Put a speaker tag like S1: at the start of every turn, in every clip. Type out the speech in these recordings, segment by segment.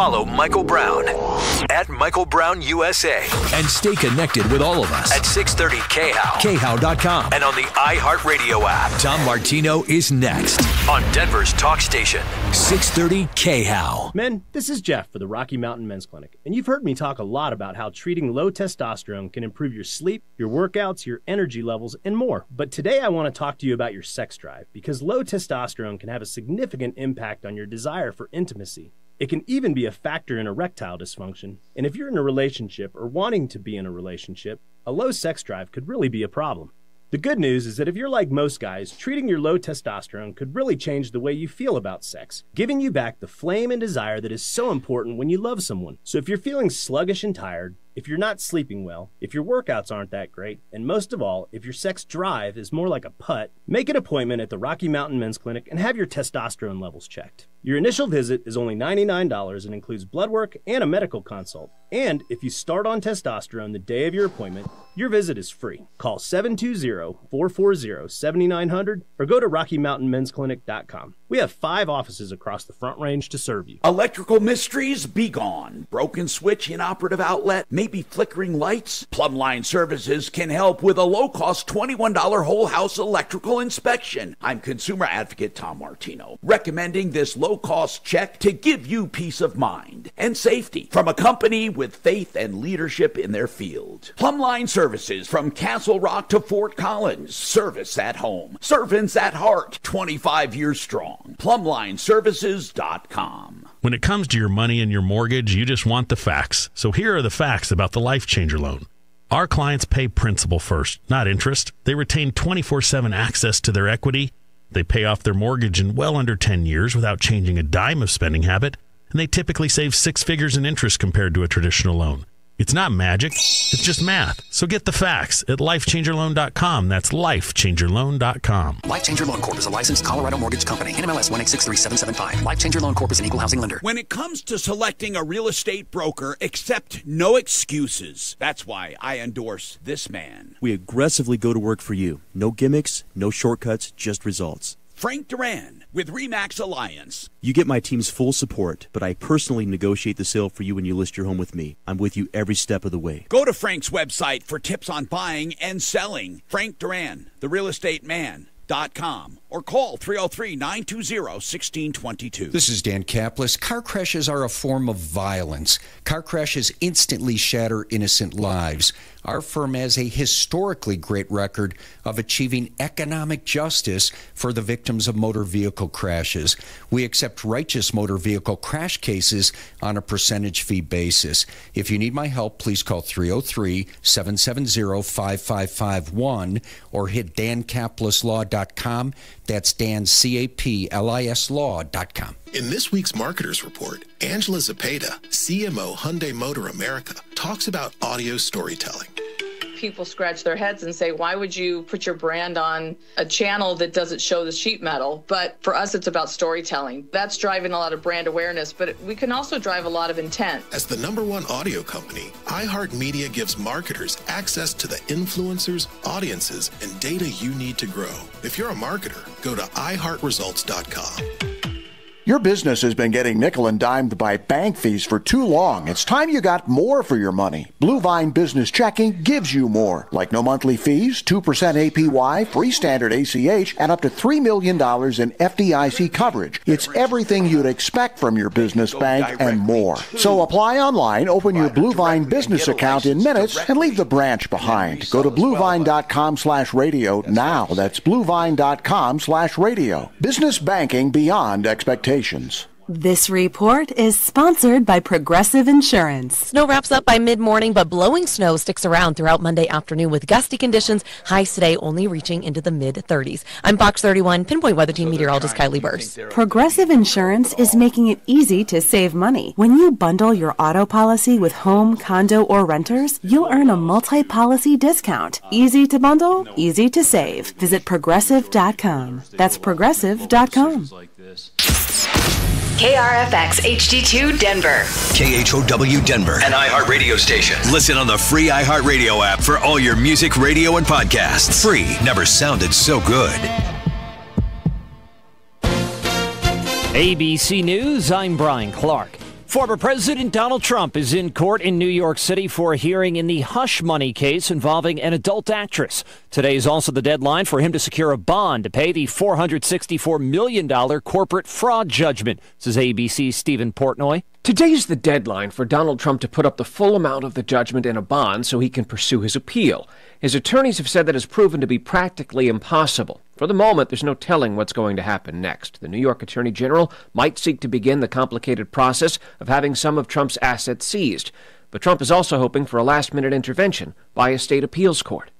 S1: Follow Michael Brown at Michael Brown USA
S2: And stay connected with all of us
S1: at 630 KHOW
S2: khow.com.
S1: and on the iHeartRadio app
S2: Tom Martino is next
S1: on Denver's Talk Station.
S2: 630 KHOW.
S3: Men, this is Jeff for the Rocky Mountain Men's Clinic, and you've heard me talk a lot about how treating low testosterone can improve your sleep, your workouts, your energy levels, and more. But today I want to talk to you about your sex drive because low testosterone can have a significant impact on your desire for intimacy. It can even be a factor in erectile dysfunction, and if you're in a relationship or wanting to be in a relationship, a low sex drive could really be a problem. The good news is that if you're like most guys, treating your low testosterone could really change the way you feel about sex, giving you back the flame and desire that is so important when you love someone. So if you're feeling sluggish and tired, if you're not sleeping well, if your workouts aren't that great, and most of all, if your sex drive is more like a putt, make an appointment at the Rocky Mountain Men's Clinic and have your testosterone levels checked. Your initial visit is only $99 and includes blood work and a medical consult. And if you start on testosterone the day of your appointment, your visit is free. Call 720-440-7900 or go to RockyMountainMen'sClinic.com. We have five offices across the Front Range to serve you.
S4: Electrical mysteries be gone. Broken switch, inoperative outlet, maybe flickering lights? Plumbline Services can help with a low cost $21 whole house electrical inspection. I'm consumer advocate Tom Martino, recommending this low cost check to give you peace of mind and safety from a company with faith and leadership in their field. Plumbline Services from Castle Rock to Fort Collins. Service at home. Servants at heart. 25 years strong. PlumblineServices.com.
S5: When it comes to your money and your mortgage, you just want the facts. So here are the facts about the Life Changer loan. Our clients pay principal first, not interest. They retain 24 7 access to their equity. They pay off their mortgage in well under 10 years without changing a dime of spending habit. And they typically save six figures in interest compared to a traditional loan. It's not magic, it's just math. So get the facts at lifechangerloan.com. That's lifechangerloan.com.
S6: Life Changer Loan Corp is a licensed Colorado mortgage company. NMLS 1863775. Life Changer Loan Corp is an equal housing lender.
S4: When it comes to selecting a real estate broker, accept no excuses. That's why I endorse this man.
S7: We aggressively go to work for you. No gimmicks, no shortcuts, just results.
S4: Frank Duran with Remax Alliance.
S7: You get my team's full support, but I personally negotiate the sale for you when you list your home with me. I'm with you every step of the way.
S4: Go to Frank's website for tips on buying and selling. Frank Duran, the real estate man. Or call 303 920 1622.
S8: This is Dan Caplis. Car crashes are a form of violence. Car crashes instantly shatter innocent lives. Our firm has a historically great record of achieving economic justice for the victims of motor vehicle crashes. We accept righteous motor vehicle crash cases on a percentage fee basis. If you need my help, please call 303 770 5551 or hit dancaplislaw.com. That's Dan, C A P L I S Law.com.
S9: In this week's Marketers Report, Angela Zapata, CMO Hyundai Motor America, talks about audio storytelling.
S10: People scratch their heads and say, why would you put your brand on a channel that doesn't show the sheet metal? But for us, it's about storytelling. That's driving a lot of brand awareness, but we can also drive a lot of intent.
S9: As the number one audio company, iHeartMedia gives marketers access to the influencers, audiences, and data you need to grow. If you're a marketer, go to iHeartResults.com.
S11: Your business has been getting nickel and dimed by bank fees for too long. It's time you got more for your money. Blue Vine Business Checking gives you more, like no monthly fees, 2% APY, free standard ACH, and up to $3 million in FDIC coverage. It's everything you'd expect from your business bank and more. So apply online, open your Blue Vine business account in minutes, and leave the branch behind. Go to bluevine.com slash radio now. That's bluevine.com slash radio. Business banking beyond expectations.
S12: This report is sponsored by Progressive Insurance.
S13: Snow wraps up by mid morning, but blowing snow sticks around throughout Monday afternoon with gusty conditions. Highs today only reaching into the mid 30s. I'm Fox 31 Pinpoint Weather Team meteorologist Kylie Bearse.
S12: Progressive Insurance is making it easy to save money. When you bundle your auto policy with home, condo, or renters, you'll earn a multi policy discount. Easy to bundle, easy to save. Visit progressive.com. That's progressive.com.
S14: KRFX HD2 Denver.
S1: KHOW Denver, an iHeart radio station. Listen on the free iHeart radio app for all your music, radio, and podcasts. Free never sounded so good.
S15: ABC News, I'm Brian Clark. Former President Donald Trump is in court in New York City for a hearing in the hush money case involving an adult actress. Today is also the deadline for him to secure a bond to pay the $464 million corporate fraud judgment, says ABC's Stephen Portnoy.
S16: Today is the deadline for Donald Trump to put up the full amount of the judgment in a bond so he can pursue his appeal. His attorneys have said that has proven to be practically impossible. For the moment, there's no telling what's going to happen next. The New York Attorney General might seek to begin the complicated process of having some of Trump's assets seized. But Trump is also hoping for a last minute intervention by a state appeals court.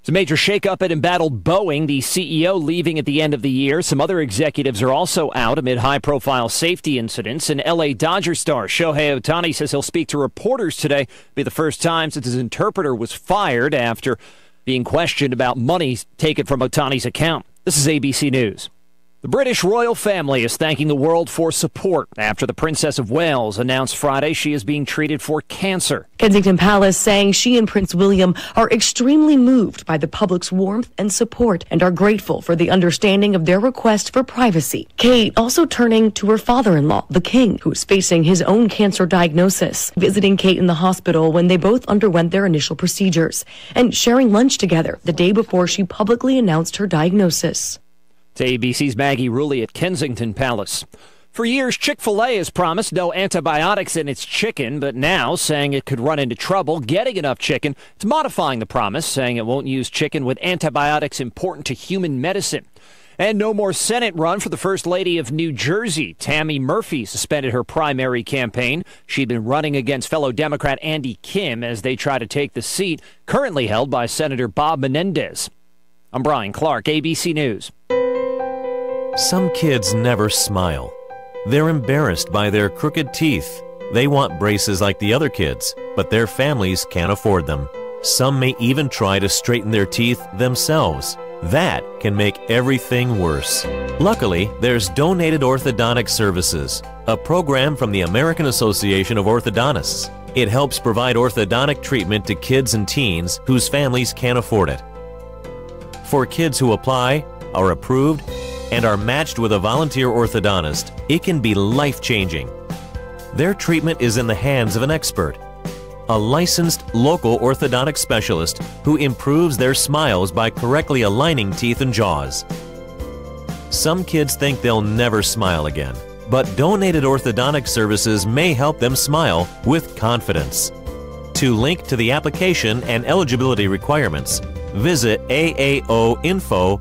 S15: It's a major shakeup at embattled Boeing, the CEO leaving at the end of the year. Some other executives are also out amid high profile safety incidents. And LA Dodger star Shohei Ohtani says he'll speak to reporters today. It'll be the first time since his interpreter was fired after being questioned about money taken from Ohtani's account. This is ABC News. The British royal family is thanking the world for support after the Princess of Wales announced Friday she is being treated for cancer.
S17: Kensington Palace saying she and Prince William are extremely moved by the public's warmth and support and are grateful for the understanding of their request for privacy. Kate also turning to her father-in-law, the king, who is facing his own cancer diagnosis, visiting Kate in the hospital when they both underwent their initial procedures, and sharing lunch together the day before she publicly announced her diagnosis.
S15: To ABC's Maggie Rulli at Kensington Palace. For years, Chick fil A has promised no antibiotics in its chicken, but now saying it could run into trouble getting enough chicken. It's modifying the promise, saying it won't use chicken with antibiotics important to human medicine. And no more Senate run for the First Lady of New Jersey. Tammy Murphy suspended her primary campaign. She'd been running against fellow Democrat Andy Kim as they try to take the seat currently held by Senator Bob Menendez. I'm Brian Clark, ABC News.
S18: Some kids never smile. They're embarrassed by their crooked teeth. They want braces like the other kids, but their families can't afford them. Some may even try to straighten their teeth themselves. That can make everything worse. Luckily, there's Donated Orthodontic Services, a program from the American Association of Orthodontists. It helps provide orthodontic treatment to kids and teens whose families can't afford it. For kids who apply, are approved, and are matched with a volunteer orthodontist, it can be life changing. Their treatment is in the hands of an expert, a licensed local orthodontic specialist who improves their smiles by correctly aligning teeth and jaws. Some kids think they'll never smile again, but donated orthodontic services may help them smile with confidence. To link to the application and eligibility requirements, visit aaoinfo.org.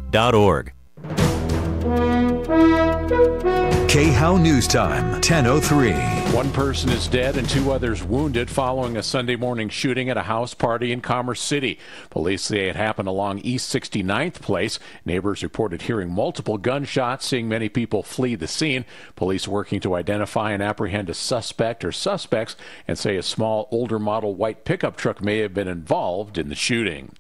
S2: KHOW News Time, 1003.
S19: One person is dead and two others wounded following a Sunday morning shooting at a house party in Commerce City. Police say it happened along East 69th Place. Neighbors reported hearing multiple gunshots, seeing many people flee the scene. Police working to identify and apprehend a suspect or suspects and say a small older model white pickup truck may have been involved in the shooting.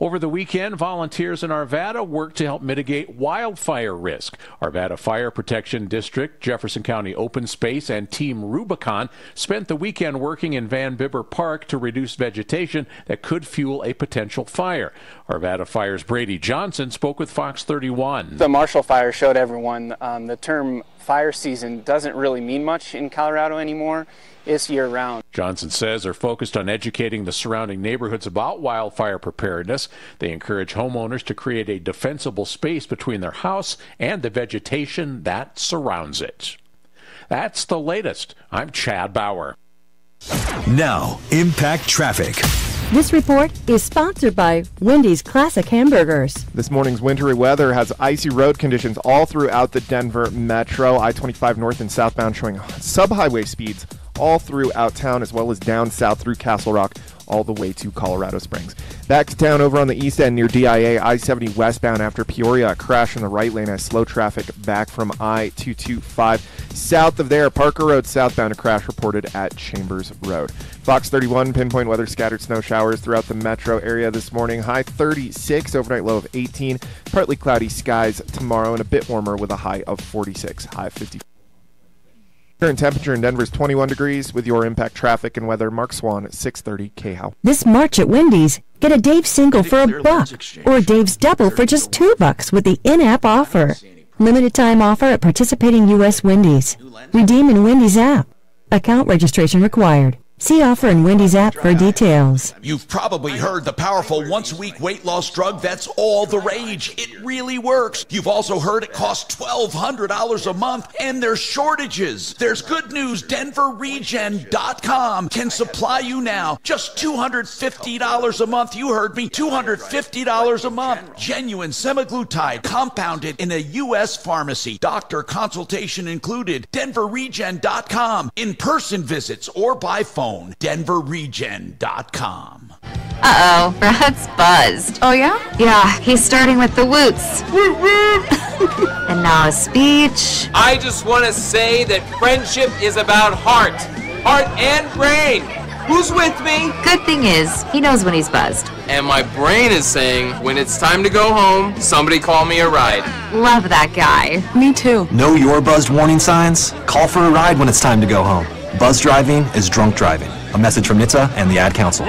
S19: Over the weekend, volunteers in Arvada worked to help mitigate wildfire risk. Arvada Fire Protection District, Jefferson County Open Space, and Team Rubicon spent the weekend working in Van Bibber Park to reduce vegetation that could fuel a potential fire. Arvada Fire's Brady Johnson spoke with Fox 31.
S20: The Marshall Fire showed everyone um, the term fire season doesn't really mean much in Colorado anymore. It's year round.
S19: Johnson says they're focused on educating the surrounding neighborhoods about wildfire preparedness. They encourage homeowners to create a defensible space between their house and the vegetation that surrounds it. That's the latest. I'm Chad Bauer.
S2: Now, impact traffic.
S21: This report is sponsored by Wendy's Classic Hamburgers.
S22: This morning's wintry weather has icy road conditions all throughout the Denver metro. I 25 north and southbound showing sub highway speeds all throughout town, as well as down south through Castle Rock, all the way to Colorado Springs. Back to town over on the east end near DIA, I 70 westbound after Peoria. A crash in the right lane has slow traffic back from I 225. South of there, Parker Road southbound, a crash reported at Chambers Road. Fox 31, pinpoint weather, scattered snow showers throughout the metro area this morning. High 36, overnight low of 18. Partly cloudy skies tomorrow and a bit warmer with a high of 46. High 50. Current temperature in Denver is 21 degrees with your impact traffic and weather. Mark Swan at 630 KHOW.
S21: This March at Wendy's, get a Dave single for a buck or Dave's double for just two bucks with the in-app offer. Limited time offer at participating U.S. Wendy's. Redeem in Wendy's app. Account registration required. See offer in Wendy's app for details.
S4: You've probably heard the powerful once week weight loss drug that's all the rage. It really works. You've also heard it costs $1,200 a month and there's shortages. There's good news. DenverRegen.com can supply you now. Just $250 a month. You heard me. $250 a month. Genuine semaglutide compounded in a U.S. pharmacy. Doctor consultation included. DenverRegen.com. In person visits or by phone. DenverRegen.com.
S23: Uh oh, Brad's buzzed.
S24: Oh, yeah?
S23: Yeah, he's starting with the woots. and now a speech.
S25: I just want to say that friendship is about heart, heart and brain. Who's with me?
S23: Good thing is, he knows when he's buzzed.
S25: And my brain is saying, when it's time to go home, somebody call me a ride.
S23: Love that guy.
S24: Me too.
S26: Know your buzzed warning signs? Call for a ride when it's time to go home. Buzz driving is drunk driving. A message from NHTSA and the Ad Council.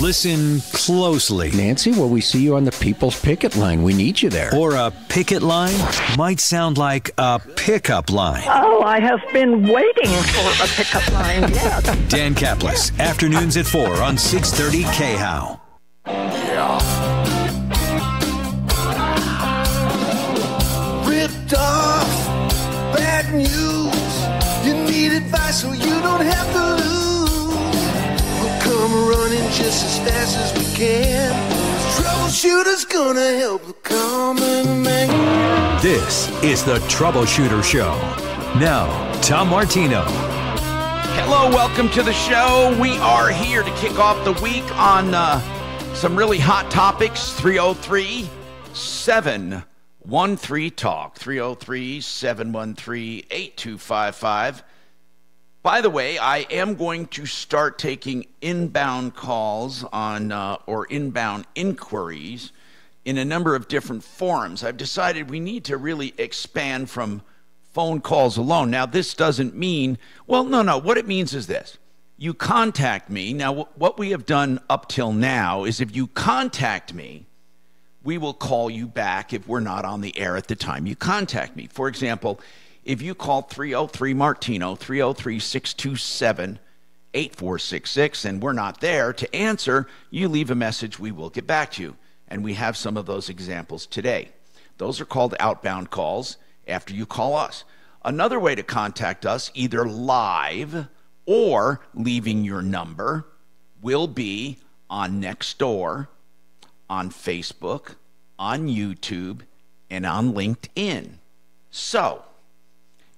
S2: Listen closely.
S8: Nancy, will we see you on the People's Picket Line? We need you there.
S2: Or a picket line might sound like a pickup line.
S27: Oh, I have been waiting for a pickup line. Yes.
S2: Dan Caplis, afternoons at 4 on 630 KHOW.
S28: ripped off. Bad news. You need advice so you don't have to lose. We'll come running just as fast as we can. Troubleshooter's gonna help the common man.
S2: This is the Troubleshooter Show. Now, Tom Martino.
S4: Hello, welcome to the show. We are here to kick off the week on uh, some really hot topics. 303 713 Talk. 303 713 8255. By the way, I am going to start taking inbound calls on uh, or inbound inquiries in a number of different forums. I've decided we need to really expand from phone calls alone. Now, this doesn't mean, well, no, no. What it means is this you contact me. Now, what we have done up till now is if you contact me, we will call you back if we're not on the air at the time you contact me. For example, if you call 303 Martino, 303 627 8466, and we're not there to answer, you leave a message, we will get back to you. And we have some of those examples today. Those are called outbound calls after you call us. Another way to contact us, either live or leaving your number, will be on Nextdoor, on Facebook, on YouTube, and on LinkedIn. So,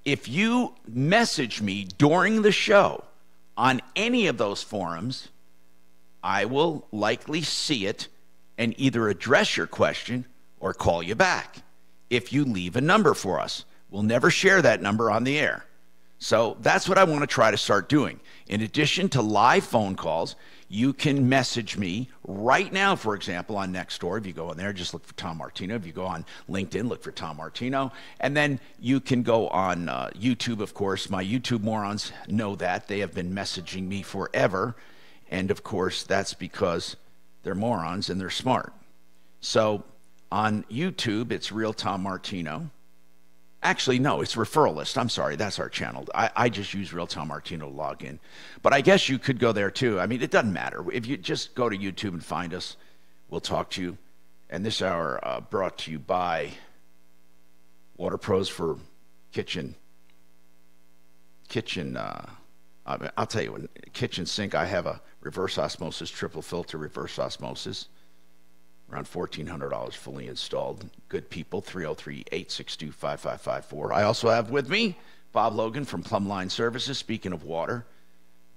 S4: if you message me during the show on any of those forums, I will likely see it and either address your question or call you back if you leave a number for us. We'll never share that number on the air. So that's what I want to try to start doing. In addition to live phone calls, you can message me right now, for example, on Nextdoor. If you go on there, just look for Tom Martino. If you go on LinkedIn, look for Tom Martino. And then you can go on uh, YouTube, of course. My YouTube morons know that. They have been messaging me forever. And of course, that's because they're morons and they're smart. So on YouTube, it's Real Tom Martino. Actually, no, it's referral list. I'm sorry, that's our channel. I, I just use Real Tom Martino to log in. But I guess you could go there too. I mean, it doesn't matter. If you just go to YouTube and find us, we'll talk to you. And this hour uh, brought to you by Water Pros for Kitchen. Kitchen, uh, I'll tell you, kitchen sink, I have a reverse osmosis, triple filter reverse osmosis around $1,400 fully installed. Good people, 303 862 5554. I also have with me Bob Logan from Plumbline Services. Speaking of water,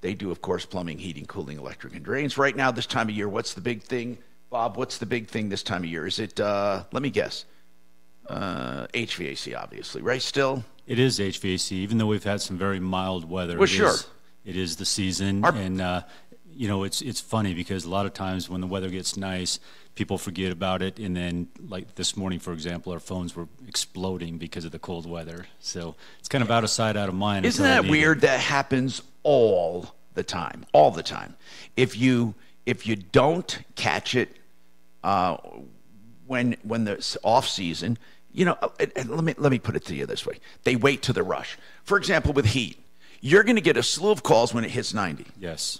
S4: they do, of course, plumbing, heating, cooling, electric, and drains. Right now, this time of year, what's the big thing? Bob, what's the big thing this time of year? Is it, uh, let me guess, uh, HVAC, obviously, right? Still?
S29: It is HVAC, even though we've had some very mild weather.
S4: Well,
S29: it
S4: sure.
S29: is- it is the season, and uh, you know it's it's funny because a lot of times when the weather gets nice, people forget about it, and then like this morning, for example, our phones were exploding because of the cold weather. So it's kind of out of sight, out of mind.
S4: Isn't that
S29: it.
S4: weird? That happens all the time, all the time. If you if you don't catch it uh, when when the off season, you know, uh, and let me let me put it to you this way: they wait to the rush. For example, with heat, you're going to get a slew of calls when it hits 90.
S29: Yes.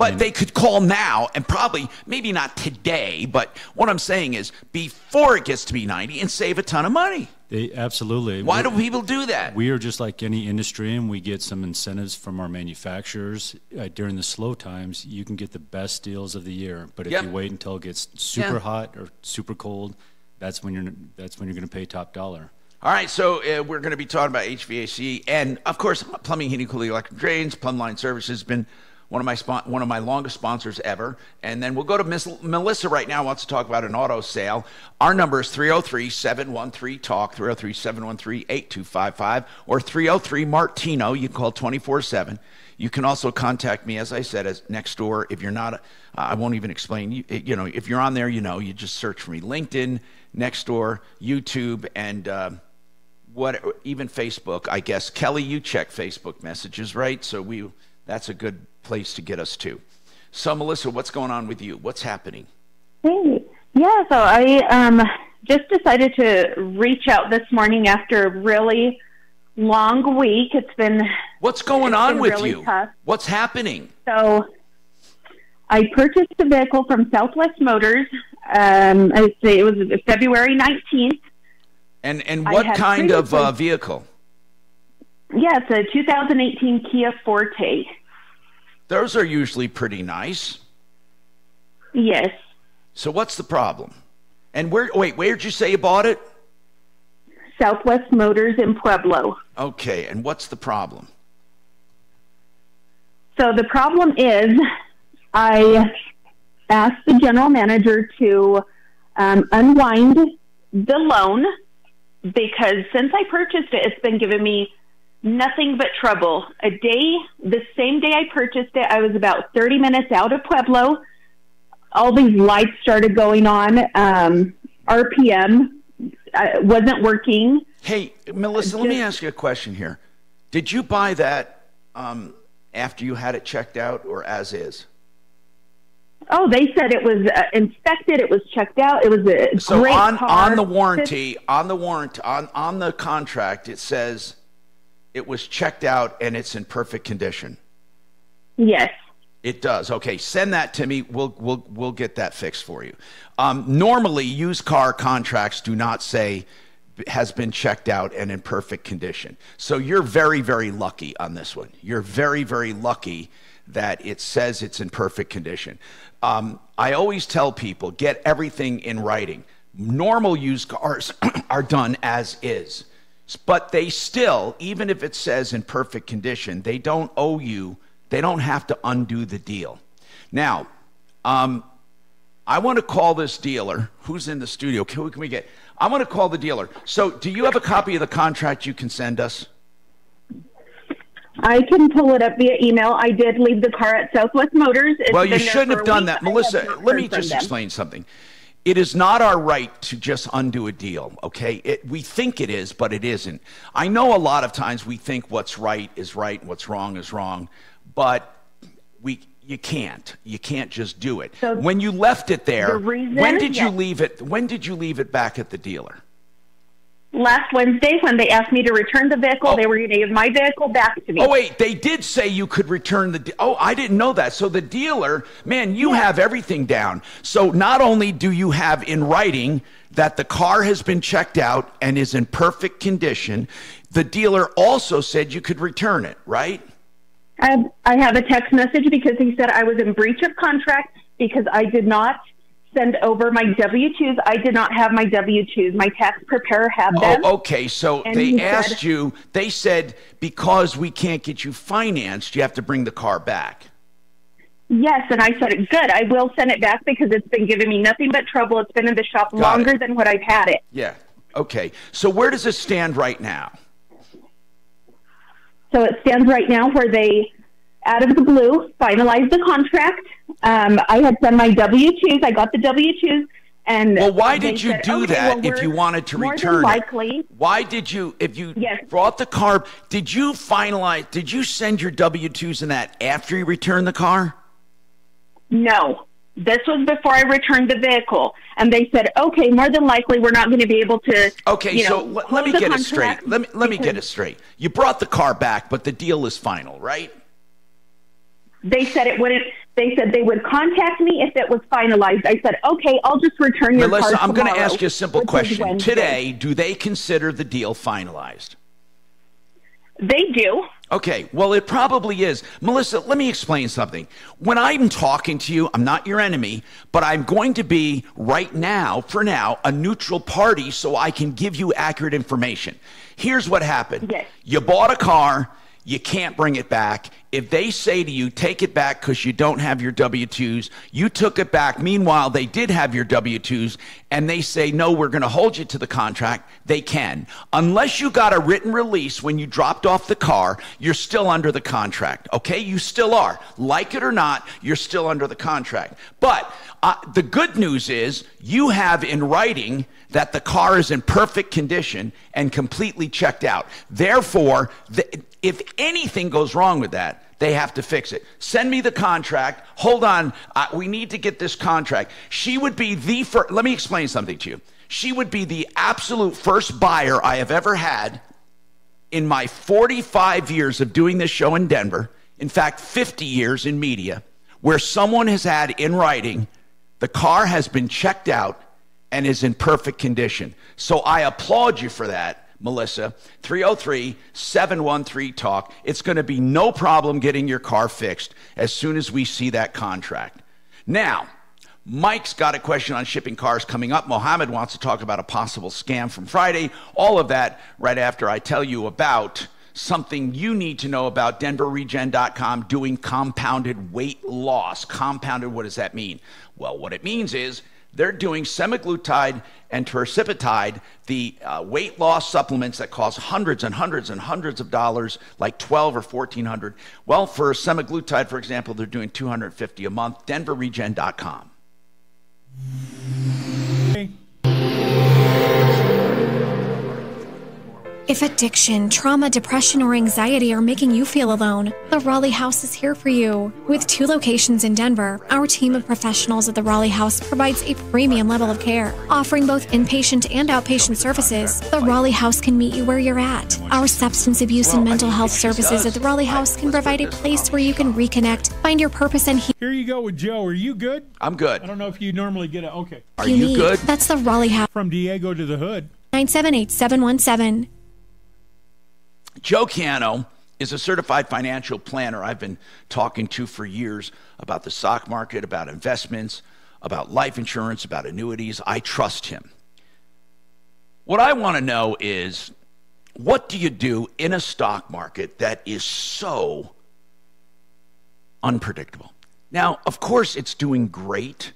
S4: But they could call now and probably, maybe not today, but what I'm saying is before it gets to be 90 and save a ton of money.
S29: They absolutely.
S4: Why
S29: We-
S4: do people do that?
S29: We are just like any industry, and we get some incentives from our manufacturers uh, during the slow times. You can get the best deals of the year, but if
S4: Yep.
S29: you wait until it gets super
S4: Yeah.
S29: hot or super cold, that's when you're that's when you're going to pay top dollar.
S4: All right, so uh, we're going to be talking about HVAC and, of course, plumbing, heating, cooling, electric drains. Plumbline Services been one of my one of my longest sponsors ever. And then we'll go to Miss Melissa right now. Wants to talk about an auto sale. Our number is 303-713 talk 303-713-8255 or 303 Martino. You can call 24 seven. You can also contact me, as I said, as next door. If you're not, uh, I won't even explain. You, you know, if you're on there, you know, you just search for me. LinkedIn, next door, YouTube, and. Uh, what even Facebook, I guess. Kelly, you check Facebook messages, right? So we that's a good place to get us to. So Melissa, what's going on with you? What's happening?
S24: Hey, yeah. So I um, just decided to reach out this morning after a really long week. It's been
S4: What's going on with
S24: really
S4: you?
S24: Tough.
S4: What's happening?
S24: So I purchased a vehicle from Southwest Motors. Um, I say it was February nineteenth.
S4: And and what kind of uh, vehicle?
S24: Yeah, it's a 2018 Kia Forte.
S4: Those are usually pretty nice.
S24: Yes,
S4: So what's the problem? And where? Wait, where'd you say you bought it?
S24: Southwest Motors in Pueblo.
S4: Okay, and what's the problem?
S24: So the problem is, I asked the general manager to um, unwind the loan because since I purchased it, it's been giving me nothing but trouble. A day, the same day I purchased it, I was about 30 minutes out of Pueblo. All these lights started going on. Um, RPM uh, wasn't working.
S4: Hey, Melissa, let me ask you a question here. Did you buy that um, after you had it checked out or as is?
S24: Oh, they said it was uh, inspected. It was checked out. It was a
S4: So
S24: great
S4: on
S24: car.
S4: on the warranty, on the warrant, on on the contract, it says it was checked out and it's in perfect condition.
S24: Yes.
S4: It does. Okay, send that to me. We'll we'll we'll get that fixed for you. Um, normally, used car contracts do not say has been checked out and in perfect condition. So you're very very lucky on this one. You're very very lucky that it says it's in perfect condition. Um, I always tell people get everything in writing. Normal used cars are done as is, but they still, even if it says in perfect condition, they don't owe you they don't have to undo the deal. Now, um, I want to call this dealer. Who's in the studio? Can we, can we get? I want to call the dealer. So, do you have a copy of the contract you can send us?
S24: I can pull it up via email. I did leave the car at Southwest Motors. It's
S4: well, you shouldn't have done that, Melissa. Let me just explain something. It is not our right to just undo a deal, okay? It, we think it is, but it isn't. I know a lot of times we think what's right is right and what's wrong is wrong, but we you can't. You can't just do it. So when you left it there,
S24: the reason-
S4: when did you leave it? When did you leave it back at the dealer?
S24: Last Wednesday, when they asked me to return the vehicle, oh. they were going to give my vehicle back to me.
S4: Oh wait, they did say you could return the. De- oh, I didn't know that. So the dealer, man, you have everything down. So not only do you have in writing that the car has been checked out and is in perfect condition, the dealer also said you could return it, right?
S24: I, I have a text message because he said I was in breach of contract because I did not send over my W 2s. I did not have my W 2s. My tax preparer had oh, them.
S4: Oh, okay. So
S24: And
S4: they asked
S24: said-
S4: you. They said because we can't get you financed, you have to bring the car back.
S24: Yes, and I said, it good, I will send it back because it's been giving me nothing but trouble. It's been in the shop
S4: Got
S24: longer
S4: it.
S24: than what I've had it.
S4: Yeah. Okay. So where does it stand right now?
S24: So it stands right now where they, out of the blue, finalized the contract. Um, I had done my W 2s. I got the W 2s. And
S4: Well, why did you
S24: said,
S4: do
S24: okay,
S4: that
S24: well,
S4: if you wanted to
S24: more
S4: return
S24: than
S4: it? Why did you, if you brought the car, did you finalize, did you send your W 2s and that after you returned the car?
S24: No, This was before I returned the vehicle, and they said, "Okay, more than likely, we're not going to be able to."
S4: Okay,
S24: you know,
S4: so let me get it straight. Let me let me get it straight. You brought the car back, but the deal is final, right?
S24: They said it wouldn't. They said they would contact me if it was finalized. I said, "Okay, I'll just return your car."
S4: Melissa, I'm going to ask you a simple question. Today, do they consider the deal finalized?
S24: They do.
S4: Okay, well, it probably is. Melissa, let me explain something. When I'm talking to you, I'm not your enemy, but I'm going to be right now, for now, a neutral party so I can give you accurate information. Here's what happened yes. you bought a car, you can't bring it back. If they say to you, take it back because you don't have your W 2s, you took it back. Meanwhile, they did have your W 2s, and they say, no, we're going to hold you to the contract, they can. Unless you got a written release when you dropped off the car, you're still under the contract, okay? You still are. Like it or not, you're still under the contract. But uh, the good news is you have in writing that the car is in perfect condition and completely checked out. Therefore, the, if anything goes wrong with that, they have to fix it. Send me the contract. Hold on. Uh, we need to get this contract. She would be the first. Let me explain something to you. She would be the absolute first buyer I have ever had in my 45 years of doing this show in Denver. In fact, 50 years in media, where someone has had in writing the car has been checked out and is in perfect condition. So I applaud you for that. Melissa, 303 713 Talk. It's going to be no problem getting your car fixed as soon as we see that contract. Now, Mike's got a question on shipping cars coming up. Mohammed wants to talk about a possible scam from Friday. All of that right after I tell you about something you need to know about denverregen.com doing compounded weight loss. Compounded, what does that mean? Well, what it means is they're doing semaglutide and tirzepatide, the uh, weight loss supplements that cost hundreds and hundreds and hundreds of dollars, like 12 or 1400. Well, for semaglutide, for example, they're doing 250 a month. denverregen.com.
S30: If addiction, trauma, depression, or anxiety are making you feel alone, the Raleigh House is here for you. With two locations in Denver, our team of professionals at the Raleigh House provides a premium level of care. Offering both inpatient and outpatient services, the Raleigh House can meet you where you're at. Our substance abuse and mental health services at the Raleigh House can provide a place where you can reconnect, find your purpose, and heal.
S31: Here you go with Joe. Are you good?
S4: I'm good.
S31: I don't know if you normally get it. Okay.
S4: Are you
S30: need.
S4: good?
S30: That's the Raleigh House.
S31: From Diego to the hood.
S30: 978 717.
S4: Joe Ciano is a certified financial planner I've been talking to for years about the stock market, about investments, about life insurance, about annuities. I trust him. What I want to know is what do you do in a stock market that is so unpredictable? Now, of course, it's doing great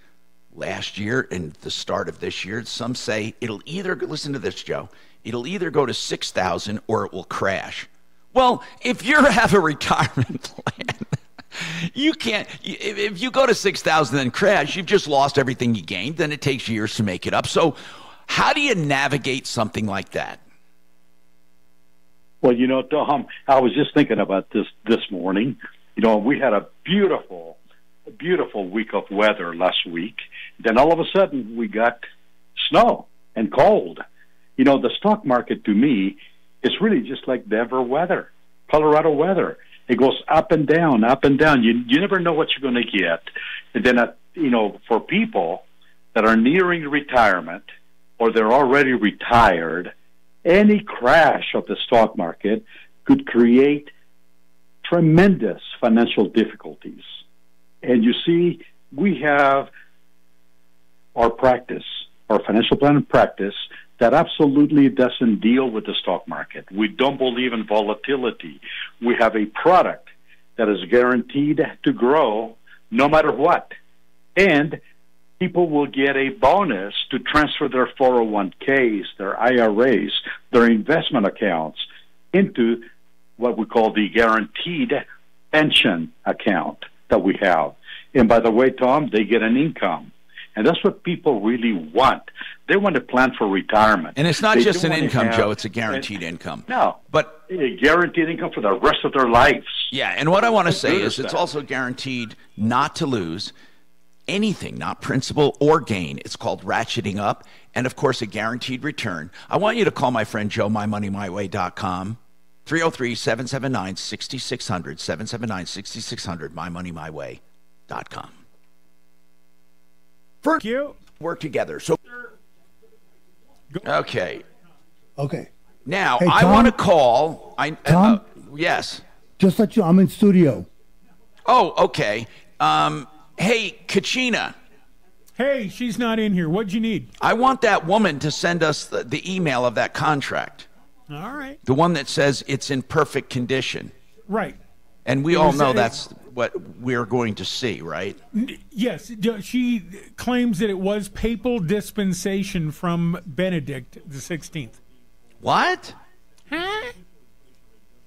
S4: last year and the start of this year. Some say it'll either, listen to this, Joe, it'll either go to 6,000 or it will crash. Well, if you have a retirement plan, you can't, if you go to 6,000 and crash, you've just lost everything you gained. Then it takes years to make it up. So, how do you navigate something like that?
S32: Well, you know, Tom, I was just thinking about this this morning. You know, we had a beautiful, beautiful week of weather last week. Then all of a sudden, we got snow and cold. You know, the stock market to me is really just like Denver weather, Colorado weather. It goes up and down, up and down. You you never know what you're going to get. And then, uh, you know, for people that are nearing retirement or they're already retired, any crash of the stock market could create tremendous financial difficulties. And you see, we have our practice, our financial planning practice, that absolutely doesn't deal with the stock market. We don't believe in volatility. We have a product that is guaranteed to grow no matter what. And people will get a bonus to transfer their 401ks, their IRAs, their investment accounts into what we call the guaranteed pension account that we have. And by the way, Tom, they get an income. And that's what people really want. They want to plan for retirement.
S4: And it's not
S32: They
S4: just an income,
S32: have-
S4: Joe, it's a guaranteed income.
S32: No,
S4: but
S32: a guaranteed income for the rest of their lives.
S4: Yeah, and what I want to say is
S32: is
S4: it's also guaranteed not to lose. anything, not principal or gain. It's called ratcheting up. And of course, a guaranteed return. I want you to call my friend Joe, mymoneymyway.com. 303 779 6600, 779 6600, mymoneymyway.com. For
S31: you.
S4: Work together. So, okay.
S33: Okay.
S4: Now,
S33: Hey,
S4: I
S33: Tom?
S4: want to call. I,
S33: Tom?
S4: uh, yes.
S33: Just let you. I'm in studio.
S4: Oh, okay. Um, hey, Kachina.
S31: Hey, she's not in here. What'd you need?
S4: I want that woman to send us the, the email of that contract,
S31: All right.
S4: the one that says it's in perfect condition.
S31: Right.
S4: And we all know that's what we're going to see, right?
S31: Yes, she claims that it was papal dispensation from Benedict the 16th.
S4: What?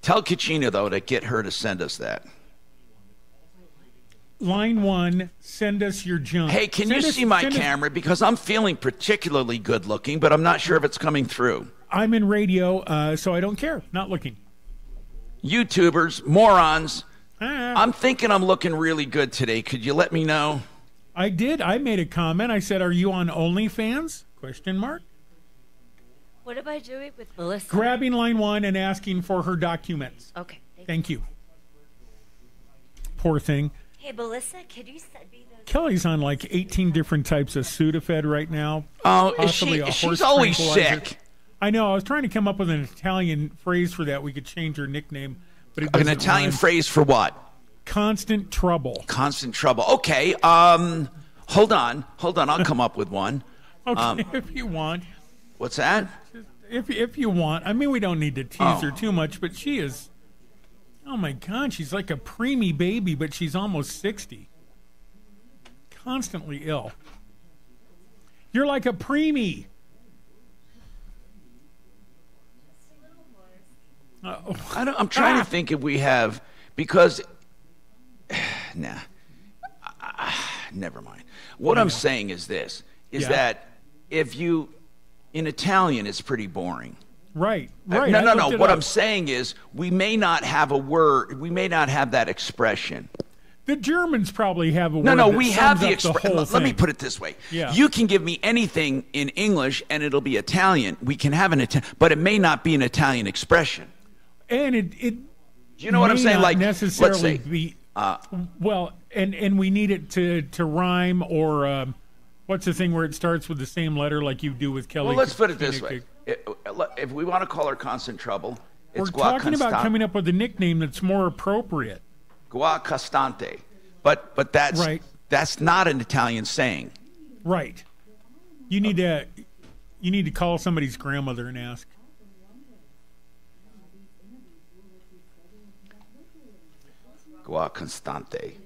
S4: Tell Kachina, though, to get her to send us that.
S31: Line one, send us your junk.
S4: Hey, can
S31: Send
S4: you
S31: us-
S4: see my
S31: send us-
S4: camera? Because I'm feeling particularly good looking, but I'm not sure if it's coming through.
S31: I'm in radio, uh, so I don't care. Not looking.
S4: YouTubers, morons.
S31: Ah.
S4: I'm thinking I'm looking really good today. Could you let me know?
S31: I did. I made a comment. I said, "Are you on OnlyFans?" Question mark.
S34: What am I doing with Melissa?
S31: Grabbing line one and asking for her documents.
S34: Okay.
S31: Thank you. Poor thing.
S34: Hey, Melissa, can you send me those?
S31: Kelly's on like 18 different types of Sudafed right now.
S4: Oh, she- she's always sick.
S31: I know. I was trying to come up with an Italian phrase for that. We could change her nickname, but
S4: An Italian
S31: rhyme.
S4: phrase for what?
S31: Constant trouble.
S4: Constant trouble. Okay. Um, hold on. Hold on. I'll come up with one.
S31: Okay,
S4: Um,
S31: if you want.
S4: what's that?
S31: If if you want. I mean, we don't need to tease
S4: Oh.
S31: her too much, but she is. Oh my God, she's like a preemie baby, but she's almost sixty. Constantly ill. You're like a preemie. Uh,
S4: I don't, I'm trying to think if we have because nah, Ah, never mind. What I'm saying is this: is
S31: Yeah.
S4: that if you in Italian, it's pretty boring.
S31: Right,
S4: Uh,
S31: right.
S4: No,
S31: I
S4: no, no. What
S31: up.
S4: I'm saying is we may not have a word. We may not have that expression.
S31: The Germans probably have a
S4: No,
S31: word
S4: no,
S31: that
S4: we have the expression. Let me put it this way.
S31: Yeah.
S4: You can give me anything in English and it'll be Italian. We can have an Italian, but it may not be an Italian expression.
S31: And it it.
S4: You know what I'm saying? Like,
S31: necessarily be
S4: uh,
S31: well, and and we need it to to rhyme or um, what's the thing where it starts with the same letter like you do with Kelly?
S4: well, let's put it this way. If we want to call her constant trouble,
S31: We're talking about coming up with a nickname that's more appropriate.
S4: Guacastante. But but that's
S31: Right.
S4: that's not an Italian saying.
S31: Right. You need to you need to call somebody's grandmother and ask.
S4: Guaconstante.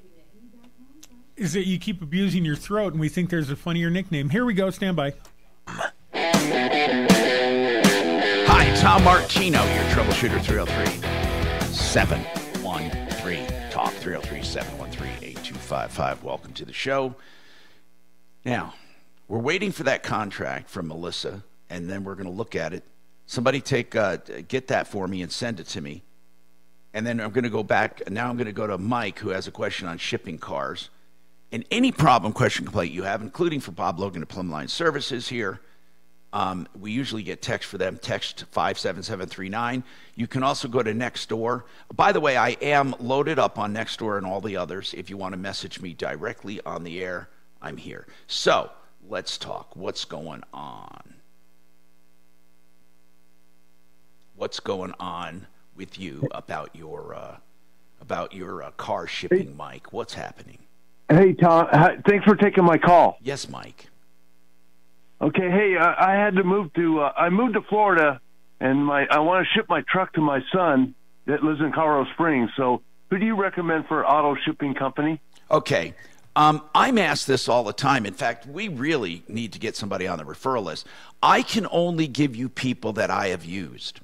S31: Is that you keep abusing your throat and we think there's a funnier nickname. Here we go, stand by.
S4: Hi, Tom Martino, your troubleshooter 303 713 Talk 303 713 8255. Welcome to the show. Now, we're waiting for that contract from Melissa, and then we're going to look at it. Somebody take uh, get that for me and send it to me. And then I'm going to go back. Now I'm going to go to Mike, who has a question on shipping cars. And any problem, question, complaint you have, including for Bob Logan at Plumbline Services here, um, we usually get text for them, text 57739. You can also go to Nextdoor. By the way, I am loaded up on Nextdoor and all the others. If you want to message me directly on the air, I'm here. So let's talk. What's going on? What's going on with you about your uh, about your uh, car shipping, Mike? What's happening?
S35: Hey, Tom. Hi- Thanks for taking my call.
S4: Yes, Mike.
S35: Okay. Hey, I, I had to move to. Uh, I moved to Florida, and my I want to ship my truck to my son that lives in Colorado Springs. So, who do you recommend for auto shipping company?
S4: Okay. Um, I'm asked this all the time. In fact, we really need to get somebody on the referral list. I can only give you people that I have used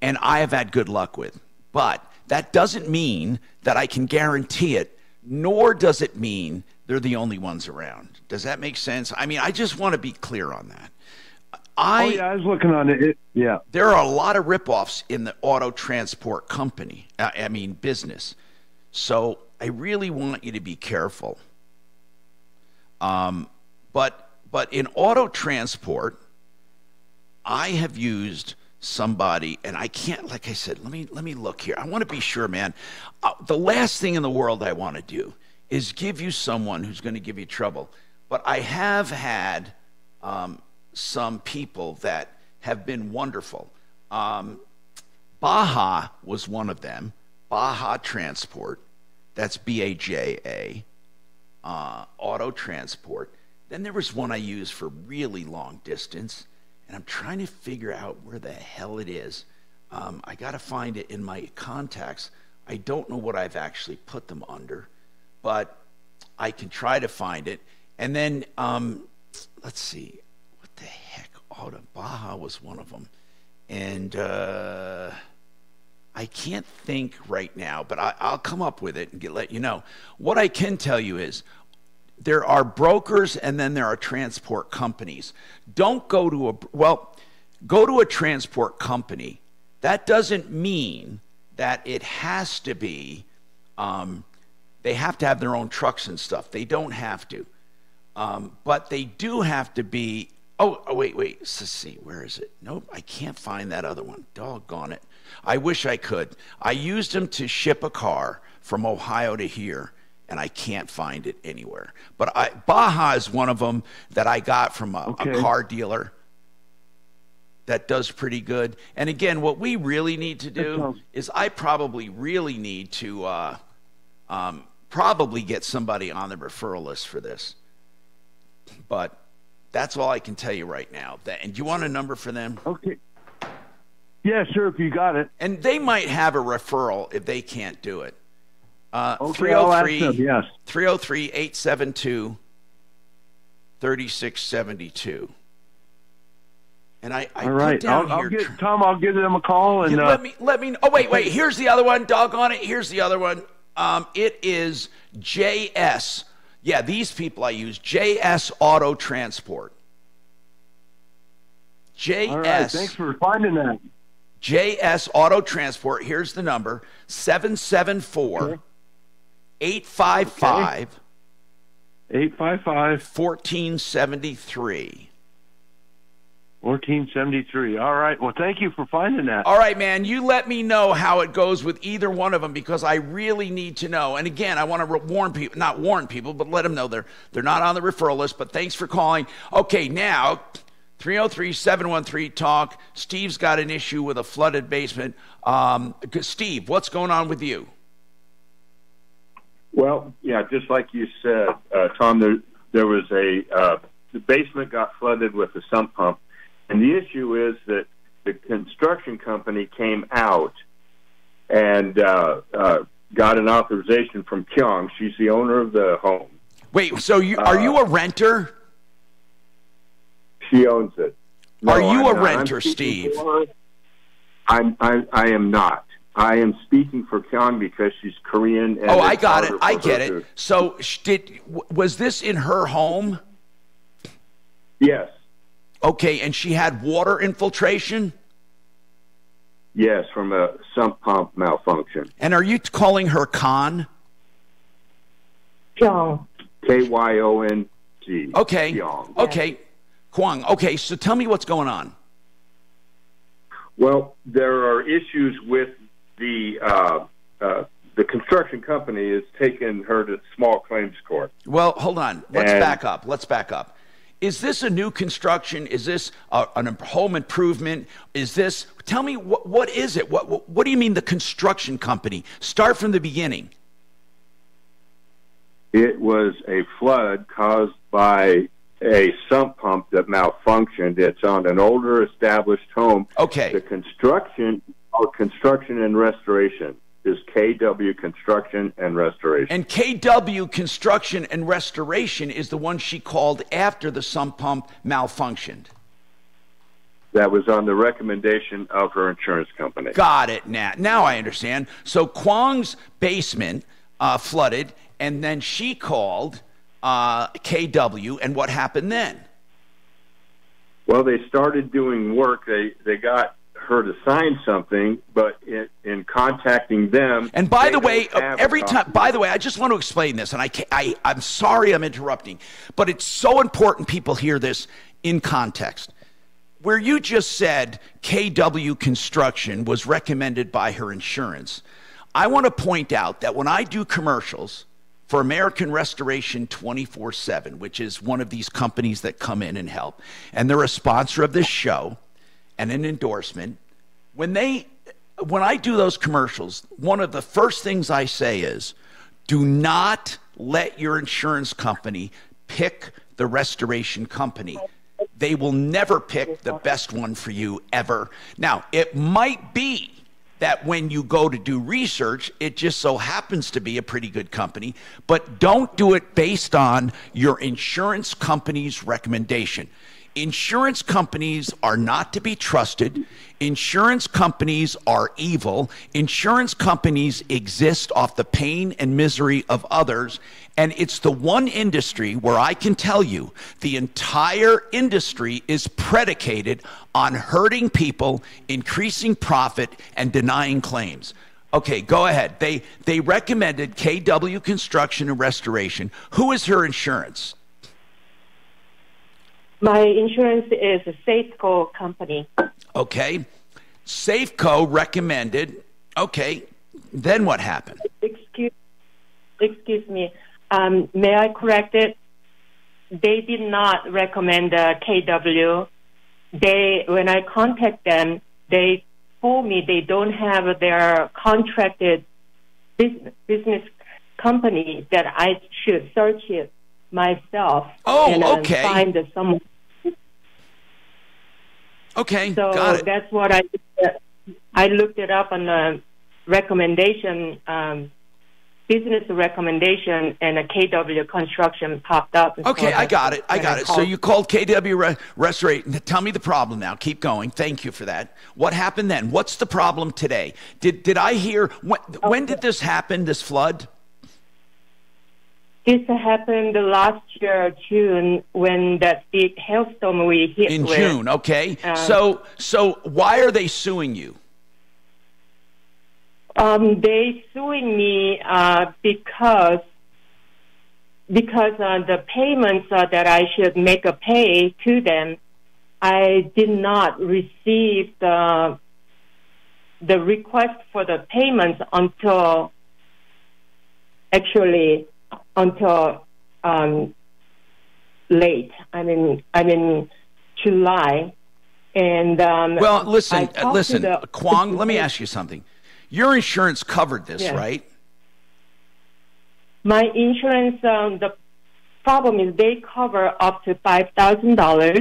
S4: and I have had good luck with. But that doesn't mean that I can guarantee it, nor does it mean they're the only ones around. Does that make sense? I mean, I just want to be clear on that. I,
S35: oh yeah, I was looking on it. it yeah.
S4: there are a lot of ripoffs in the auto transport company, uh, I mean, business. So I really want you to be careful. Um, but but in auto transport, I have used somebody, and I can't. Like I said, let me let me look here. I want to be sure, man. Uh, the last thing in the world I want to do is give you someone who's going to give you trouble. But I have had um, some people that have been wonderful. Um, Baja was one of them. Baja Transport. That's B A J A. Uh, auto Transport. Then there was one I used for really long distance, and I'm trying to figure out where the hell it is. Um, I got to find it in my contacts. I don't know what I've actually put them under, but I can try to find it. And then, um, let's see, what the heck? Auto Baja was one of them. And uh, I can't think right now, but I, will come up with it and get, let you know. What I can tell you is there are brokers and then there are transport companies. Don't go to a, well, go to a transport company. That doesn't mean that it has to be, um, they have to have their own trucks and stuff. They don't have to. Um, but they do have to be, oh, oh wait, wait, let's see, where is it? Nope, I can't find that other one. Doggone it. I wish I could. I used them to ship a car from Ohio to here and I can't find it anywhere. But I, Baja is one of them that I got from a, okay. a, car dealer that does pretty good. And again, what we really need to do is I probably really need to uh, um, probably get somebody on the referral list for this. But that's all I can tell you right now. That, and do you want a number for them?
S35: Okay. Yeah, sure, if you got it.
S4: And they might have a referral if they can't do it. Uh,
S35: okay, 303, them, yes.
S4: 303 872 3672. And I, I
S35: All right. I'll, I'll get, Tom, I'll give them a call and.
S4: Yeah,
S35: uh,
S4: let me, let me, oh, wait, wait. Here's the other one. Doggone it. Here's the other one. Um, it is JS. Yeah, these people I use. JS Auto Transport. JS.
S35: All right. Thanks for finding that.
S4: JS Auto Transport. Here's the number 774 okay. 855
S35: 855
S4: 1473.
S35: 1473. All right. Well, thank you for finding that.
S4: All right, man. You let me know how it goes with either one of them because I really need to know. And again, I want to warn people, not warn people, but let them know they're they're not on the referral list. But thanks for calling. Okay, now 303-713 talk. Steve's got an issue with a flooded basement. Um, Steve, what's going on with you?
S36: Well, yeah, just like you said, uh, Tom, there, there was a, uh, the basement got flooded with a sump pump. And the issue is that the construction company came out and uh, uh, got an authorization from Kyung. She's the owner of the home.
S4: Wait, so you, are you a uh, renter?
S36: She owns it.
S4: No, are you I'm a not. renter, Steve?
S36: I'm, I, I am not. I am speaking for Kyung because she's Korean.
S4: oh, I got it. I get it. To... So, did was this in her home?
S36: Yes.
S4: Okay, and she had water infiltration.
S36: Yes, from a sump pump malfunction.
S4: And are you calling her Khan?
S36: Kyung. K Y O N G.
S4: Okay. Kyung. Okay. Kwang. Okay, so tell me what's going on.
S36: Well, there are issues with the uh, uh, the construction company is taking her to small claims court.
S4: Well, hold on. Let's and, back up. Let's back up. Is this a new construction? Is this a, an home improvement? Is this? Tell me what what is it? What, what what do you mean the construction company? Start from the beginning.
S36: It was a flood caused by a sump pump that malfunctioned. It's on an older established home.
S4: Okay.
S36: The construction or construction and restoration is KW Construction and Restoration.
S4: And KW Construction and Restoration is the one she called after the sump pump malfunctioned.
S36: That was on the recommendation of her insurance company.
S4: Got it. Now, now I understand. So Kwong's basement uh, flooded, and then she called uh, KW, and what happened then?
S36: Well, they started doing work. They they got her to sign something, but in, in contacting them.
S4: And by the way,
S36: don't have a
S4: every time. By the way, I just want to explain this, and I, I I'm sorry I'm interrupting, but it's so important people hear this in context. Where you just said KW Construction was recommended by her insurance, I want to point out that when I do commercials for American Restoration 24 7, which is one of these companies that come in and help, and they're a sponsor of this show and an endorsement, when they when I do those commercials, one of the first things I say is do not let your insurance company pick the restoration company. They will never pick the best one for you ever. Now, it might be that when you go to do research, it just so happens to be a pretty good company, but don't do it based on your insurance company's recommendation. Insurance companies are not to be trusted. Insurance companies are evil. Insurance companies exist off the pain and misery of others. And it's the one industry where I can tell you the entire industry is predicated on hurting people, increasing profit, and denying claims. Okay, go ahead. They they recommended KW Construction and Restoration. Who is her insurance?
S37: My insurance is a Safeco company.
S4: Okay. Safeco recommended. Okay. Then what happened?
S37: Excuse, excuse me. Um, may I correct it? They did not recommend uh, KW. They, when I contact them, they told me they don't have their contracted business, business company that I should search it myself.
S4: Oh,
S37: and, uh,
S4: okay.
S37: Find someone.
S4: Okay,
S37: So
S4: got it.
S37: that's what I I looked it up on the recommendation, um, business recommendation, and a KW construction popped up.
S4: Okay, I got it. I got it. So you called KW Re- Restoration. Tell me the problem now. Keep going. Thank you for that. What happened then? What's the problem today? Did did I hear when, when did this happen? This flood?
S37: This happened last year, June, when that big hailstorm we hit
S4: In
S37: with.
S4: June. Okay.
S37: Um,
S4: so so why are they suing you?
S37: Um, they suing me uh, because because uh, the payments uh, that I should make a pay to them, I did not receive the the request for the payments until actually until um, late. I mean, I mean July, and um,
S4: Well, listen, uh, listen,
S37: the-
S4: Kwong. Let me ask you something. Your insurance covered this,
S37: Yeah.
S4: right?
S37: My insurance, um, the problem is they cover up to five thousand dollars,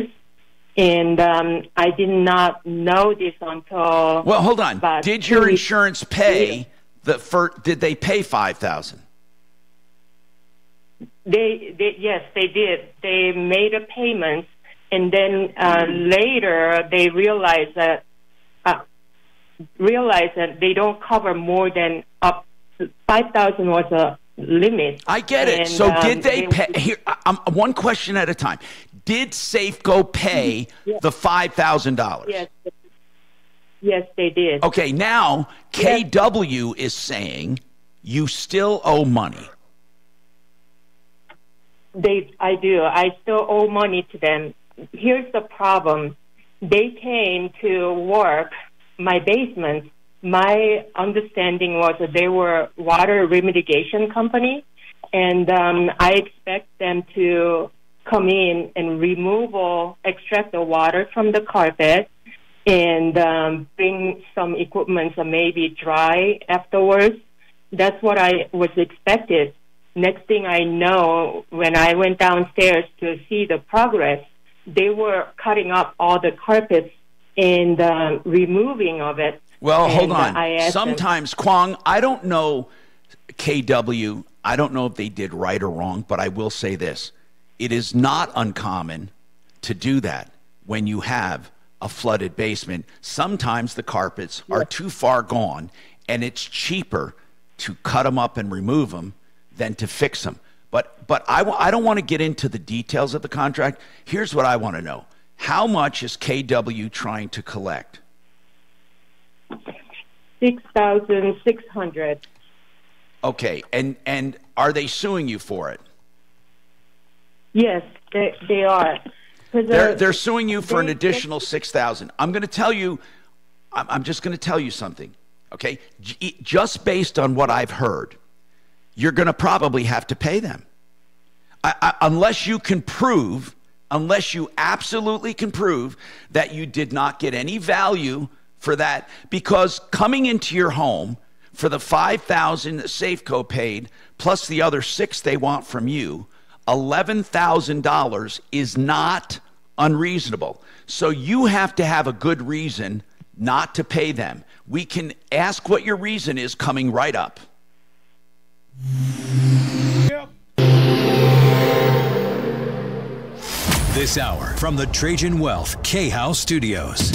S37: and um, I did not know this until.
S4: Well, hold on. Did your insurance pay the for? Did they pay five thousand?
S37: They, they, yes, they did. They made a payment, and then uh, later they realized that uh, realized that they don't cover more than up five thousand was a limit.
S4: I get it.
S37: And,
S4: so
S37: um,
S4: did they pay? Here, um, one question at a time. Did Safeco pay
S37: Yeah.
S4: the five thousand dollars?
S37: Yes, yes, they did.
S4: Okay, now KW is saying you still owe money.
S37: They, I do. I still owe money to them. Here's the problem. They came to work my basement. My understanding was that they were water remediation company, and um, I expect them to come in and remove all, extract the water from the carpet, and um, bring some equipment so maybe dry afterwards. That's what I was expected. Next thing I know, when I went downstairs to see the progress, they were cutting up all the carpets and uh, removing of it.
S4: Well, hold
S37: And, uh,
S4: on.
S37: Asked them-
S4: Sometimes Kwong, I don't know KW. I don't know if they did right or wrong, but I will say this: it is not uncommon to do that when you have a flooded basement. Sometimes the carpets are too far gone, and it's cheaper to cut them up and remove them than to fix them. But but I, I don't want to get into the details of the contract. Here's what I want to know: How much is KW trying to collect?
S37: six thousand six hundred.
S4: Okay, and and are they suing you for it?
S37: Yes, they they are.
S4: They're they're suing you for an additional six thousand. I'm going to tell you. I'm, I'm just going to tell you something. Okay, J- just based on what I've heard, you're going to probably have to pay them, I, I, unless you can prove, unless you absolutely can prove that you did not get any value for that. Because coming into your home for the five thousand that Safeco paid plus the other six they want from you, $11,000 is not unreasonable. So you have to have a good reason not to pay them. We can ask what your reason is coming right up.
S2: This hour from the Trajan Wealth K House Studios.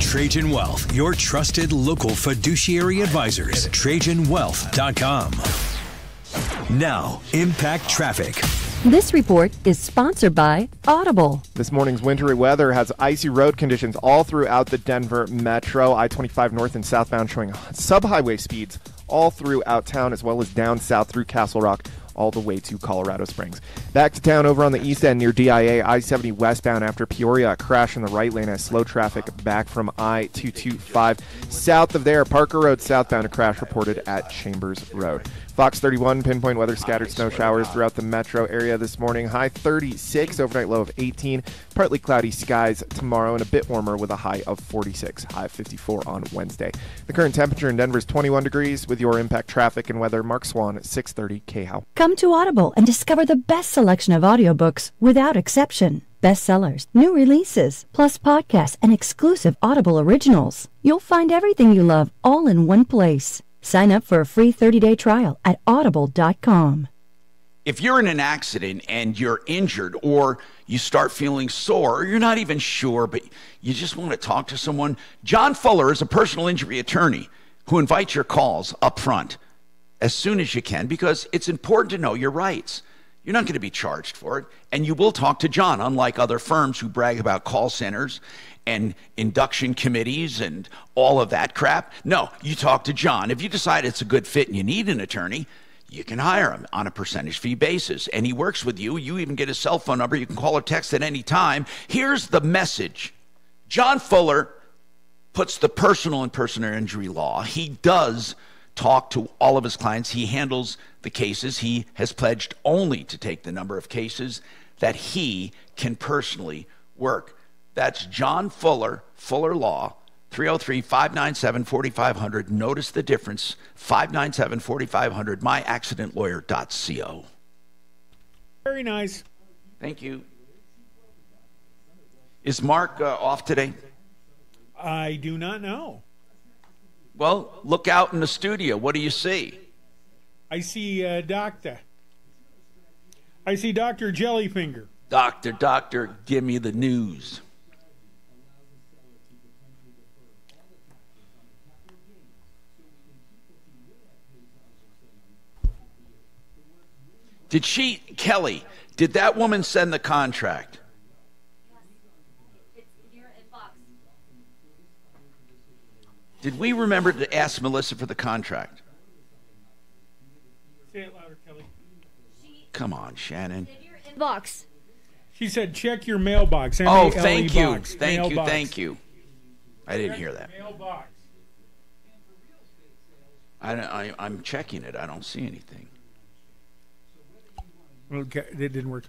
S2: Trajan Wealth, your trusted local fiduciary advisors. TrajanWealth.com. Now, impact traffic.
S21: This report is sponsored by Audible.
S22: This morning's wintry weather has icy road conditions all throughout the Denver metro. I 25 north and southbound showing subhighway speeds all throughout town, as well as down south through Castle Rock all the way to Colorado Springs. Back to town over on the east end near DIA, I 70 westbound after Peoria. A crash in the right lane as slow traffic back from I 225. South of there, Parker Road southbound, a crash reported at Chambers Road. Fox 31 pinpoint weather scattered snow showers throughout the metro area this morning. High 36, overnight low of 18. Partly cloudy skies tomorrow and a bit warmer with a high of 46. High of 54 on Wednesday. The current temperature in Denver is 21 degrees with your impact traffic and weather. Mark Swan at 630 KHOW.
S21: Come to Audible and discover the best selection of audiobooks without exception. Bestsellers, new releases, plus podcasts and exclusive Audible originals. You'll find everything you love all in one place. Sign up for a free 30-day trial at audible.com.
S4: If you're in an accident and you're injured or you start feeling sore or you're not even sure, but you just want to talk to someone, John Fuller is a personal injury attorney who invites your calls up front as soon as you can because it's important to know your rights. You're not going to be charged for it, and you will talk to John, unlike other firms who brag about call centers and induction committees and all of that crap. No, you talk to John. If you decide it's a good fit and you need an attorney, you can hire him on a percentage fee basis. And he works with you. You even get his cell phone number. You can call or text at any time. Here's the message John Fuller puts the personal and personal injury law. He does talk to all of his clients. He handles the cases. He has pledged only to take the number of cases that he can personally work. That's John Fuller, Fuller Law, 303 597 4500. Notice the difference 597 4500, myaccidentlawyer.co.
S31: Very nice.
S4: Thank you. Is Mark uh, off today?
S31: I do not know.
S4: Well, look out in the studio. What do you see?
S31: I see uh, Doctor. I see Doctor Jellyfinger.
S4: Doctor, doctor, give me the news. Did she, Kelly, did that woman send the contract? Did we remember to ask Melissa for the contract?
S31: Say it louder, Kelly.
S4: Come on, Shannon.
S34: Box.
S31: She said, "Check your mailbox."
S4: Oh,
S31: M-A-L-E
S4: thank you.
S31: box.
S4: Thank you. Thank you. I didn't hear that.
S31: Mailbox.
S4: I, I, I'm checking it. I don't see anything.
S31: Okay, it didn't work.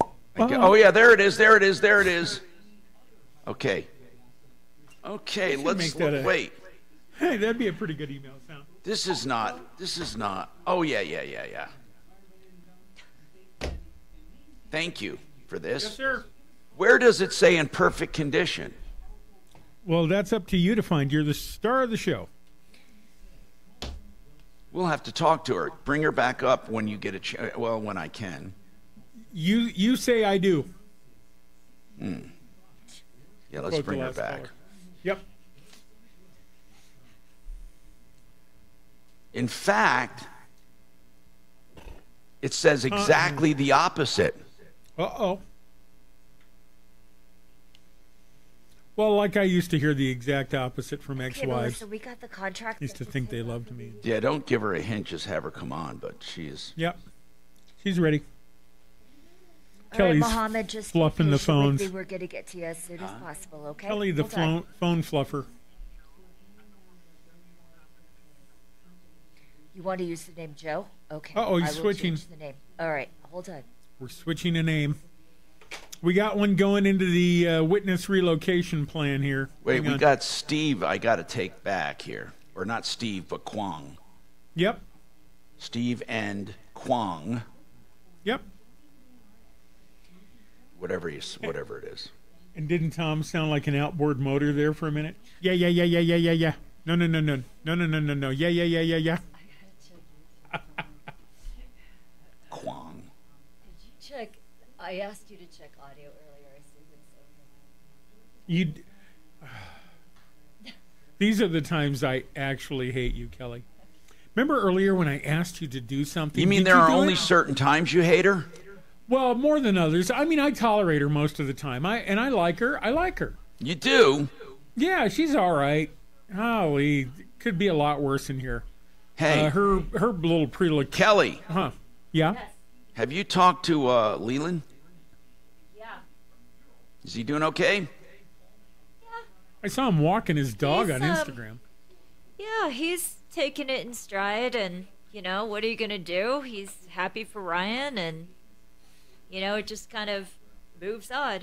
S4: I oh, yeah, there it is. There it is. There it is. Okay. Okay, let's
S31: make that
S4: look.
S31: a-
S4: wait.
S31: Hey, that'd be a pretty good email sound.
S4: This is not. This is not. Oh, yeah, yeah, yeah, yeah. Thank you for this.
S31: Yes, sir.
S4: Where does it say in perfect condition?
S31: Well, that's up to you to find. You're the star of the show.
S4: We'll have to talk to her. Bring her back up when you get a chance. well, when I can.
S31: You you say I do.
S4: Hmm. Yeah, let's
S31: Quote
S4: bring her back.
S31: caller. Yep.
S4: In fact, it says exactly the opposite.
S31: Uh oh. Well, like I used to hear the exact opposite from
S34: Okay,
S31: ex-wives.
S34: Melissa, we got the contract.
S31: used to think they loved me.
S4: Yeah, don't give her a hint. Just have her come on. But she's. is.
S31: Yep. She's ready.
S34: All right,
S31: Kelly's
S34: Mohammed, just
S31: fluffing the phones.
S34: We're going to get to you as soon as possible, okay?
S31: Kelly, the phone, phone fluffer.
S34: You want to use the name Joe? Okay.
S31: Uh-oh, he's switching.
S34: change the name. All right, hold on.
S31: We're switching a name. We got one going into the uh, witness relocation plan here.
S4: Wait,
S31: Hang
S4: we
S31: on.
S4: got Steve. I got to take back here, or not Steve, but Kwong.
S31: Yep.
S4: Steve and Kwong.
S31: Yep.
S4: Whatever you, whatever it is.
S31: And didn't Tom sound like an outboard motor there for a minute? Yeah, yeah, yeah, yeah, yeah, yeah, yeah. No, no, no, no, no, no, no, no, no. Yeah, yeah, yeah, yeah, yeah.
S4: Kwong.
S34: Did you check. I asked you to check audio earlier. I see what's over.
S31: You. These are the times I actually hate you, Kelly. Remember earlier when I asked you to do something?
S4: You mean
S31: Did
S4: there are only
S31: it?
S4: certain times you hate her?
S31: Well, more than others. I mean, I tolerate her most of the time. I and I like her. I like her.
S4: You do?
S31: Yeah, she's all right. Holy, could be a lot worse in here.
S4: Hey.
S31: uh, her her little prelook.
S4: Kelly.
S31: Huh? Yeah.
S4: Have you talked to uh, Leland?
S34: Yeah.
S4: Is he doing okay? Yeah.
S31: I saw him walking his dog
S34: He's,
S31: on
S34: um,
S31: Instagram.
S34: Yeah, he's taking it in stride, and you know, what are you gonna do? He's happy for Ryan, and you know, it just kind of moves on.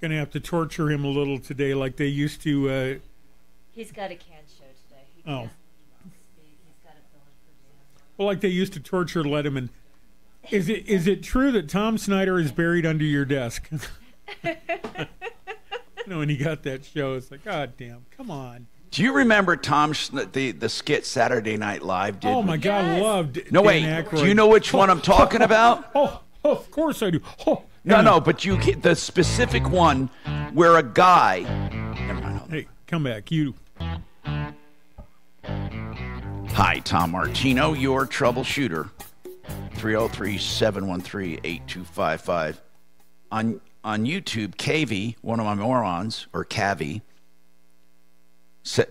S31: Gonna have to torture him a little today, like they used to. Uh,
S34: He's got a can show today. He
S31: oh,
S34: can't speak. He's got to fill in for Dan.
S31: Well, like they used to torture Letterman. Is it is it true that Tom Snyder is buried under your desk? you know, when he got that show, it's like, God damn, come on.
S4: Do you remember Tom the the skit Saturday Night Live did?
S31: Oh my God, I loved. It.
S4: No
S31: Dan
S4: wait.
S31: Aykroyd.
S4: Do you know which one I'm talking about?
S31: Oh, oh, of course I do. Oh,
S4: No, no, but you get the specific one where a guy. Never mind.
S31: Hey, come back, you.
S4: Hi, Tom Martino, your troubleshooter. 303 713 8255. On on YouTube, KV, one of my morons, or Cavi,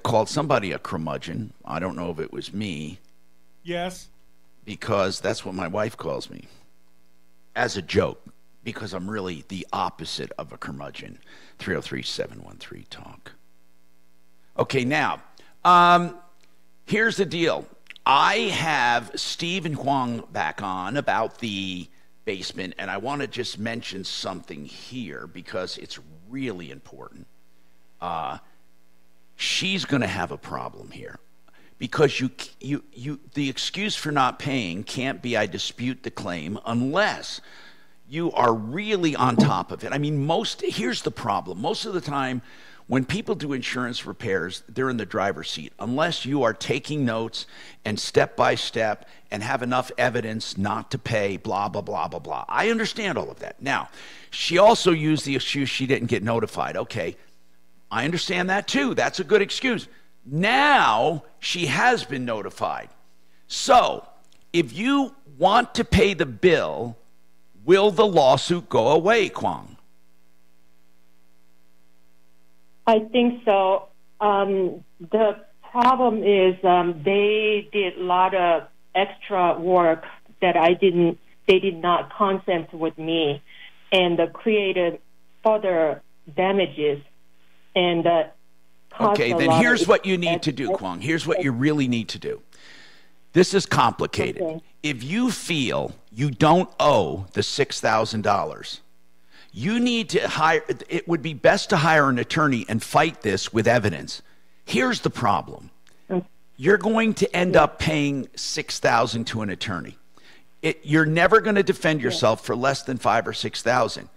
S4: called somebody a curmudgeon. I don't know if it was me,
S31: Yes.
S4: because that's what my wife calls me as a joke, because I'm really the opposite of a curmudgeon. 303 713 Talk. Okay, now, um, here's the deal. I have Steve and Huang back on about the basement, and I want to just mention something here because it's really important. Uh, she's going to have a problem here because you, you, you, the excuse for not paying can't be I dispute the claim unless you are really on top of it. I mean, most, here's the problem. Most of the time, when people do insurance repairs, they're in the driver's seat. Unless you are taking notes and step by step and have enough evidence not to pay, blah, blah, blah, blah, blah. I understand all of that. Now, she also used the excuse she didn't get notified. Okay, I understand that too. That's a good excuse. Now she has been notified. So, if you want to pay the bill, will the lawsuit go away, Kwong?
S37: I think so. Um, the problem is um, they did a lot of extra work that I didn't. They did not consent with me, and uh, created further damages. And uh,
S4: Okay, then here's what you need to do, Kwong. Here's what you really need to do. This is complicated. If you feel you don't owe the $6,000, you need to hire, it would be best to hire an attorney and fight this with evidence. Here's the problem you're going to end up paying 6000 to an attorney. It, you're never going to defend yourself for less than five or 6000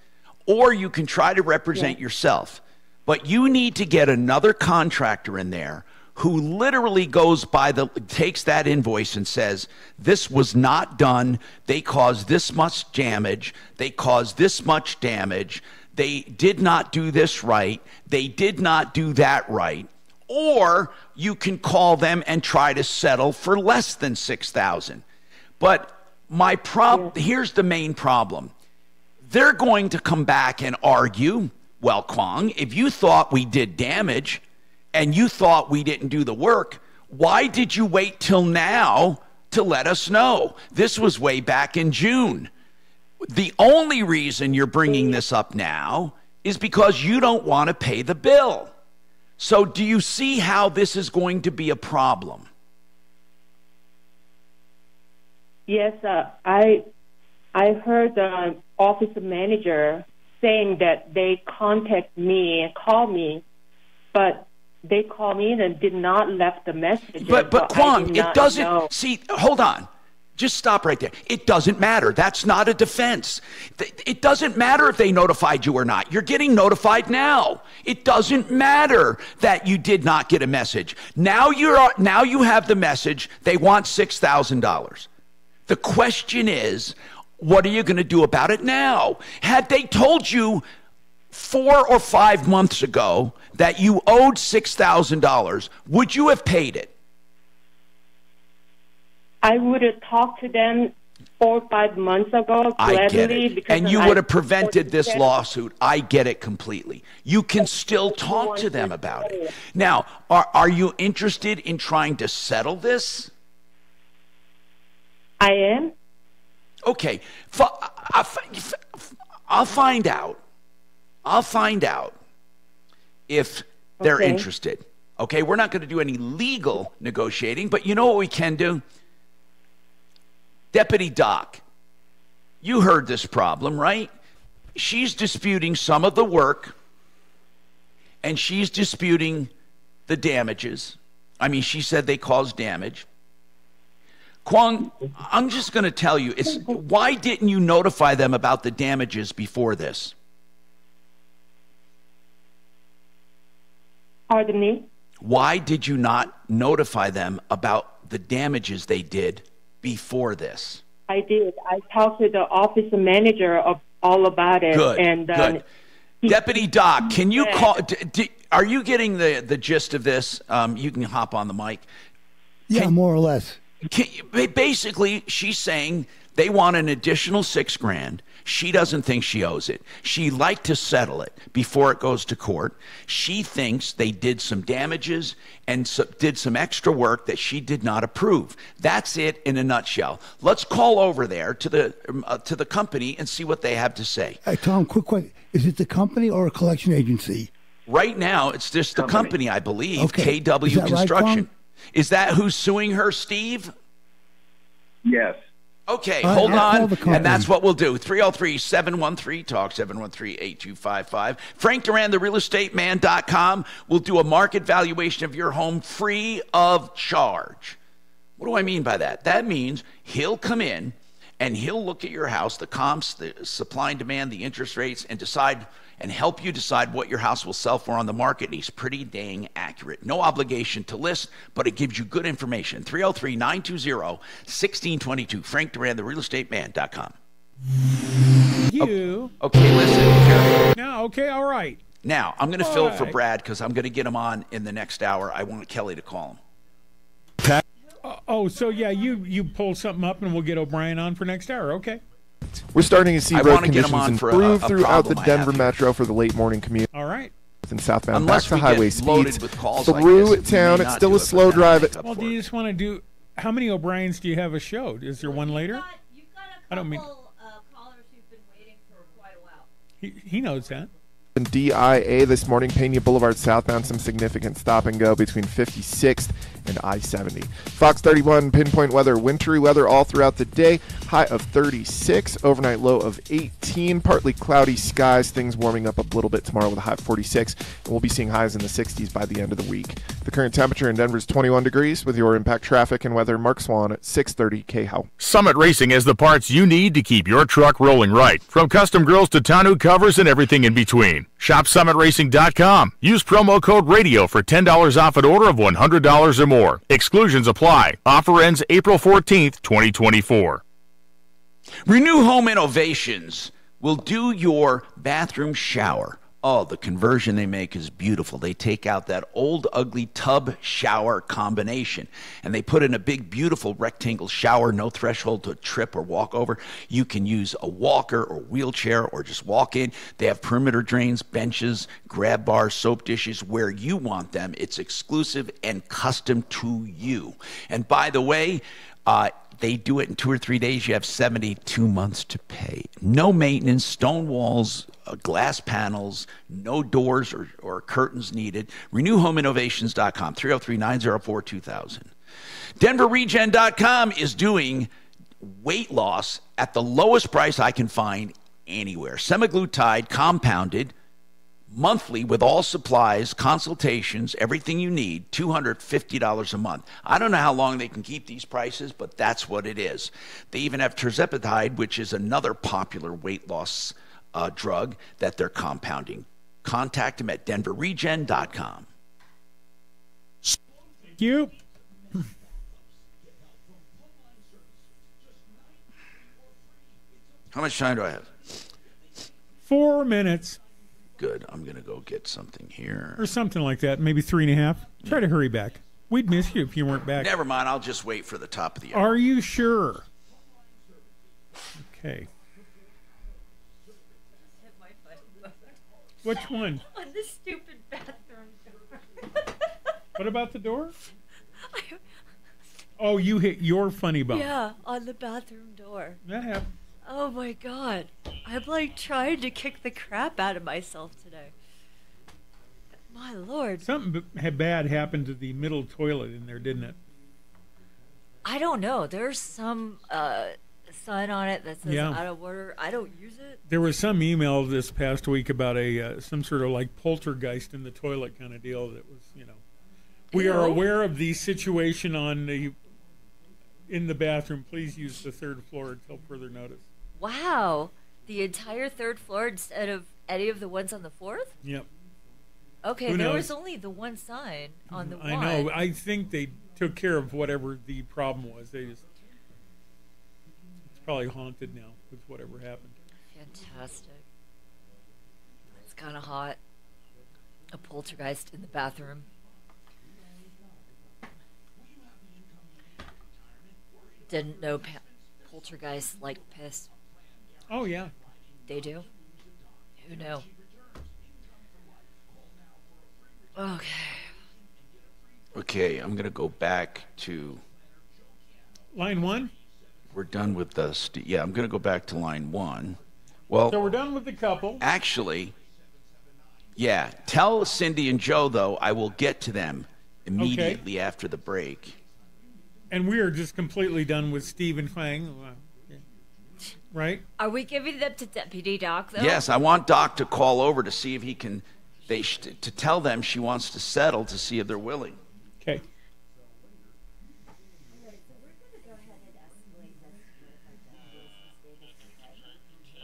S4: Or you can try to represent yourself. But you need to get another contractor in there who literally goes by the takes that invoice and says this was not done. They caused this much damage. They caused this much damage. They did not do this right. They did not do that right. Or you can call them and try to settle for less than 6000 but My prob here's the main problem. They're going to come back and argue, well, Kwong, if you thought we did damage and you thought we didn't do the work, why did you wait till now to let us know? This was way back in June. The only reason you're bringing this up now is because you don't want to pay the bill. So, do you see how this is going to be a problem?
S37: Yes, uh, I I heard the office manager saying that they contact me and call me, but they called me and did not left the message.
S4: But but
S37: so
S4: Kwong, it doesn't
S37: know.
S4: see. Hold on, just stop right there. It doesn't matter. That's not a defense. It doesn't matter if they notified you or not. You're getting notified now. It doesn't matter that you did not get a message. Now you're now you have the message. They want six thousand dollars. The question is, what are you going to do about it now? Had they told you four or five months ago that you owed $6,000, would you have paid it?
S37: I would have talked to them four or five months ago
S4: I get
S37: gladly
S4: And you would have prevented this lawsuit. I get it completely. You can still talk to them about it. Now, are, are you interested in trying to settle this?
S37: I am.
S4: Okay. F- uh, uh, I- f- f- I'll find out. I'll find out if they're
S37: Okay.
S4: interested. Okay, we're not going to do any legal negotiating, but you know what we can do? Deputy Doc, you heard this problem, right? She's disputing some of the work and she's disputing the damages. I mean, she said they caused damage. Kwong, I'm just going to tell you, it's why didn't you notify them about the damages before this?
S37: Pardon me.
S4: Why did you not notify them about the damages they did before this?
S37: I did. I talked to the office manager of all about it.
S4: Good.
S37: And um,
S4: good. Deputy Doc, can you call? D- d- are you getting the, the gist of this? Um, you can hop on the mic.
S33: Yeah, more or less.
S4: Can, basically, she's saying they want an additional six grand. She doesn't think she owes it. She'd like to settle it before it goes to court. She thinks they did some damages and so, did some extra work that she did not approve. That's it in a nutshell. Let's call over there to the um, uh, to the company and see what they have to say.
S33: Hey, Tom, quick question. Is it the company or a collection agency?
S4: Right now, it's just the company, I believe,
S33: Okay.
S4: KW
S33: Is that right,
S4: Construction. Is that who's suing her, Steve?
S36: Yes.
S4: Okay,
S33: right,
S4: hold on. And that's what we'll do. 303 713 Talk, 713 8255. Frank Duran, the real estate realestateman.com, will do a market valuation of your home free of charge. What do I mean by that? That means he'll come in and he'll look at your house, the comps, the supply and demand, the interest rates, and decide and help you decide what your house will sell for on the market. And he's pretty dang accurate. No obligation to list, but it gives you good information. 303 920 1622. Frank Duran, the real estate realestateman.com.
S31: You.
S4: Okay, listen.
S31: Now, okay, all right.
S4: Now, I'm going to fill it for Brad because I'm going to get him on in the next hour. I want Kelly to call him.
S31: Uh, oh, so yeah, you you pull something up and we'll get O'Brien on for next hour. Okay.
S22: We're starting to see
S4: I
S22: road
S4: wanna get 'em
S22: conditions
S4: on for a-
S22: improve
S4: a
S22: throughout the Denver metro for the late morning commute.
S31: All right.
S22: And southbound
S4: Unless
S22: back to highway speeds
S4: with calls like
S22: through
S4: this,
S22: town. It's still a slow drive.
S4: make
S31: Well, do you just want to do? How many O'Briens do you have a show? Is there one later? I don't mean. He, he knows that.
S22: DIA this morning, Pena Boulevard southbound, some significant stop and go between 56th and I 70. Fox 31 pinpoint weather, wintry weather all throughout the day, high of 36, overnight low of 18, partly cloudy skies, things warming up a little bit tomorrow with a high of 46, and we'll be seeing highs in the 60s by the end of the week. The current temperature in Denver is 21 degrees with your impact traffic and weather. Mark Swan at 630 KHOW.
S38: Summit Racing has the parts you need to keep your truck rolling right, from custom grills to tonneau covers and everything in between. Shop summitracing.com. Use promo code RADIO for $10 off an order of $100 or more. Exclusions apply. Offer ends April 14th, 2024.
S4: Renew Home Innovations will do your bathroom shower Oh, the conversion they make is beautiful. They take out that old, ugly tub shower combination and they put in a big, beautiful rectangle shower, no threshold to trip or walk over. You can use a walker or wheelchair or just walk in. They have perimeter drains, benches, grab bars, soap dishes where you want them. It's exclusive and custom to you. And by the way, uh, they do it in two or three days. You have 72 months to pay. No maintenance, stone walls, uh, glass panels, no doors or, or curtains needed. RenewHomeInnovations.com, 303 904 2000. DenverRegen.com is doing weight loss at the lowest price I can find anywhere. Semaglutide compounded monthly with all supplies, consultations, everything you need, $250 a month. I don't know how long they can keep these prices, but that's what it is. They even have tirzepatide, which is another popular weight loss uh, drug that they're compounding. Contact them at denverregen.com.
S31: Thank you.
S4: How much time do I have?
S31: Four minutes
S4: Good. I'm going to go get something here.
S31: or something like that. Maybe three and a half. Try to hurry back. We'd miss you if you weren't back.
S4: Never mind. I'll just wait for the top of the hour.
S31: Are you sure? Okay. Which one?
S34: On the stupid bathroom door.
S31: What about the door? Oh, you hit your funny bone.
S34: Yeah, on the bathroom door.
S31: That happened.
S34: Oh my god. I'm like trying to kick the crap out of myself today. My lord.
S31: Something b- bad happened to the middle toilet in there, didn't it?
S34: I don't know. There's some uh, sign on it that says
S31: Yeah.
S34: out of order. I don't use it.
S31: There was some email this past week about a uh, some sort of like poltergeist in the toilet kind of deal that was, you know. We are aware of the situation on the in the bathroom. Please use the third floor until further notice.
S34: Wow. The entire third floor instead of any of the ones on the fourth?
S31: Yep.
S34: Okay,
S31: Who
S34: there
S31: knows?
S34: was only the one sign on the
S31: I
S34: one.
S31: know. I think they took care of whatever the problem was. They just it's probably haunted now with whatever happened.
S34: Fantastic. It's kind of hot. A poltergeist in the bathroom. Didn't know pa- poltergeists like piss.
S31: Oh yeah.
S34: They do? Who knew? Okay.
S4: Okay, I'm going to go back to.
S31: Line one.
S4: We're done with the. St- yeah, I'm going to go back to line one. Well,
S31: So we're done with the couple.
S4: actually, yeah. Tell Cindy and Joe though I will get to them immediately after the break.
S31: And we are just completely done with Steve and Fang. Yeah. Right?
S34: Are we giving them to Deputy Doc, though?
S4: Yes, I want Doc to call over to see if he can. They sh- to tell them she wants to settle to see if they're willing.
S31: Okay.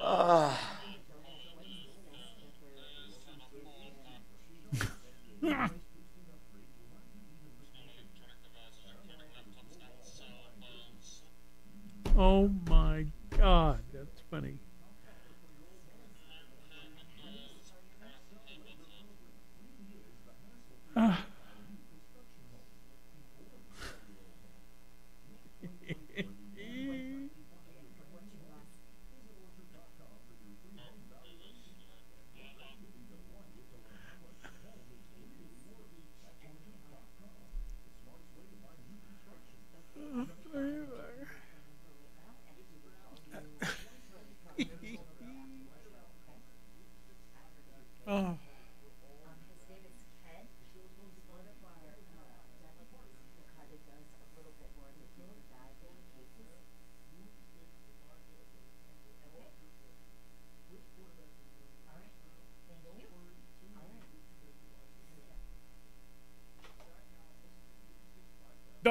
S4: Uh,
S31: Oh my God, that's funny. Ah. Oh.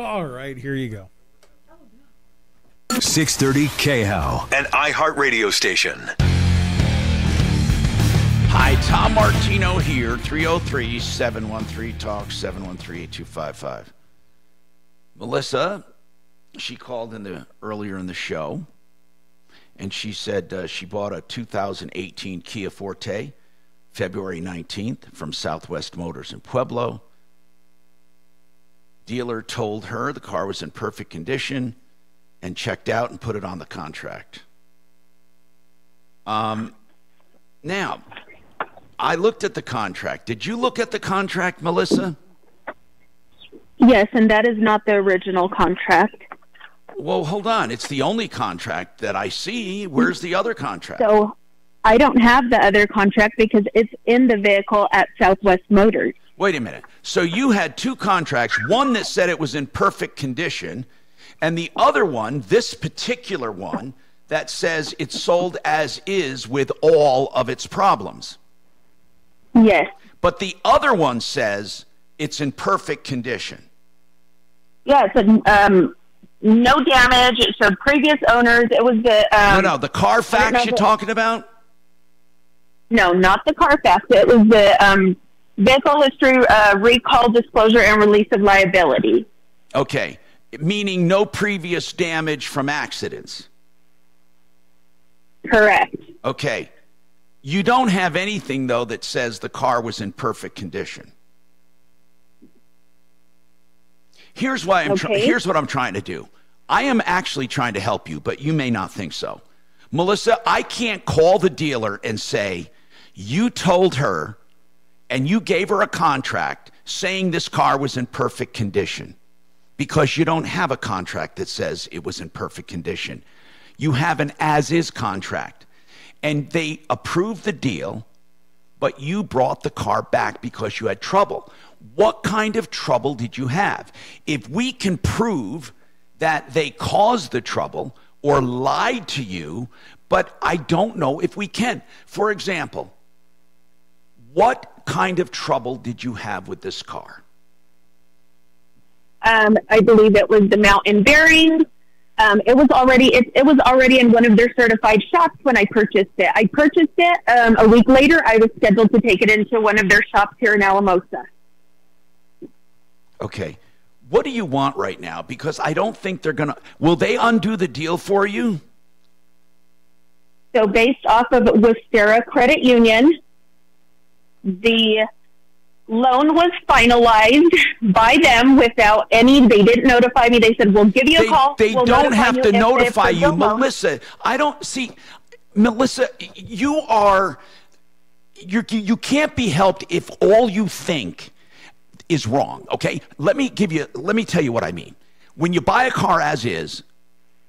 S31: All right, here you go.
S2: 630 KHOW, an iHeartRadio station.
S4: Hi, Tom Martino here, 303 713 Talk, 713 8255. Melissa, she called in the earlier in the show, and she said uh, she bought a 2018 Kia Forte February 19th from Southwest Motors in Pueblo. Dealer told her the car was in perfect condition and checked out and put it on the contract. Um, now, I looked at the contract. Did you look at the contract, Melissa?
S24: Yes, and that is not the original contract.
S4: Well, hold on. It's the only contract that I see. Where's the other contract?
S24: So I don't have the other contract because it's in the vehicle at Southwest Motors.
S4: Wait a minute. So you had two contracts, one that said it was in perfect condition, and the other one, this particular one, that says it's sold as is with all of its problems.
S24: Yes.
S4: But the other one says it's in perfect condition.
S24: Yeah, it's a, um, no damage. It's previous owners. It was the. Um,
S4: no, no, the Carfax you're talking about?
S24: No, not the Carfax. It was the um, vehicle history uh, recall, disclosure, and release of liability.
S4: Okay. Meaning no previous damage from accidents.
S24: Correct.
S4: Okay. You don't have anything, though, that says the car was in perfect condition. Here's why I'm try-
S24: Okay.
S4: here's what I'm trying to do. I am actually trying to help you, but you may not think so. Melissa, I can't call the dealer and say, "You told her and you gave her a contract saying this car was in perfect condition." Because you don't have a contract that says it was in perfect condition. You have an as is contract. And they approved the deal, but you brought the car back because you had trouble. What kind of trouble did you have? If we can prove that they caused the trouble or lied to you, but I don't know if we can. For example, what kind of trouble did you have with this car?
S24: Um, I believe it was the mountain bearing. Um, it was already it, it was already in one of their certified shops when I purchased it. I purchased it um, a week later. I was scheduled to take it into one of their shops here in Alamosa.
S4: Okay. What do you want right now? Because I don't think they're going to. Will they undo the deal for you?
S24: So based off of Westerra Credit Union, the loan was finalized by them without any. They didn't notify me. They said we'll give you a
S4: They,
S24: call.
S4: they
S24: We'll
S4: don't have
S24: you
S4: to notify you. Melissa. I don't see, Melissa. You are, you you can't be helped if all you think is wrong. Okay, let me give you. Let me tell you what I mean. When you buy a car as is,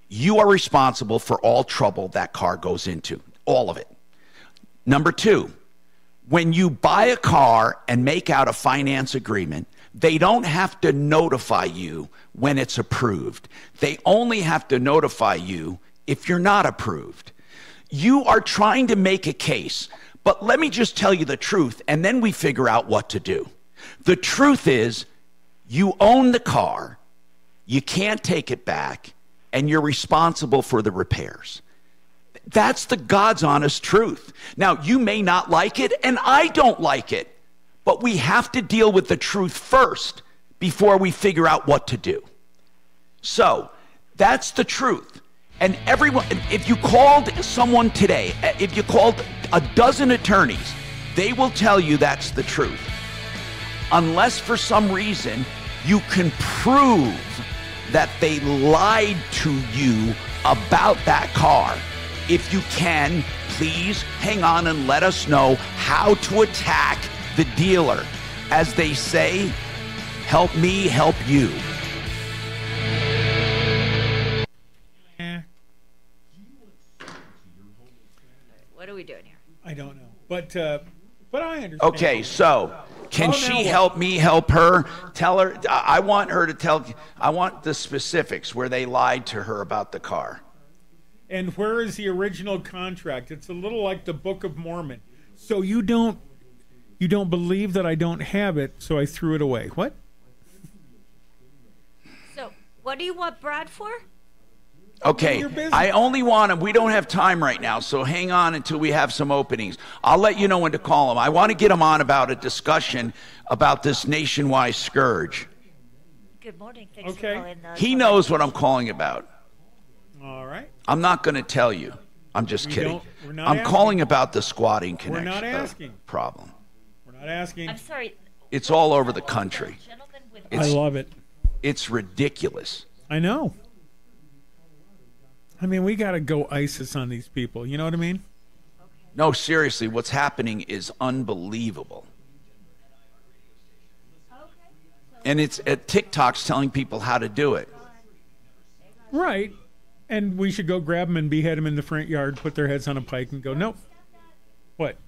S4: you are responsible for all trouble that car goes into, all of it. Number two, when you buy a car and make out a finance agreement, they don't have to notify you when it's approved. They only have to notify you if you're not approved. You are trying to make a case, but let me just tell you the truth, and then we figure out what to do. The truth is, you own the car, you can't take it back, and you're responsible for the repairs. That's the God's honest truth. Now, you may not like it, and I don't like it, but we have to deal with the truth first before we figure out what to do. So, that's the truth. And everyone, if you called someone today, if you called a dozen attorneys, they will tell you that's the truth. Unless for some reason you can prove that they lied to you about that car. If you can, please hang on and let us know how to attack the dealer. As they say, help me help you.
S34: What are we doing here?
S31: I don't know, but uh, but I understand.
S4: Okay, so can
S31: Oh,
S4: she
S31: what?
S4: help me help her? Tell her, I I want her to tell, I want the specifics where they lied to her about the car.
S31: And where is the original contract? It's a little like the Book of Mormon. So you don't you don't believe that I don't have it, so I threw it away. What?
S34: So, what do you want Brad for?
S4: Okay, I only want him. We don't have time right now, so hang on until we have some openings. I'll let you know when to call him. I want to get him on about a discussion about this nationwide scourge.
S34: Good morning. Thanks
S31: Okay.
S34: for calling. Uh,
S4: He knows what I'm calling about.
S31: All right.
S4: I'm not going to tell you. I'm just
S31: We
S4: kidding.
S31: we're not
S4: I'm
S31: asking.
S4: calling about the squatting connection.
S31: We're
S4: connection
S31: not
S4: uh,
S31: asking.
S4: problem.
S31: We're not asking.
S34: I'm sorry.
S4: It's all over the country.
S31: I
S4: It's,
S31: love it.
S4: It's ridiculous.
S31: I know. I mean, we got to go ISIS on these people. You know what I mean?
S4: No, seriously, what's happening is unbelievable. And it's at TikTok's telling people how to do it.
S31: Right. And we should go grab them and behead them in the front yard, put their heads on a pike, and go, nope. What?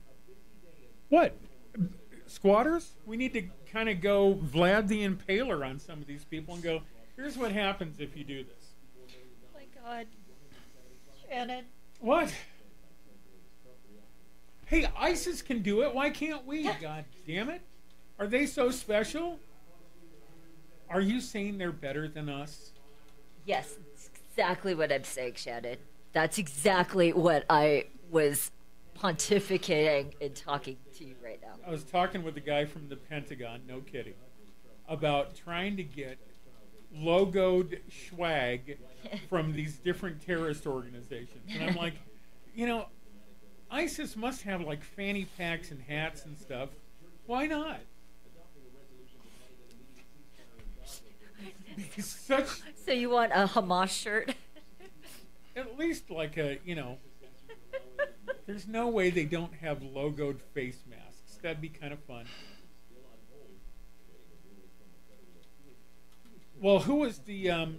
S31: What? Squatters? We need to kind of go Vlad the Impaler on some of these people and go, here's what happens if you do this.
S34: Oh my God. Shannon.
S31: What? Hey, ISIS can do it. Why can't we? God damn it. Are they so special? Are you saying they're better than us?
S34: Yes, exactly what I'm saying, Shannon. That's exactly what I was pontificating and talking to you right now.
S31: I was talking with a guy from the Pentagon, no kidding, about trying to get logoed swag from these different terrorist organizations. And I'm like, you know, ISIS must have like fanny packs and hats and stuff. Why not? Such
S34: So you want a Hamas shirt?
S31: at least like a you know there's no way they don't have logoed face masks. That'd be kind of fun. Well who was the um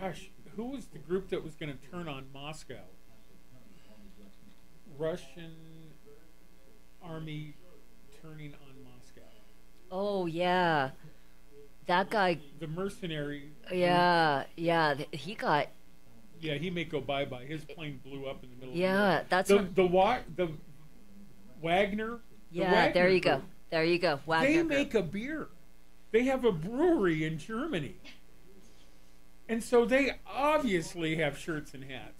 S31: gosh who was the group that was going to turn on moscow? Russian army turning on moscow.
S34: Oh yeah, that guy.
S31: the mercenary
S34: Yeah, yeah. th- He got.
S31: yeah he may go bye-bye his plane blew up in the middle
S34: Yeah,
S31: of the
S34: that's
S31: the,
S34: what-
S31: the wa- the wagner the
S34: Yeah,
S31: Wagner
S34: there you go. There you go. Wagner
S31: they
S34: Group.
S31: make a beer. They have a brewery in Germany. And so they obviously have shirts and hats.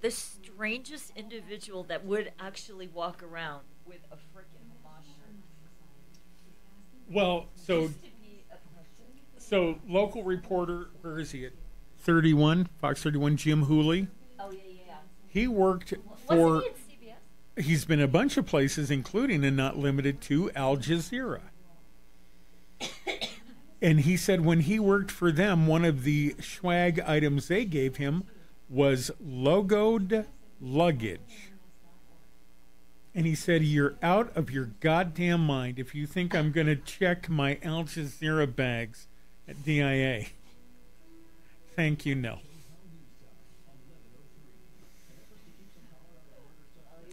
S34: the strangest individual that would actually walk around with a freaking shirt.
S31: Well, so so local reporter, where is he at? 31, Fox 31, Jim Hooley.
S34: Oh yeah, yeah.
S31: He worked for.
S34: He at CBS?
S31: He's been a bunch of places, including and not limited to Al Jazeera. and he said when he worked for them, one of the swag items they gave him was logoed luggage. And he said, You're out of your goddamn mind if you think I'm going to check my Al Jazeera bags at DIA. Thank you, no.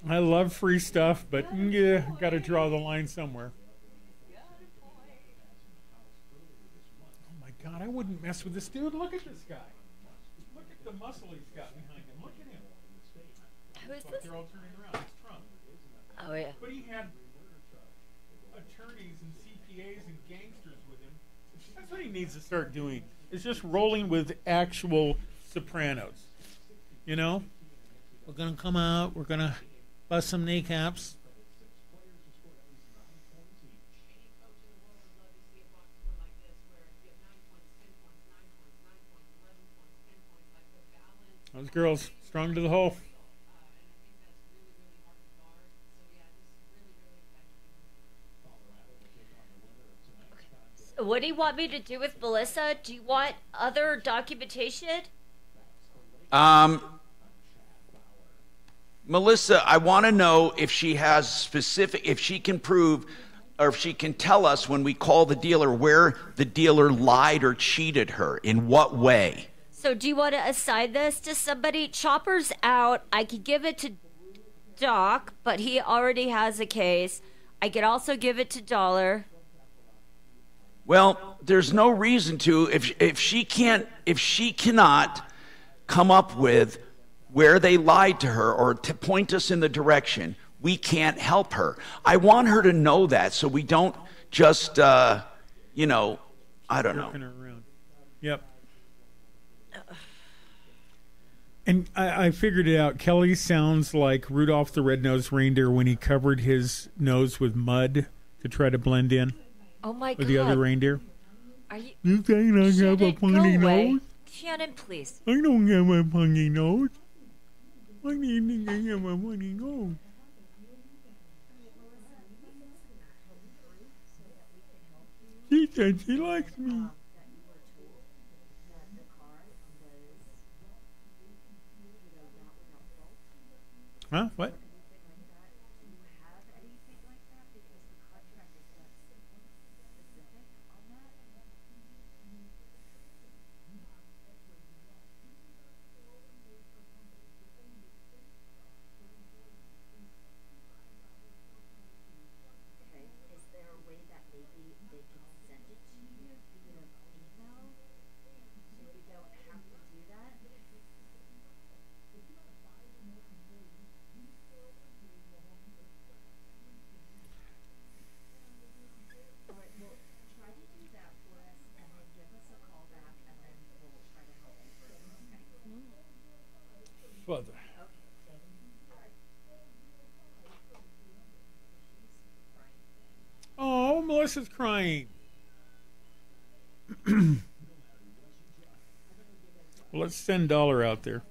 S31: I love free stuff, but yeah, got to draw the line somewhere. Oh my God, I wouldn't mess with this dude. Look at this guy. The muscle he's got behind him. Look at him.
S34: Who is this?
S31: They're all turning around. It's Trump.
S34: Oh yeah.
S31: But he had attorneys and CPAs and gangsters with him. That's what he needs to start doing. Is just rolling with actual sopranos. You know, we're gonna come out. We're gonna bust some kneecaps. Those girls strong to the hole.
S34: What do you want me to do with Melissa? Do you want other documentation?
S4: Um, Melissa, I want to know if she has specific, if she can prove, or if she can tell us when we call the dealer where the dealer lied or cheated her. In what way?
S34: So do you want to assign this to somebody? Chopper's out. I could give it to Doc, but he already has a case. I could also give it to Dollar.
S4: Well, there's no reason to if if she can't if she cannot come up with where they lied to her or to point us in the direction we can't help her i want her to know that so we don't just uh, you know i don't know
S39: Jerking her around. Yep. And I, I figured it out. Kelly sounds like Rudolph the Red-Nosed Reindeer when he covered his nose with mud to try to blend in
S34: Oh my
S39: with the other reindeer.
S34: Are you?
S39: You think I have a
S34: Shannon,
S39: funny nose?
S34: Shannon, please.
S39: I don't have a funny nose. Why do you think I have a funny nose? She said she likes me. Huh? What? Melissa's crying. well, let's send Dollar out there.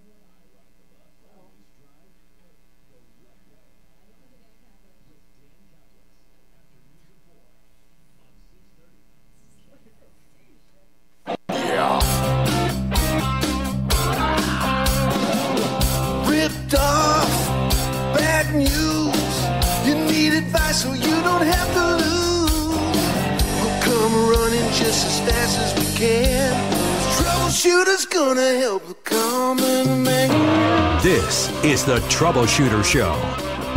S40: ripped off. Bad news. You need advice so you don't have to just as fast as we can. Troubleshooter's gonna help the common man.
S2: This is the Troubleshooter Show.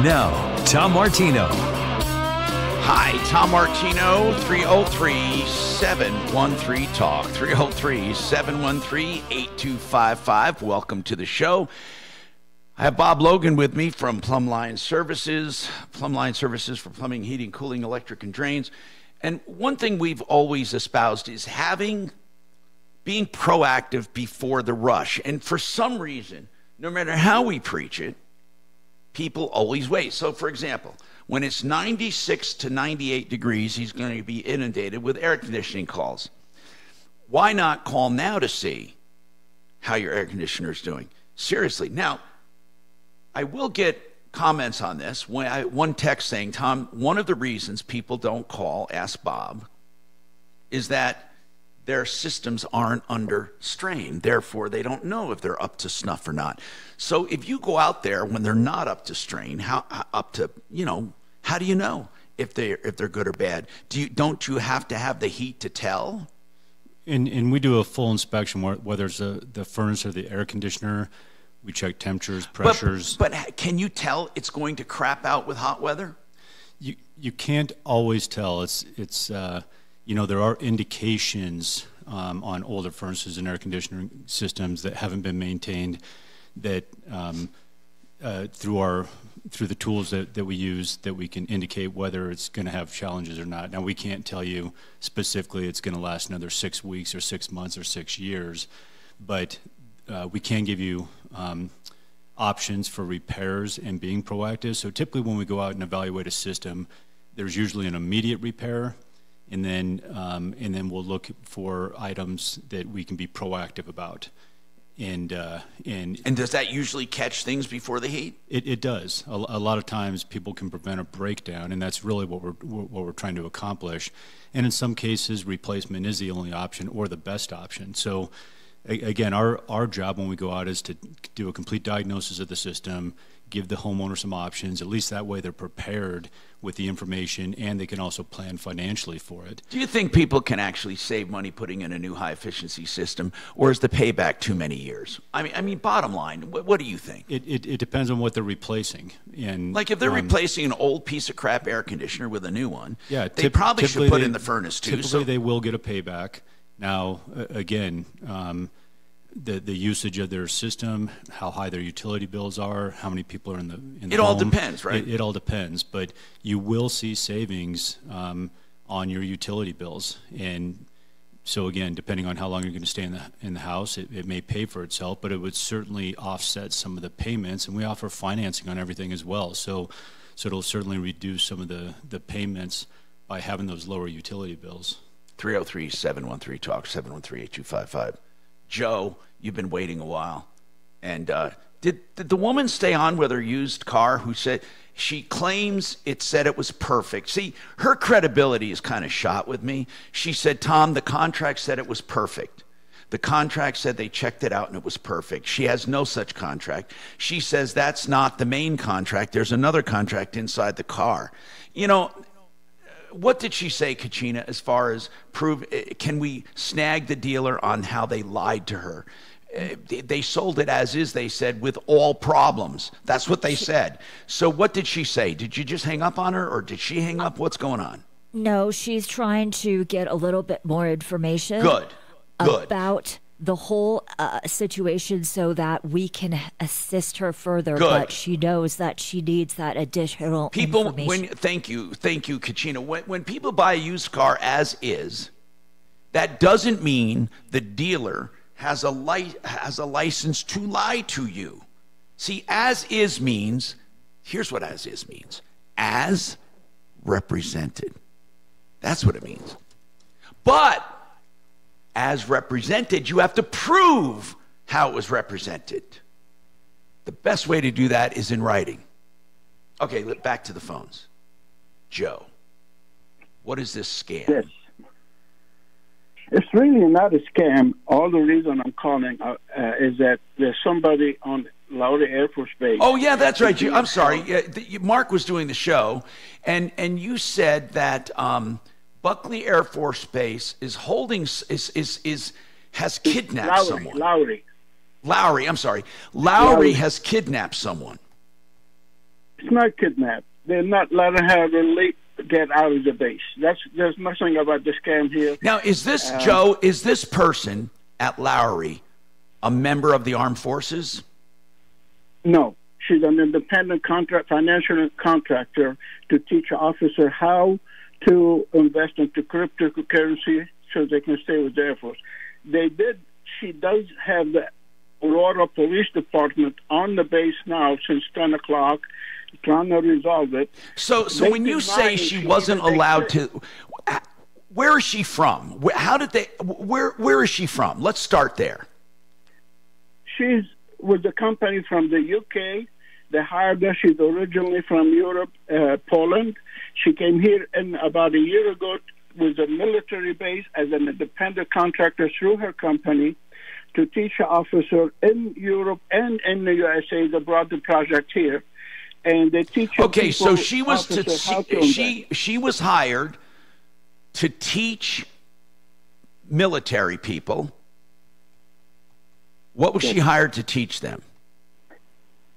S2: Now, Tom Martino.
S4: Hi, Tom Martino, 303 713 Talk, 303 713 8255. Welcome to the show. I have Bob Logan with me from Plumbline Services, Plumbline Services for plumbing, heating, cooling, electric, and drains. And one thing we've always espoused is having, being proactive before the rush. And for some reason, no matter how we preach it, people always wait. So, for example, when it's 96 to 98 degrees, he's going to be inundated with air conditioning calls. Why not call now to see how your air conditioner is doing? Seriously. Now, I will get comments on this. One text saying, Tom, one of the reasons people don't call Ask Bob is that their systems aren't under strain. Therefore, they don't know if they're up to snuff or not. So if you go out there when they're not up to strain, how how- up to, you know, how do you know if they're if they're good or bad? Do you don't you have to have the heat to tell?
S41: And, and we do a full inspection, whether it's the, the furnace or the air conditioner. We check temperatures, pressures.
S4: But, but can you tell it's going to crap out with hot weather?
S41: You you can't always tell. It's it's uh, you know there are indications um, on older furnaces and air conditioning systems that haven't been maintained that um, uh, through our through the tools that, that we use that we can indicate whether it's going to have challenges or not. Now we can't tell you specifically it's going to last another six weeks or six months or six years, but uh, we can give you um, options for repairs and being proactive. So typically, when we go out and evaluate a system, there's usually an immediate repair, and then um, and then we'll look for items that we can be proactive about. And uh, and
S4: And does that usually catch things before the heat?
S41: it, it does. A, a lot of times, people can prevent a breakdown, and that's really what we're what we're trying to accomplish. And in some cases, replacement is the only option or the best option. So, again, our our job when we go out is to do a complete diagnosis of the system,
S29: give the homeowner some options. At least that way they're prepared with the information and they can also plan financially for it.
S4: Do you think people can actually save money putting in a new high efficiency system, or is the payback too many years? I mean, I mean, bottom line, what, what do you think?
S29: It, it, it depends on what they're replacing. And
S4: Like if they're
S29: um,
S4: replacing an old piece of crap air conditioner with a new one,
S29: Yeah,
S4: they probably should put
S29: they-
S4: in the furnace too.
S29: Typically,
S4: So
S29: they will get a payback. Now, again, um, the the usage of their system, how high their utility bills are, how many people are in the in the
S4: It all
S29: home,
S4: depends, right?
S29: It, it all depends, but you will see savings um, on your utility bills, and so again, depending on how long you're going to stay in the in the house, it, it may pay for itself, but it would certainly offset some of the payments, and we offer financing on everything as well. So, so it'll certainly reduce some of the the payments by having those lower utility bills.
S4: 303 713 Talk, 713 8255. Joe, you've been waiting a while. And uh, did, did the woman stay on with her used car who said she claims it said it was perfect? See, her credibility is kind of shot with me. She said, Tom, the contract said it was perfect. The contract said they checked it out and it was perfect. She has no such contract. She says that's not the main contract. There's another contract inside the car. You know, what did she say, Kachina, as far as prove? eh, Can we snag the dealer on how they lied to her? Eh, They they sold it as is, they said, with all problems. That's what they said. So, what did she say? Did you just hang up on her, or did she hang up? What's going on?
S42: No, she's trying to get a little bit more information.
S4: Good. Good.
S42: About the whole uh, situation so that we can assist her further.
S4: Good.
S42: But she knows that she needs that additional
S4: People,
S42: information.
S4: when thank you, thank you, Kachina. When, when people buy a used car as is, that doesn't mean the dealer has a li- has a license to lie to you. See, as is means here's what as is means: as represented. That's what it means. But as represented, you have to prove how it was represented. The best way to do that is in writing. Okay, back to the phones. Joe, what is this scam?
S43: Yes. It's really not a scam. All the reason I'm calling uh, uh, is that there's somebody on Lowry Air Force Base.
S4: Oh yeah, that's right. You, I'm sorry. Yeah, th- you- Mark was doing the show, and and you said that um, Buckley Air Force Base is holding is is is has kidnapped
S43: Lowry,
S4: someone.
S43: Lowry.
S4: Lowry, I'm sorry. Lowry
S43: Lowry.
S4: has kidnapped someone.
S43: It's not kidnapped. They're not letting her really get out of the base. That's there's nothing about the scam here.
S4: Now, is this
S43: Uh,
S4: Joe? Is this person at Lowry a member of the armed forces?
S43: No, she's an independent contract financial contractor to teach an officer how to invest into cryptocurrency so they can stay with the Air Force. They did. She does have the Aurora Police Department on the base now since ten o'clock, trying to resolve it.
S4: So, so
S43: They
S4: when you say she wasn't allowed to, where is she from? How did they? Where where is she from? Let's start there.
S43: She's with the company from the UK. They hired her. She's originally from Europe, uh, Poland. She came here in about a year ago with a military base as an independent contractor through her company to teach an officer in Europe and in the USA. They brought the project here, and they teach.
S4: Okay, so she was to,
S43: to
S4: she, she was hired to teach military people. What was she hired to teach them?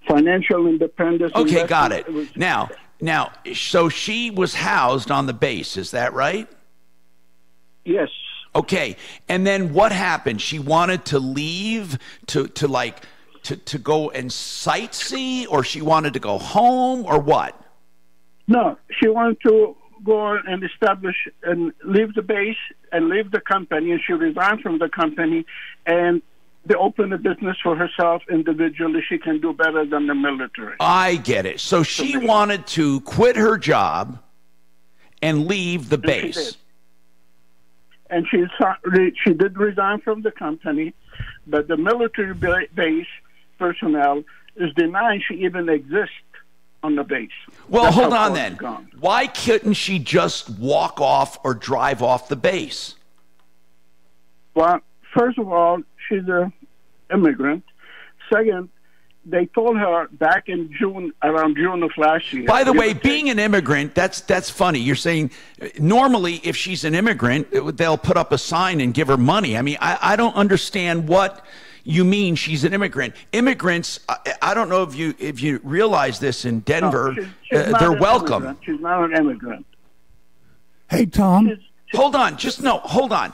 S43: financial independence.
S4: Okay, got it.
S43: investment. was-
S4: Now, now, so she was housed on the base. Is that right?
S43: Yes.
S4: Okay, and then what happened? She wanted to leave to to like to to go and sightsee, or she wanted to go home, or what?
S43: No, she wanted to go and establish and leave the base and leave the company, and she resigned from the company, and they open a business for herself individually. She can do better than the military.
S4: I get it. So she wanted to quit her job and leave the
S43: And
S4: base.
S43: And she she did resign from the company, but the military base personnel is denying she even exists on the base.
S4: Well,
S43: That's
S4: hold on then.
S43: gone.
S4: Why couldn't she just walk off or drive off the base?
S43: Well, first of all, she's a immigrant. Second, they told her back in June, around June of last year.
S4: By the way,
S43: take-
S4: being an immigrant, that's that's funny. You're saying uh, normally if she's an immigrant, they'll put up a sign and give her money. I mean, I, I don't understand what you mean she's an immigrant. Immigrants, I, I don't know if you if you realize this in Denver,
S43: she's- she's
S4: uh, they're welcome.
S43: immigrant. She's not an immigrant.
S33: Hey, Tom.
S4: Hold on, just no, hold on,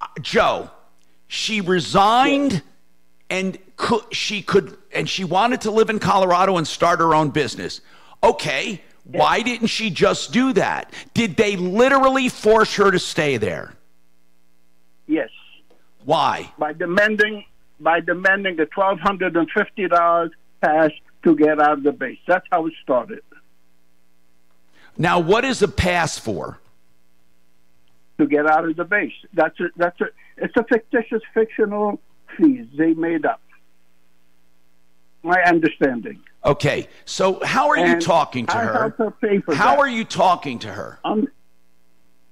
S4: Uh, Joe. She resigned, and could, she could, and she wanted to live in Colorado and start her own business. Okay, why didn't she just do that? Did they literally force her to stay there?
S43: Yes.
S4: Why?
S43: By demanding by demanding the twelve hundred and fifty dollars pass to get out of the base. That's how it started.
S4: Now, what is a pass for?
S43: To get out of the base. That's it. that's a it's a fictitious fictional fees they made up. My understanding.
S4: Okay, so how are you talking to
S43: I
S4: her?
S43: her pay for
S4: How
S43: that.
S4: are you talking to her?
S43: Um,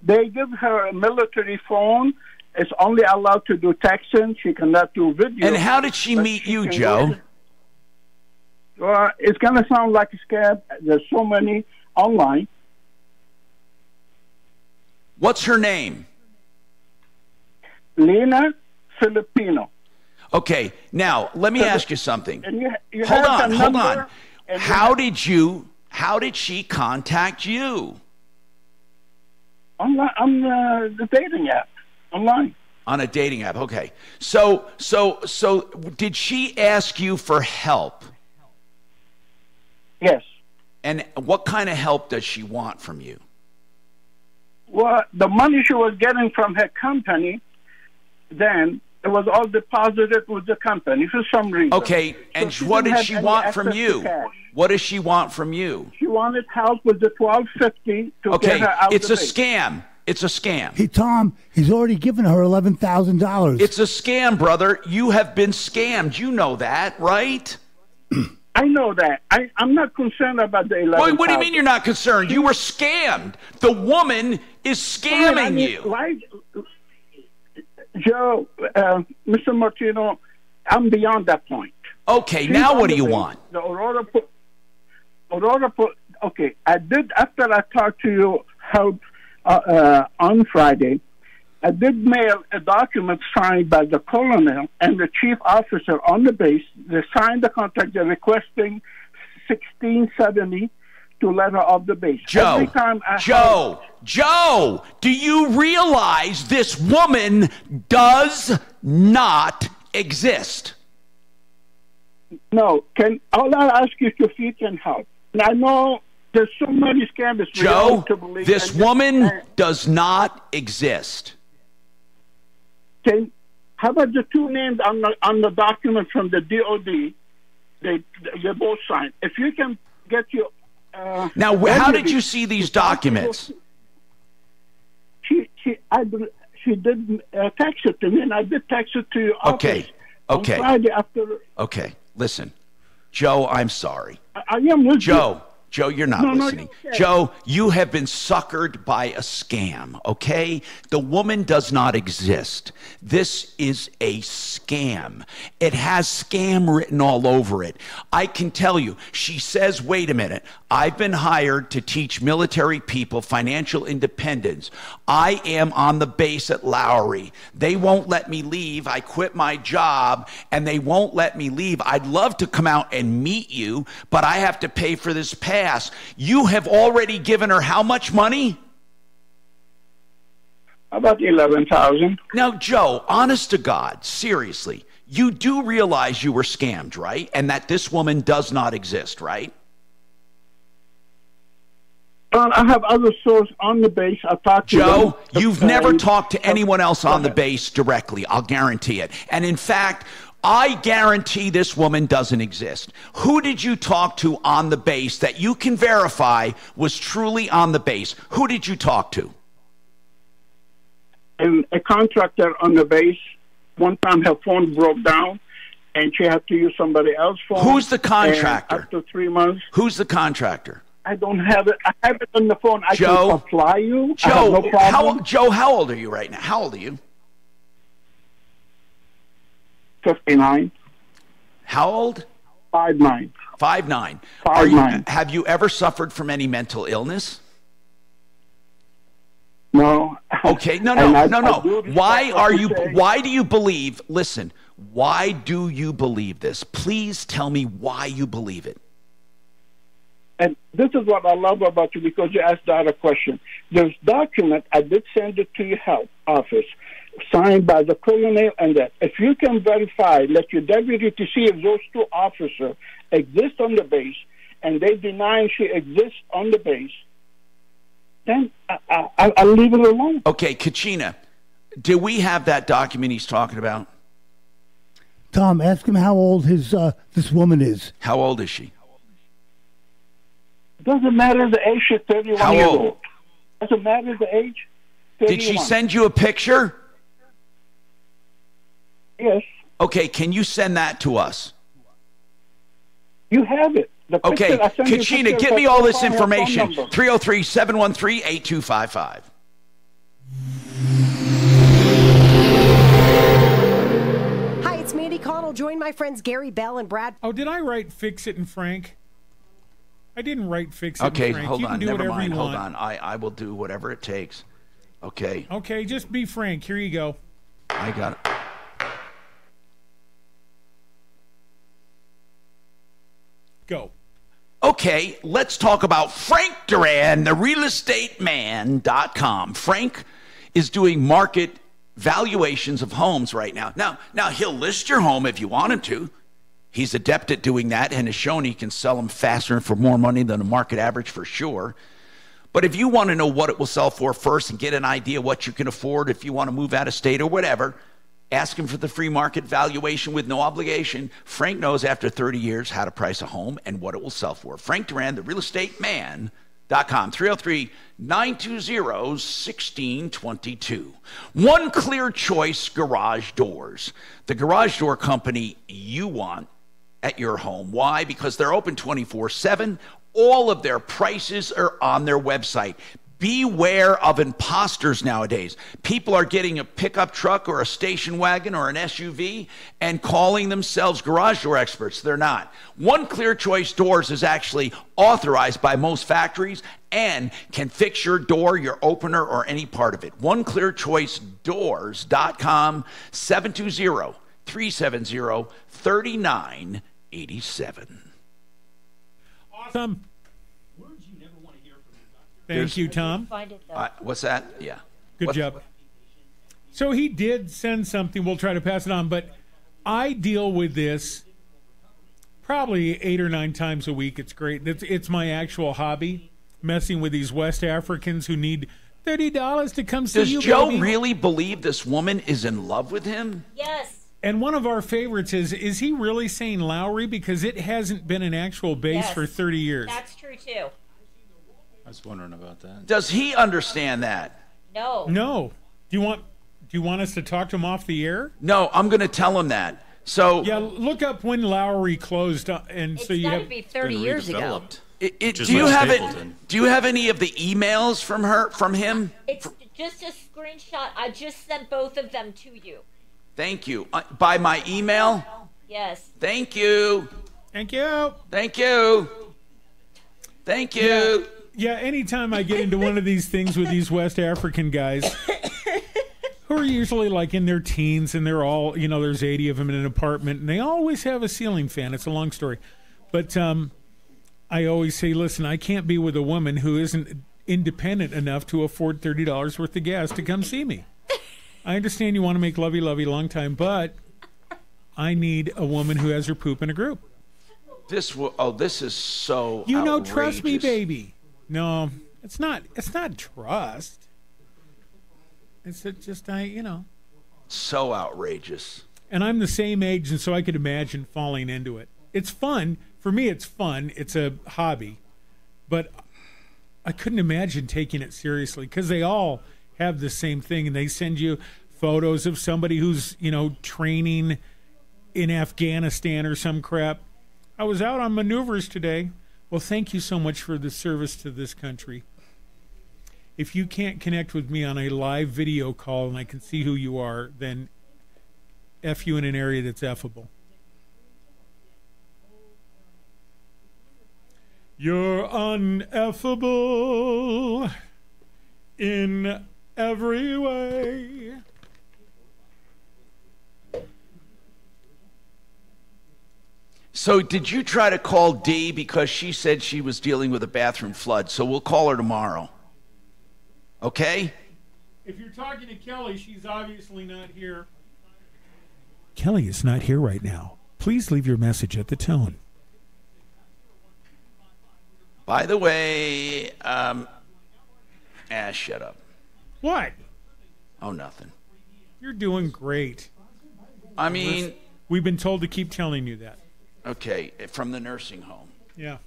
S43: they give her a military phone. It's only allowed to do texting. She cannot do video.
S4: And how did she meet you, Joe?
S43: Well, it's going to sound like a scam. There's so many online.
S4: What's her name?
S43: Lena Filipino.
S4: Okay, now let me
S43: So
S4: ask you something.
S43: You, you
S4: hold on, hold
S43: number,
S4: on. How did you? How did she contact you?
S43: online on uh, the dating app online?
S4: On a dating app. Okay. So so so did she ask you for help?
S43: Yes.
S4: And what kind of help does she want from you?
S43: Well, the money she was getting from her company, then it was all deposited with the company for some reason.
S4: Okay, and
S43: she
S4: what
S43: didn't
S4: did
S43: have
S4: she want from you? What does she want from you?
S43: She wanted help with the twelve fifty to
S4: Okay,
S43: get her out
S4: it's
S43: the
S4: a
S43: base.
S4: scam. It's a scam.
S33: Hey, Tom, he's already given her eleven thousand dollars.
S4: It's a scam, brother. You have been scammed. You know that, right?
S43: I know that. I, I'm not concerned about the eleven.
S4: Wait, what do you mean you're not concerned? You were scammed. The woman is scamming you.
S43: Why, Joe, uh, Mr. Martino, I'm beyond that point.
S4: Okay,
S43: She's
S4: now what do you want?
S43: The Aurora put, Aurora put, okay, I did, after I talked to you help uh, uh, on Friday, I did mail a document signed by the colonel and the chief officer on the base. They signed the contract. They're requesting 1670 to let her off the base.
S4: Joe,
S43: Every time I
S4: Joe, Joe, do you realize this woman does not exist?
S43: No, can all I ask you is if you can help. And I know there's so many scammers.
S4: Joe,
S43: to believe
S4: this woman does not exist.
S43: Can how about the two names on the on the document from the DOD? They they both signed. If you can get your uh,
S4: Now, how did you see these documents?
S43: She she I she did uh, text it to me, and I did text it to you.
S4: Okay, okay.
S43: On Friday after
S4: Okay, listen. Joe, I'm sorry.
S43: I, I am with
S4: Joe, Joe, you're not
S43: No, no,
S4: listening.
S43: you're.
S4: Joe, you have been suckered by a scam, okay? The woman does not exist. This is a scam. It has scam written all over it. I can tell you, she says, wait a minute, I've been hired to teach military people financial independence. I am on the base at Lowry. They won't let me leave. I quit my job and they won't let me leave. I'd love to come out and meet you, but I have to pay for this You have already given her how much money?
S43: about eleven thousand.
S4: Now, Joe, honest to God, seriously, you do realize you were scammed, right? And that this woman does not exist, right?
S43: Well, I have other sources on the base. I talked to
S4: Joe,
S43: them.
S4: you've
S43: Uh,
S4: never talked to anyone else on the base directly. I'll guarantee it. And in fact, I guarantee this woman doesn't exist. Who did you talk to on the base that you can verify was truly on the base? Who did you talk to?
S43: and a contractor on the base. One time her phone broke down, and she had to use somebody else's phone.
S4: Who's the contractor?
S43: after three months,
S4: Who's the contractor?
S43: I don't have it. I have it on the phone. I
S4: Joe?
S43: can supply you.
S4: Joe,
S43: no
S4: how, Joe, how old are you right now? How old are you?
S43: Fifty-nine.
S4: How old?
S43: Five nine.
S4: Five nine.
S43: Five
S4: you,
S43: nine.
S4: Have you ever suffered from any mental illness?
S43: No.
S4: Okay, no, no,
S43: I-
S4: no, no. Why are
S43: you say.
S4: Why do you believe? Listen. Why do you believe this? Please tell me why you believe it.
S43: And this is what I love about you because you asked that a question. There's document I did send it to your health office, signed by the colonel, and that if you can verify, let your deputy to see if those two officers exist on the base, and they deny she exists on the base, then I, I, I'll leave it alone.
S4: Okay, Kachina, do we have that document he's talking about?
S33: Tom, ask him how old his uh, this woman is.
S4: How old is she?
S43: Doesn't matter the age. She's 31
S4: How
S43: years
S4: old?
S43: old. Doesn't matter the age.
S4: Did she send you a picture?
S43: Yes.
S4: Okay, can you send that to us?
S43: You have it. The
S4: Okay,
S43: picture- I sent you a
S4: Kachina,
S43: picture
S4: give me all this
S43: phone, her phone
S4: information.
S43: number.
S4: 303 713 8255.
S44: Hi, it's Mandy Connell. Join my friends Gary Bell and Brad.
S31: Oh, did I write Fix It and Frank? I didn't write Fix It
S4: Okay,
S31: and Frank.
S4: hold
S31: you can
S4: on.
S31: do
S4: Never
S31: whatever
S4: mind.
S31: you
S4: Hold
S31: want.
S4: on. I, I will do whatever it takes. Okay,
S31: Okay, just be Frank. Here you go.
S4: I got it.
S31: Go.
S4: Okay, let's talk about Frank Duran, the realestateman.com. Frank is doing market valuations of homes right now. Now, now he'll list your home if you want him to. He's adept at doing that and has shown he can sell them faster and for more money than the market average for sure. But if you want to know what it will sell for first and get an idea what you can afford if you want to move out of state or whatever, ask him for the free market valuation with no obligation. Frank knows after 30 years how to price a home and what it will sell for. Frank Duran, the real estate man.com, 303 920 1622. One clear choice garage doors. The garage door company you want at your home. Why? Because they're open 24 7. All of their prices are on their website. Beware of imposters nowadays. People are getting a pickup truck or a station wagon or an SUV and calling themselves garage door experts. They're not. One Clear Choice Doors is actually authorized by most factories and can fix your door, your opener, or any part of it. OneClearChoiceDoors.com 720 370 3987.
S31: Awesome. Thank
S4: There's-
S31: you, Tom.
S4: Uh, what's that? Yeah.
S31: Good
S4: What-
S31: job. So he did send something. We'll try to pass it on, but I deal with this probably eight or nine times a week. It's great. It's, it's my actual hobby, messing with these West Africans who need thirty dollars to come see you.
S4: Does
S31: you.
S4: Joe
S31: baby.
S4: really believe this woman is in love with him?
S34: Yes.
S31: And one of our favorites is is he really saying Lowry because it hasn't been an actual base
S34: Yes.
S31: for thirty years.
S34: That's true too.
S29: I was wondering about that.
S4: Does he understand that?
S34: No.
S31: No. Do you want do you want us to talk to him off the air?
S4: No, I'm going to tell him that. So
S31: Yeah, look up when Lowry closed, uh, and so you
S34: gotta
S31: have
S34: be 30 years ago.
S4: It, it- do you
S29: like
S4: have it? Do you have any of the emails from her from him?
S34: It's just a screenshot. I just sent both of them to you.
S4: Thank you. Uh, by my email.
S34: Yes.
S4: Thank you.
S31: Thank you.
S4: Thank you. Thank you.
S31: Yeah, anytime I get into one of these things with these West African guys who are usually like in their teens and they're all, you know, there's 80 of them in an apartment and they always have a ceiling fan. It's a long story. But um, I always say, listen, I can't be with a woman who isn't independent enough to afford $30 worth of gas to come see me. I understand you want to make lovey lovey long time, but I need a woman who has her poop in a group.
S4: This will. Oh, this is so.
S31: You know, trust me, baby. No, it's not. It's not trust. It's just I, you know.
S4: So outrageous.
S31: And I'm the same age, and so I could imagine falling into it. It's fun for me. It's fun. It's a hobby, but I couldn't imagine taking it seriously because they all have the same thing, and they send you photos of somebody who's you know training in Afghanistan or some crap. I was out on maneuvers today. Well, thank you so much for the service to this country. If you can't connect with me on a live video call and I can see who you are, then F you in an area that's effable. You're uneffable in every way.
S4: So, did you try to call Dee because she said she was dealing with a bathroom flood? So, we'll call her tomorrow. Okay?
S31: If you're talking to Kelly, she's obviously not here. Kelly is not here right now. Please leave your message at the tone.
S4: By the way, um, ah, shut up.
S31: What?
S4: Oh, nothing.
S31: You're doing great.
S4: I mean,
S31: we've been told to keep telling you that.
S4: Okay, from the nursing home.
S31: Yeah.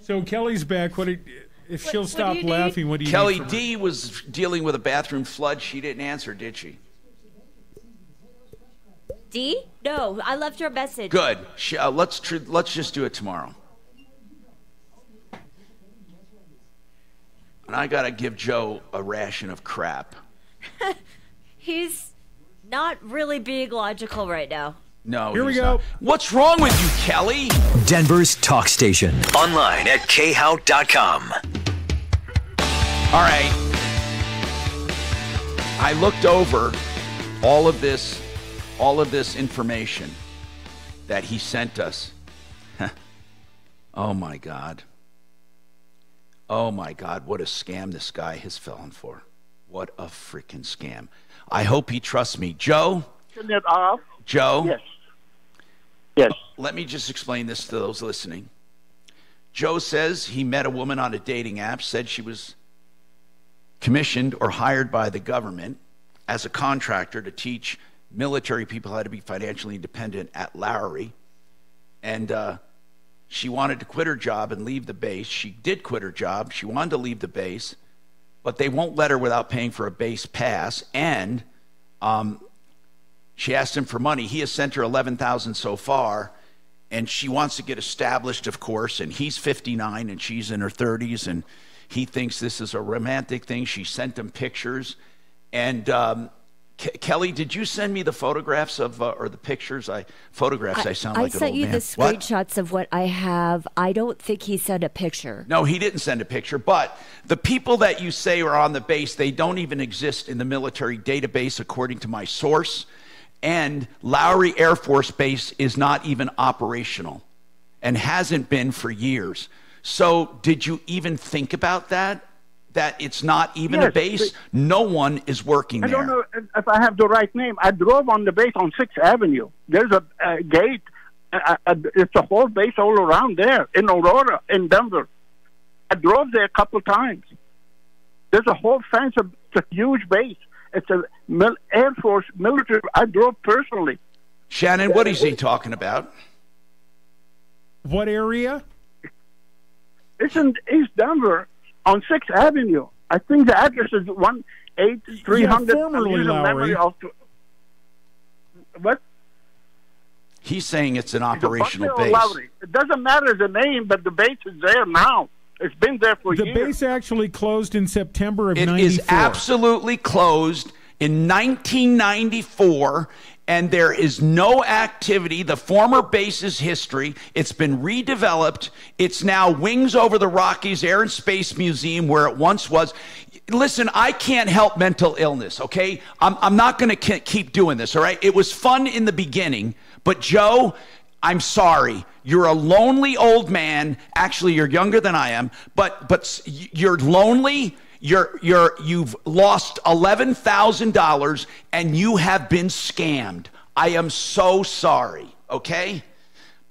S31: So Kelly's back. What? Did, if she'll
S4: what
S31: stop
S4: do you need?
S31: laughing, what do you
S4: Kelly
S31: need from her?
S4: D was dealing with a bathroom flood. She didn't answer, did she?
S34: D? No, I left her a message.
S4: Good. She, uh, let's tr- let's just do it tomorrow. And I gotta give Joe a ration of crap.
S34: He's not really being logical right now.
S4: No.
S2: Here we go.
S4: not. What's wrong with you, Kelly?
S2: Denver's talk station. Online at khow.com.
S4: All right. I looked over all of this, all of this information that he sent us. oh my God. Oh my God, what a scam this guy has fallen for. What a freaking scam. I hope he trusts me. Joe?
S43: Turn it off.
S4: Joe?
S43: Yes. Yes.
S4: Let me just explain this to those listening. Joe says he met a woman on a dating app, said she was commissioned or hired by the government as a contractor to teach military people how to be financially independent at Lowry. And uh, she wanted to quit her job and leave the base. She did quit her job. She wanted to leave the base, but they won't let her without paying for a base pass. And um, she asked him for money. He has sent her 11,000 so far, and she wants to get established, of course, and he's 59 and she's in her 30s, and he thinks this is a romantic thing. She sent him pictures. And um, Ke- Kelly, did you send me the photographs of, uh, or the pictures? I Photographs, I, sound
S42: I
S4: like an
S42: sent you
S4: man.
S42: the
S4: What?
S42: screenshots of what I have. I don't think he sent a picture.
S4: No, he didn't send a picture. But the people that you say are on the base, they don't even exist in the military database, according to my source. And Lowry Air Force Base is not even operational and hasn't been for years. So, did you even think about that? That it's not even a base? No one is working
S43: I
S4: there.
S43: don't know if- I have the right name. I drove on the base on Sixth Avenue. There's a, a gate. Uh, uh, it's a whole base all around there in Aurora, in Denver. I drove there a couple times. There's a whole fence. Of, it's a huge base. It's a mil- Air Force military. I drove personally.
S4: Shannon, what is he talking about?
S31: What area?
S43: It's in East Denver on Sixth Avenue. I think the address is one eight three hundred.
S31: formerly Lowry.
S43: What?
S4: He's saying it's an operational
S43: Buckley
S4: base.
S43: Lowry. It doesn't matter the name, but the base is there now. It's been there for
S31: The
S43: years.
S31: The base actually closed in September of
S4: It
S31: 94.
S4: is absolutely closed in 1994, and there is no activity. The former base's history, it's been redeveloped. It's now Wings Over the Rockies Air and Space Museum, where it once was. Listen, I can't help mental illness, okay? I'm, I'm not going to keep doing this, all right? It was fun in the beginning, but Joe, I'm sorry. You're a lonely old man. Actually, you're younger than I am, but but you're lonely. You're you're you've lost eleven thousand dollars and you have been scammed. I am so sorry. Okay,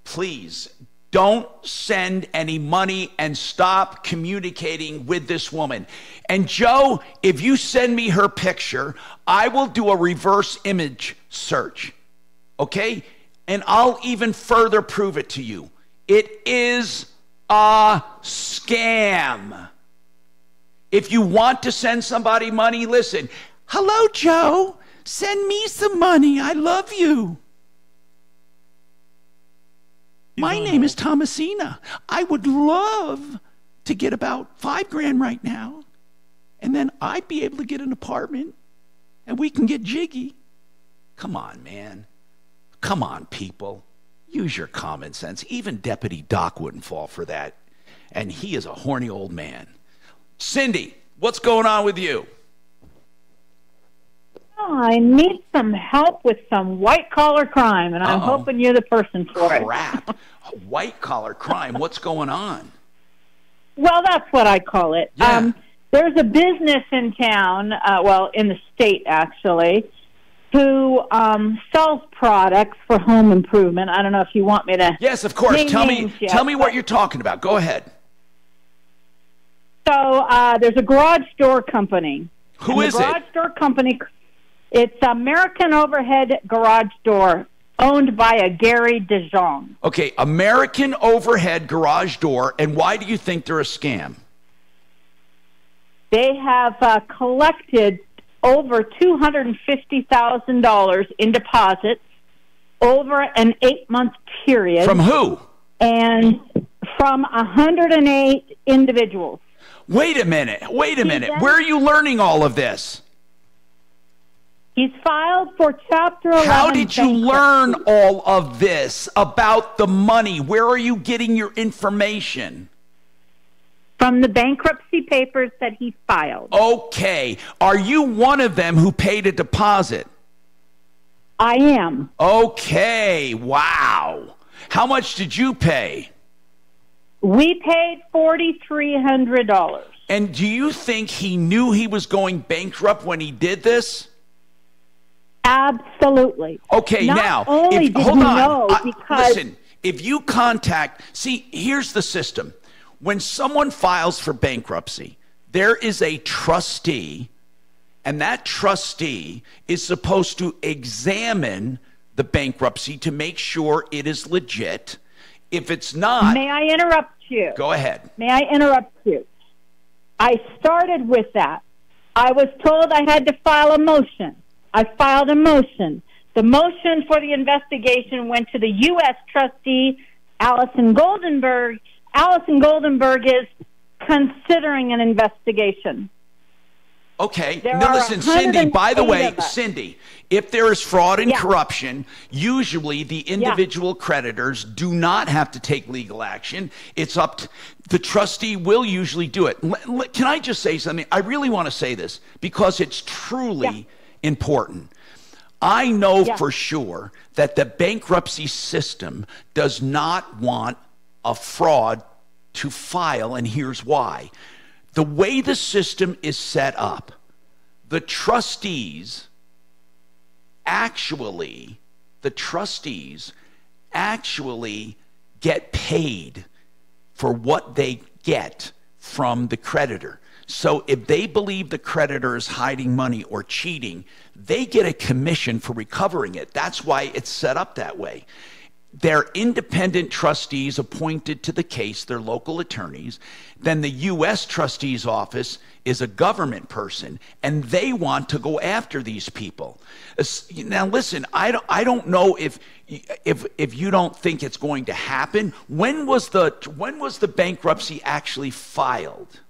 S4: please don't send any money and stop communicating with this woman. And Joe, if you send me her picture, I will do a reverse image search. Okay? And I'll even further prove it to you. It is a scam. If you want to send somebody money, listen. Hello, Joe. Send me some money. I love you. My name is Thomasina. I would love to get about five grand right now. And then I'd be able to get an apartment and we can get jiggy. Come on, man. Come on, people. Use your common sense. Even Deputy Doc wouldn't fall for that. And he is a horny old man. Cindy, what's going on with you?
S45: Oh, I need some help with some white collar crime, and I'm
S4: Uh-oh.
S45: hoping you're the person for it.
S4: Crap. White collar crime. What's going on?
S45: Well, that's what I call it. Um, there's a business in town, uh, well, in the state actually, who um, sells products for home improvement. I don't know if you want me to.
S4: Yes, of course. Tell me
S45: yet,
S4: tell me what you're talking about. Go ahead.
S45: So uh, there's a garage door company.
S4: Who
S45: and the
S4: is it?
S45: garage door company. It's American Overhead Garage Door, owned by a Gary DeJong.
S4: Okay, American overhead garage door, and why do you think they're a scam?
S45: They have uh, collected over two hundred and fifty thousand dollars in deposits over an eight-month period.
S4: From who?
S45: And from hundred and eight individuals.
S4: Wait a minute. Wait a minute. Where are you learning all of this?
S45: He's filed for Chapter 11.
S4: How did you learn all of this about the money? Where are you getting your information?
S45: From the bankruptcy papers that he filed.
S4: Okay. Are you one of them who paid a deposit?
S45: I am.
S4: Okay. Wow. How much did you pay?
S45: We paid $4,300.
S4: And do you think he knew he was going bankrupt when he did this?
S45: Absolutely.
S4: Okay,
S45: Not
S4: now,
S45: only
S4: if,
S45: did
S4: hold on.
S45: know
S4: I-
S45: because-
S4: listen, if you contact, see, here's the system. When someone files for bankruptcy, there is a trustee, and that trustee is supposed to examine the bankruptcy to make sure it is legit. If it's not,
S45: May I interrupt you?
S4: go ahead.
S45: May I interrupt you? I started with that. I was told I had to file a motion. I filed a motion. The motion for the investigation went to the U.S. trustee, Allison Goldenberg. Allison Goldenberg is considering an investigation.
S4: Okay.
S45: There
S4: now listen, Cindy, by the way. Cindy, if there is fraud and
S45: Yeah.
S4: corruption, usually the individual creditors do not have to take legal action. It's up to the trustee will usually do it. Can I just say something? I really want to say this because it's truly important. I know
S45: Yeah.
S4: for sure that the bankruptcy system does not want a fraud to file, and here's why. The way the system is set up, the trustees actually, the trustees actually get paid for what they get from the creditor. So if they believe the creditor is hiding money or cheating, they get a commission for recovering it. That's why it's set up that way. They're independent trustees appointed to the case, they're local attorneys. Then the U.S. trustee's office is a government person, and they want to go after these people. Now, listen, I don't, I don't know if, if, if you don't think it's going to happen. When was the, when was the bankruptcy actually filed?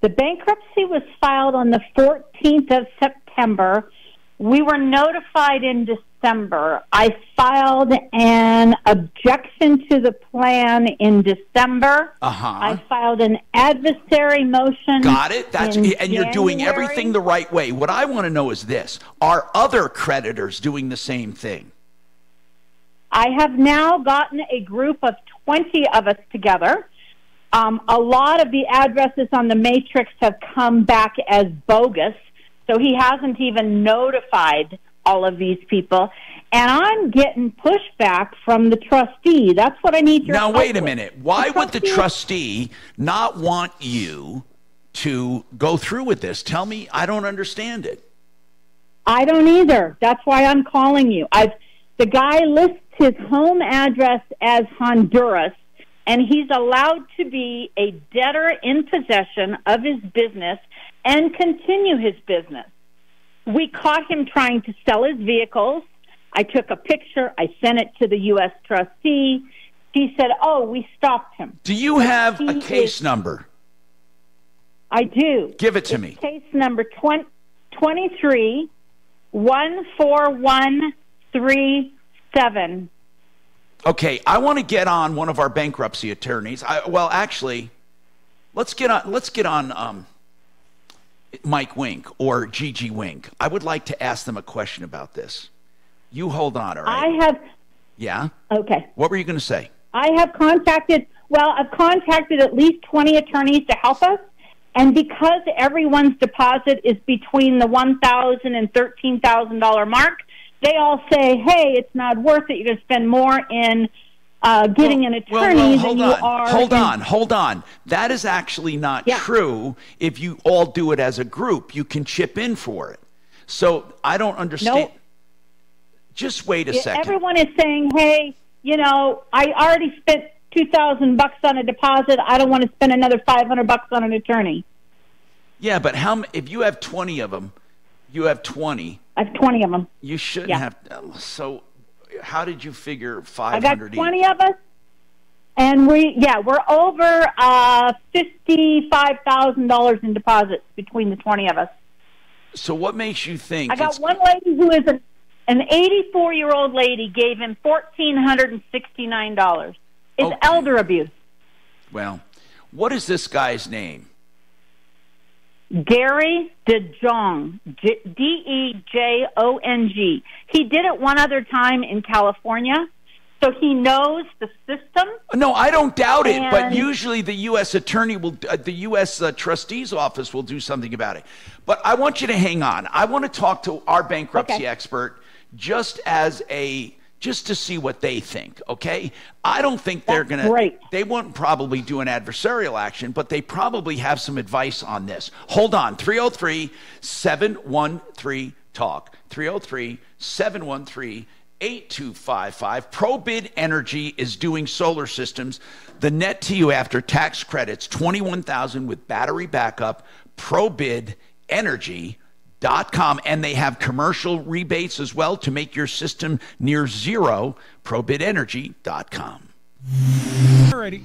S45: The bankruptcy was filed on the 14th of September. We were notified in December. I filed an objection to the plan in December.
S4: Uh huh.
S45: I filed an adversary motion.
S4: Got it. That's and you're doing everything the right way. What I want to know is this: Are other creditors doing the same thing?
S45: I have now gotten a group of 20 of us together. Um, a lot of the addresses on the matrix have come back as bogus, so he hasn't even notified all of these people. And I'm getting pushback from the trustee. That's what I need your
S4: Now wait a
S45: with.
S4: minute. Why would the trustee not want you to go through with this? Tell me. I don't understand it.
S45: I don't either. That's why I'm calling you. I've the guy lists his home address as Honduras, and he's allowed to be a debtor in possession of his business and continue his business. We caught him trying to sell his vehicles. I took a picture. I sent it to the U.S. trustee. He said, "Oh, we stopped him."
S4: Do you have a case
S45: is-
S4: number?
S45: I do.
S4: Give it to
S45: It's
S4: me.
S45: Case number 20, 23 14137.
S4: Okay, I want to get on one of our bankruptcy attorneys. I, well, actually, let's get on. Let's get on um, Mike Wink or Gigi Wink. I would like to ask them a question about this. You hold on, all right?
S45: I have
S4: yeah.
S45: okay.
S4: What were you going to say?
S45: I have contacted. Well, I've contacted at least twenty attorneys to help us, and because everyone's deposit is between the one thousand and thirteen thousand dollar mark, they all say, "Hey, it's not worth it. You're going to spend more in." Uh, getting an
S4: Well,
S45: attorney
S4: well,
S45: than
S4: hold
S45: you
S4: on.
S45: are.
S4: hold
S45: in-
S4: on, hold on. That is actually not true. If you all do it as a group, you can chip in for it. So I don't understand. Just wait a
S45: Yeah,
S4: second.
S45: Everyone is saying, "Hey, you know, I already spent two thousand bucks on a deposit. I don't want to spend another five hundred bucks on an attorney."
S4: Yeah, but how? If you have twenty of them, you have twenty.
S45: I have twenty of them.
S4: You shouldn't
S45: Yeah.
S4: have. So, how did you figure
S45: 500
S4: I
S45: got
S4: hundred?
S45: twenty of us, and we yeah we're over uh, fifty five thousand dollars in deposits between the twenty of us.
S4: So, what makes you think?
S45: I got one lady who is an an eighty four year old lady gave him fourteen hundred and sixty nine dollars. It's
S4: Okay.
S45: elder abuse.
S4: well, what is this guy's name?
S45: Gary DeJong, D E J O N G. He did it one other time in California, so he knows the system.
S4: No, I don't doubt it. But usually, the U.S. attorney will, uh, the U.S. Uh, trustee's office will do something about it. But I want you to hang on. I want to talk to our bankruptcy
S45: Okay.
S4: expert just as a just to see what they think. Okay, I don't think they're gonna.
S45: great.
S4: They won't probably do an adversarial action, but they probably have some advice on this. Hold on, 303 713 talk 303 713 8255. ProBid Energy is doing solar systems. The net to you after tax credits 21000 with battery backup. ProBidEnergy.com. And they have commercial rebates as well to make your system near zero. ProBidEnergy.com.
S31: Alrighty.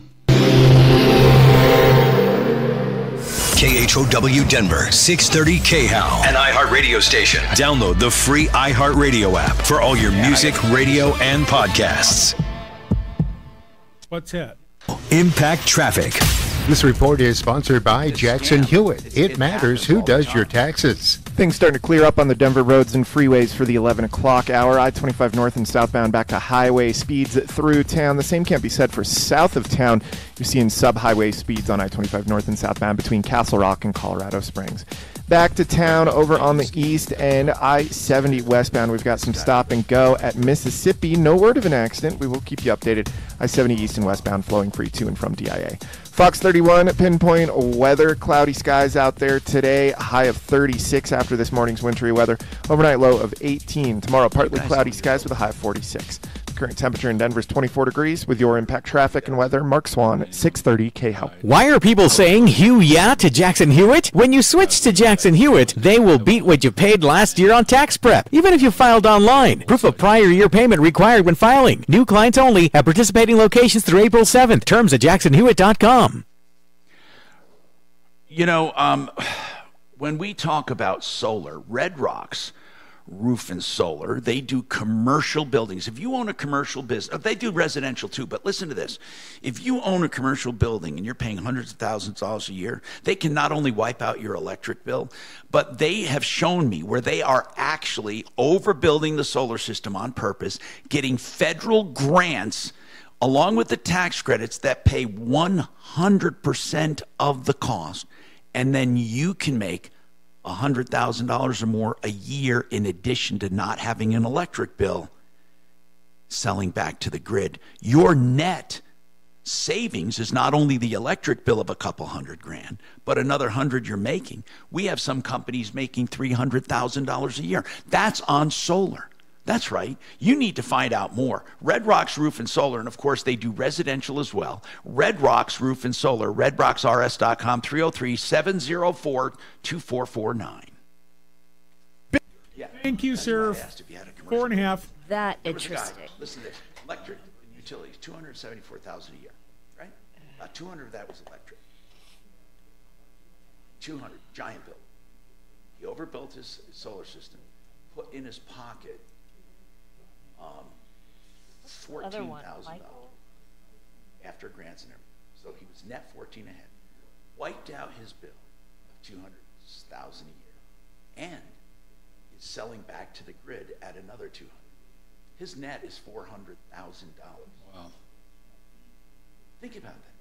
S2: KHOW Denver, 630 KHOW, an iHeartRadio station. Download the free iHeartRadio app for all your music, radio, and podcasts.
S31: What's that?
S2: Impact Traffic.
S46: This report is sponsored by Jackson Hewitt. It matters who does your taxes.
S22: Things starting to clear up on the Denver roads and freeways for the 11 o'clock hour. I 25 north and southbound back to highway speeds through town. The same can't be said for south of town. You're seeing sub highway speeds on I 25 north and southbound between Castle Rock and Colorado Springs. Back to town over on the east and I 70 westbound. We've got some stop and go at Mississippi. No word of an accident. We will keep you updated. I 70 east and westbound flowing free to and from DIA. Fox 31 pinpoint weather. Cloudy skies out there today. High of 36 after this morning's wintry weather. Overnight low of 18. Tomorrow, partly cloudy skies with a high of 46. Current temperature in Denver is 24 degrees. With your impact traffic and weather, Mark Swan, 630 KHOW.
S47: Why are people saying Hugh yeah to Jackson Hewitt? When you switch to Jackson Hewitt, they will beat what you paid last year on tax prep, even if you filed online. Proof of prior year payment required when filing. New clients only at participating locations through April 7th. Terms at jacksonhewitt.com.
S4: You know, um, when we talk about solar, Red Rocks Roof and Solar, they do commercial buildings. If you own a commercial business, uh, they do residential too, but listen to this. If you own a commercial building and you're paying hundreds of thousands of dollars a year, they can not only wipe out your electric bill, but they have shown me where they are actually overbuilding the solar system on purpose, getting federal grants along with the tax credits that pay 100% of the cost, and then you can make $100,000 or more a year in addition to not having an electric bill selling back to the grid. Your net savings is not only the electric bill of a couple hundred grand, but another hundred you're making. We have some companies making $300,000 a year. That's on solar. That's right. You need to find out more. Red Rocks Roof and Solar, and of course, they do residential as well. Red Rocks Roof and Solar, redrocksrs.com, 303 704 2449.
S31: Thank you, sir. Four and a half.
S42: That
S4: There was guy,
S42: interesting.
S4: Listen to this. Electric utilities, 274000 a year, right? About 200 of that was electric. 200, giant bill. He overbuilt his solar system, put in his pocket um, fourteen thousand dollars after grants and everything. So he was net fourteen ahead. Wiped out his bill of two hundred thousand a year, and is selling back to the grid at another two hundred. His net is four hundred thousand dollars. Wow. Think about that.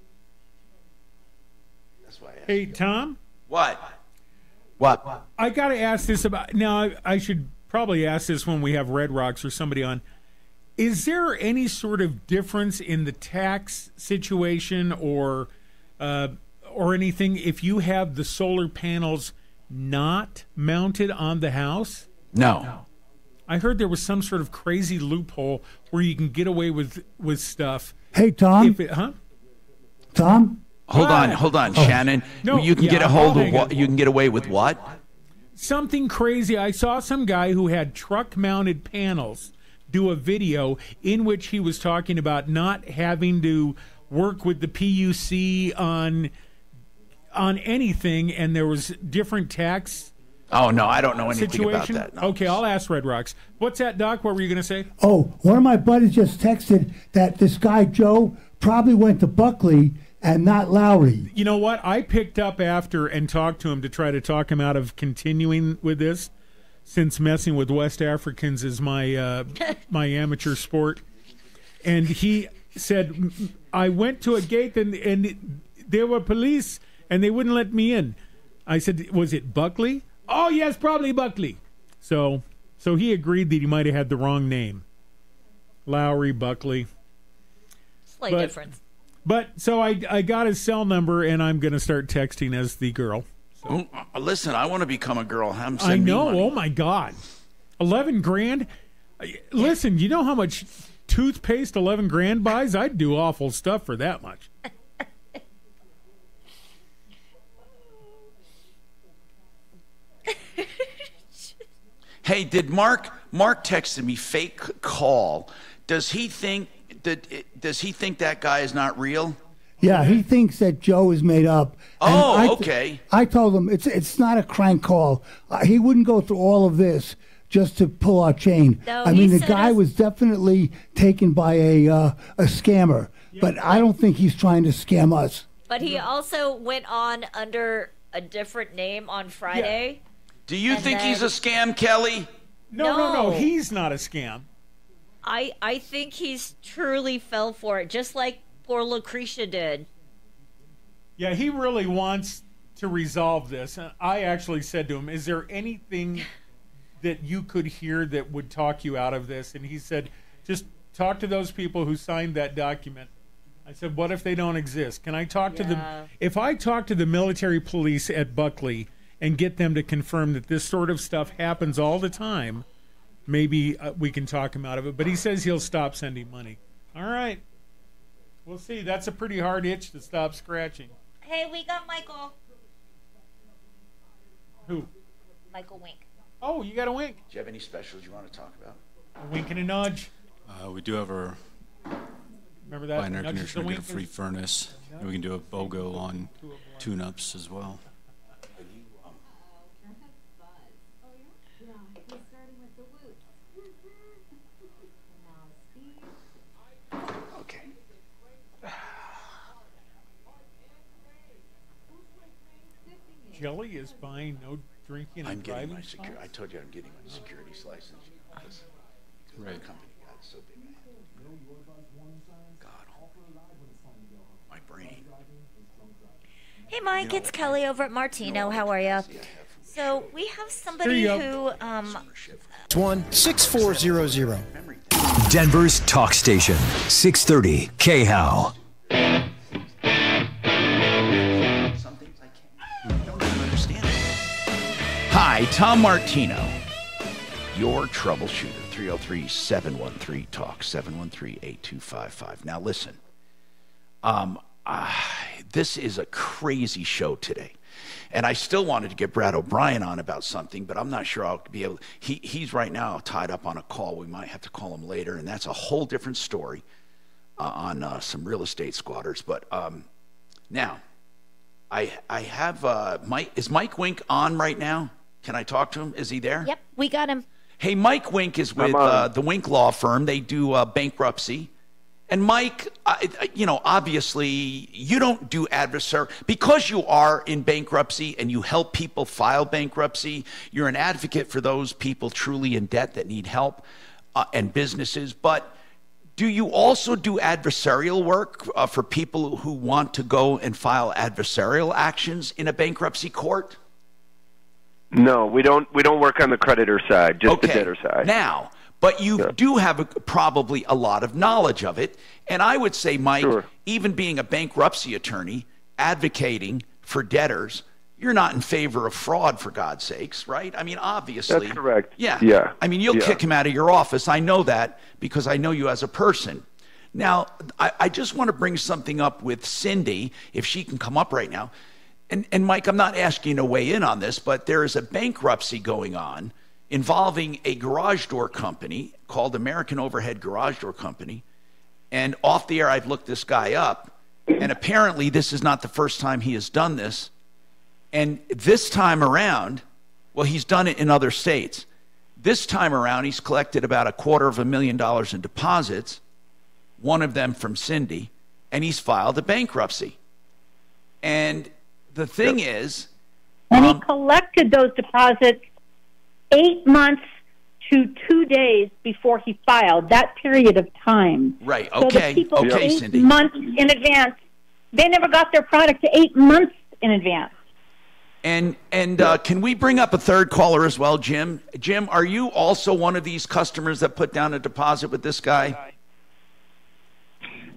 S4: That's why I asked
S31: Hey,
S4: you.
S31: Tom?
S4: What? What?
S31: I got to ask this about. Now, I, I should probably ask this when we have Red Rocks or somebody on. Is there any sort of difference in the tax situation or uh, or anything if you have the solar panels not mounted on the house?
S4: No.
S31: I heard there was some sort of crazy loophole where you can get away with with stuff.
S33: Hey, Tom.
S31: It, huh?
S33: Tom?
S4: Hold on, hold on,
S31: Oh.
S4: Shannon.
S31: No,
S4: you can
S31: yeah,
S4: get a
S31: I'll
S4: hold of what? You can get away with what?
S31: something crazy. I saw some guy who had truck mounted panels do a video in which he was talking about not having to work with the PUC on on anything and there was different tax
S4: Oh no, I don't know anything
S31: situation.
S4: about that. No.
S31: Okay, I'll ask Red Rocks. What's that, Doc? What were you going to say?
S33: Oh, one of my buddies just texted that this guy Joe probably went to Buckley and not Lowry.
S31: You know what? I picked up after and talked to him to try to talk him out of continuing with this, since messing with West Africans is my uh, my amateur sport. And he said, I went to a gate and and there were police and they wouldn't let me in. I said, was it Buckley? Oh yes, probably Buckley. So so he agreed that he might have had the wrong name. Lowry Buckley.
S34: Slight
S31: But-
S34: difference.
S31: But so I I got his cell number and I'm gonna start texting as the girl.
S4: Oh, uh, listen, I want to become a girl.
S31: I know. Oh my god, eleven grand. Listen, you know how much toothpaste eleven grand buys? I'd do awful stuff for that much.
S4: Hey, did Mark? Mark texted me fake call. Does he think that? Does he think that guy is not real?
S33: Yeah, he thinks that Joe is made up. And
S4: Oh,
S33: I
S4: okay.
S33: I told him it's it's not a crank call. Uh, he wouldn't go through all of this just to pull our chain.
S34: No,
S33: I mean, the guy
S34: us-
S33: was definitely taken by a uh, a scammer, but I don't think he's trying to scam us.
S34: But he also went on under a different name on Friday.
S4: Do you
S34: And
S4: think he's a scam, Kelly?
S31: No, no, no,
S34: No.
S31: He's not a scam.
S34: I I think he's truly fell for it, just like poor Lucretia did.
S31: Yeah, he really wants to resolve this. I actually said to him, "Is there anything that you could hear that would talk you out of this?" And he said, "Just talk to those people who signed that document." I said, "What if they don't exist? Can I talk to
S34: Yeah.
S31: them? If I talk to the military police at Buckley and get them to confirm that this sort of stuff happens all the time, maybe uh, we can talk him out of it." But he says he'll stop sending money. All right. We'll see. That's a pretty hard itch to stop scratching.
S34: Hey, we got Michael.
S31: Who?
S34: Michael Wink.
S31: Oh, you got a wink.
S4: Do you have any specials you want to talk about?
S31: A wink and a nudge.
S29: Uh, we do have our
S31: Remember that?
S29: buy an air
S31: Nudge is the
S29: conditioner, get a
S31: wink.
S29: free furnace. And we can do a BOGO on tune-ups as well.
S31: Jelly is buying no drinking and
S4: I'm getting
S31: driving.
S4: my security. I told you I'm getting my securities license. Because
S29: Right.
S4: the company got so big. I God, my brain.
S34: Hey, Mike, it's Kelly over at Martino. How are you? So we have somebody
S2: you
S34: who um
S2: It's one six four zero zero. Denver's talk station, 630 KHOW.
S4: Hi, Tom Martino, your troubleshooter. 303 713 Talk, 713 8255. Now, listen, um, uh, this is a crazy show today. And I still wanted to get Brad O'Brien on about something, but I'm not sure I'll be able. He, he's right now tied up on a call. We might have to call him later, and that's a whole different story uh, on uh, some real estate squatters. But um, now, I I have uh, Mike. Is Mike Wink on right now? Can I talk to him? Is he there?
S34: Yep, we got him.
S4: Hey, Mike Wink is with uh, the Wink Law Firm. They do uh, bankruptcy. And Mike, I, I- you know, obviously you don't do adversary because you are in bankruptcy and you help people file bankruptcy. You're an advocate for those people truly in debt that need help uh, and businesses. But do you also do adversarial work uh, for people who want to go and file adversarial actions in a bankruptcy court?
S48: No, we don't. We don't work on the creditor side, just the debtor side.
S4: Now, but you do have a, probably a lot of knowledge of it. And I would say, Mike, even being a bankruptcy attorney, advocating for debtors, you're not in favor of fraud, for God's sakes, right? I mean, obviously.
S48: That's correct.
S4: Yeah.
S48: Yeah.
S4: I mean, you'll
S48: Yeah.
S4: kick him out of your office. I know that because I know you as a person. Now, I, I just want to bring something up with Cindy, if she can come up right now. And, and Mike, I'm not asking to weigh in on this, but there is a bankruptcy going on involving a garage door company called American Overhead Garage Door Company. And off the air, I've looked this guy up, and apparently, this is not the first time he has done this. And this time around, well, he's done it in other states. This time around, he's collected about a quarter of a million dollars in deposits, one of them from Cindy, and he's filed a bankruptcy. And the thing is,
S45: And
S4: Um,
S45: he collected those deposits eight months to two days before he filed. That period of time.
S4: right,
S45: So
S4: okay,
S45: the people
S4: okay,
S45: eight
S4: Cindy.
S45: months in advance, they never got their product to eight months in advance.
S4: And and uh, can we bring up a third caller as well, Jim? Jim, are you also one of these customers that put down a deposit with this guy?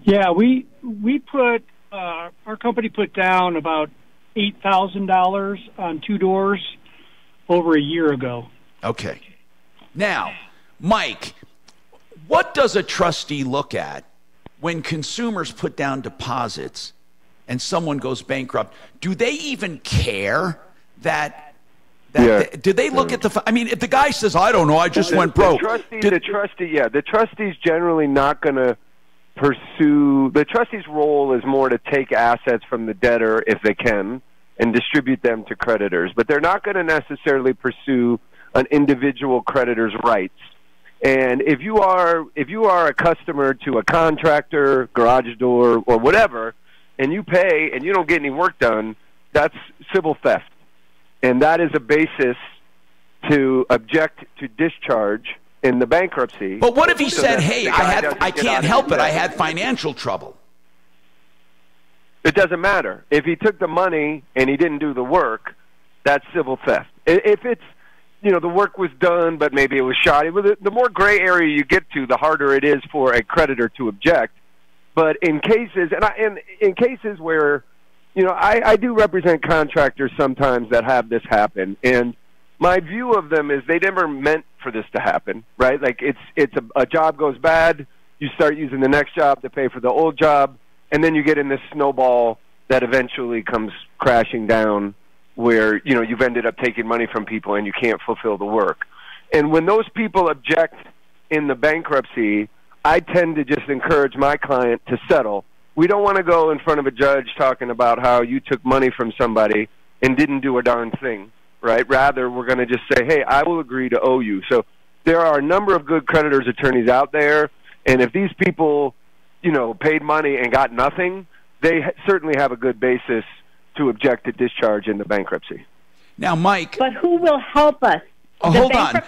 S49: Yeah, we we put uh, our company put down about eight thousand dollars on two doors over a year ago.
S4: Okay. Now, Mike, what does a trustee look at when consumers put down deposits and someone goes bankrupt? Do they even care that? that
S48: Yeah.
S4: do they look at the? I mean, if the guy says, "I don't know, I just
S48: the,
S4: went broke,"
S48: The trustee, the trustee, yeah, the trustee's generally not going to pursue. The trustee's role is more to take assets from the debtor if they can and distribute them to creditors, but they're not going to necessarily pursue an individual creditor's rights. And if you are if you are a customer to a contractor, garage door, or whatever, and you pay and you don't get any work done, that's civil theft, and that is a basis to object to discharge in the bankruptcy.
S4: But what if he
S48: so
S4: said, "Hey, I had, I can't help it. I had financial trouble."
S48: It doesn't matter if he took the money and he didn't do the work. That's civil theft. If it's you know the work was done, but maybe it was shoddy. The, more gray area you get to, the harder it is for a creditor to object. But in cases, and I, in in cases where you know I, I do represent contractors sometimes that have this happen, and my view of them is they never meant for this to happen, right? Like it's it's a, a job goes bad, you start using the next job to pay for the old job, and then you get in this snowball that eventually comes crashing down where you know you've ended up taking money from people and you can't fulfill the work. And when those people object in the bankruptcy, I tend to just encourage my client to settle. We don't want to go in front of a judge talking about how you took money from somebody and didn't do a darn thing, right? Rather, we're going to just say, "Hey, I will agree to owe you." So there are a number of good creditors attorneys out there, and if these people, you know, paid money and got nothing, they certainly have a good basis to object to discharge in the bankruptcy.
S4: Now, Mike.
S45: But who will help us?
S4: Oh, hold on.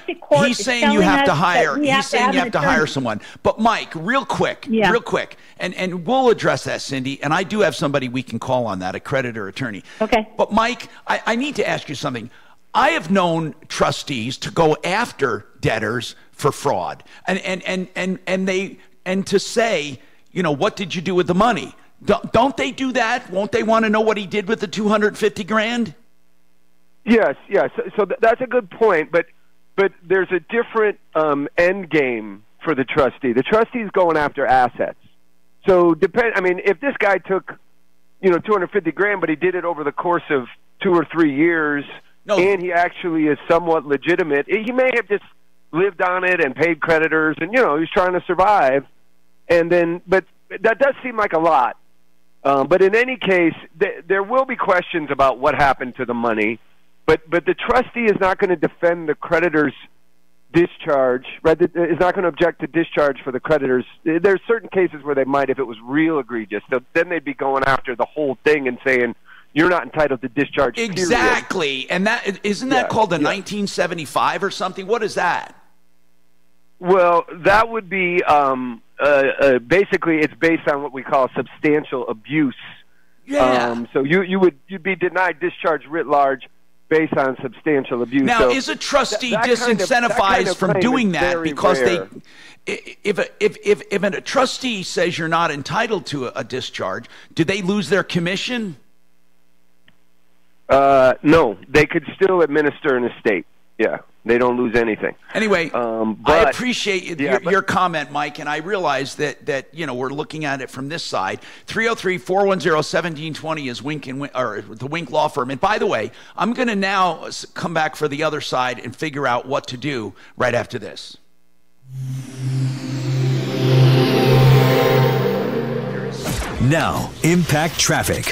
S4: He's saying you have to hire.
S45: we
S4: He's
S45: have to
S4: saying
S45: have
S4: you have to hire someone. But Mike, real quick,
S45: Yeah.
S4: real quick, and and we'll address that, Cindy. And I do have somebody we can call on that, a creditor attorney.
S45: Okay.
S4: But Mike, I, I need to ask you something. I have known trustees to go after debtors for fraud, and and and and and they and to say, you know, what did you do with the money? Don't, they do that? Won't they want to know what he did with the two hundred fifty grand?
S48: Yes, yes. So, so th- that's a good point, but but there's a different um, end game for the trustee. The trustee's going after assets. So depend. I mean, if this guy took, you know, 250 grand, but he did it over the course of two or three years, and he actually is somewhat legitimate, he may have just lived on it and paid creditors, and you know, he's trying to survive. And then, but that does seem like a lot. Um, but in any case, th- there will be questions about what happened to the money. But but the trustee is not going to defend the creditor's
S22: discharge, right? Is not going to object to discharge for the creditors. There's certain cases where they might if it was real egregious. So then they'd be going after the whole thing and saying you're not entitled to discharge. period."
S4: Exactly. And that isn't that
S22: Yeah,
S4: called a
S22: yeah.
S4: 1975 or something? What is that?
S22: Well, that would be um, uh, uh, basically it's based on what we call substantial abuse.
S4: Yeah.
S22: Um, so you you would you'd be denied discharge writ large based on substantial abuse.
S4: Now,
S22: So
S4: is a trustee
S22: that- that kind of-
S4: disincentivized
S22: kind of
S4: from doing that because
S22: rare.
S4: they, if a, if if if a trustee says you're not entitled to a, a discharge, do they lose their commission?
S22: Uh, no, they could still administer an estate. Yeah, they don't lose anything.
S4: Anyway,
S22: um,
S4: I appreciate your,
S22: Yeah,
S4: your,
S22: but-
S4: your comment, Mike, and I realize that that you know we're looking at it from this side. 303-410-1720 is Wink and or the Wink Law Firm. And by the way, I'm going to now come back for the other side and figure out what to do right after this.
S2: Now, impact traffic.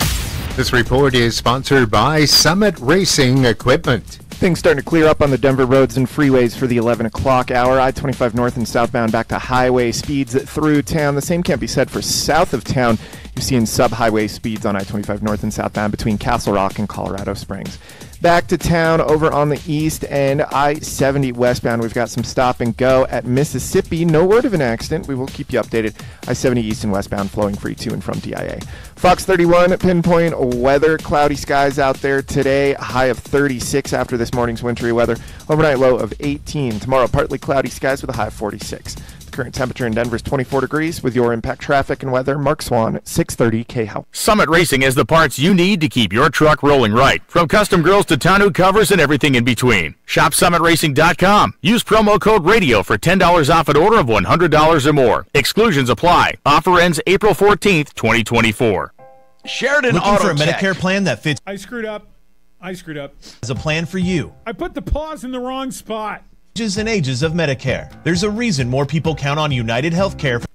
S46: This report is sponsored by Summit Racing Equipment.
S22: Things starting to clear up on the Denver roads and freeways for the 11 o'clock hour. I 25 north and southbound back to highway speeds through town. The same can't be said for south of town. You're seeing sub highway speeds on I 25 north and southbound between Castle Rock and Colorado Springs. Back to town over on the east and I 70 westbound. We've got some stop and go at Mississippi. No word of an accident. We will keep you updated. I 70 east and westbound flowing free to and from DIA. Fox 31 pinpoint weather. Cloudy skies out there today. High of 36 after this morning's wintry weather. Overnight low of 18. Tomorrow, partly cloudy skies with a high of 46. The current temperature in Denver is 24 degrees. With your impact traffic and weather, Mark Swan, 630 K Help.
S38: Summit Racing has the parts you need to keep your truck rolling right. From custom grills to tonneau covers and everything in between. Shop summitracing.com. Use promo code RADIO for $10 off an order of $100 or more. Exclusions apply. Offer ends April 14th, 2024.
S4: Sheridan
S50: Looking for a
S4: Auto Tech.
S50: Medicare plan that fits
S31: I screwed up. I screwed up.
S50: as a plan for you.
S31: I put the pause in the wrong spot.
S50: Ages and ages of Medicare. There's a reason more people count on United Healthcare for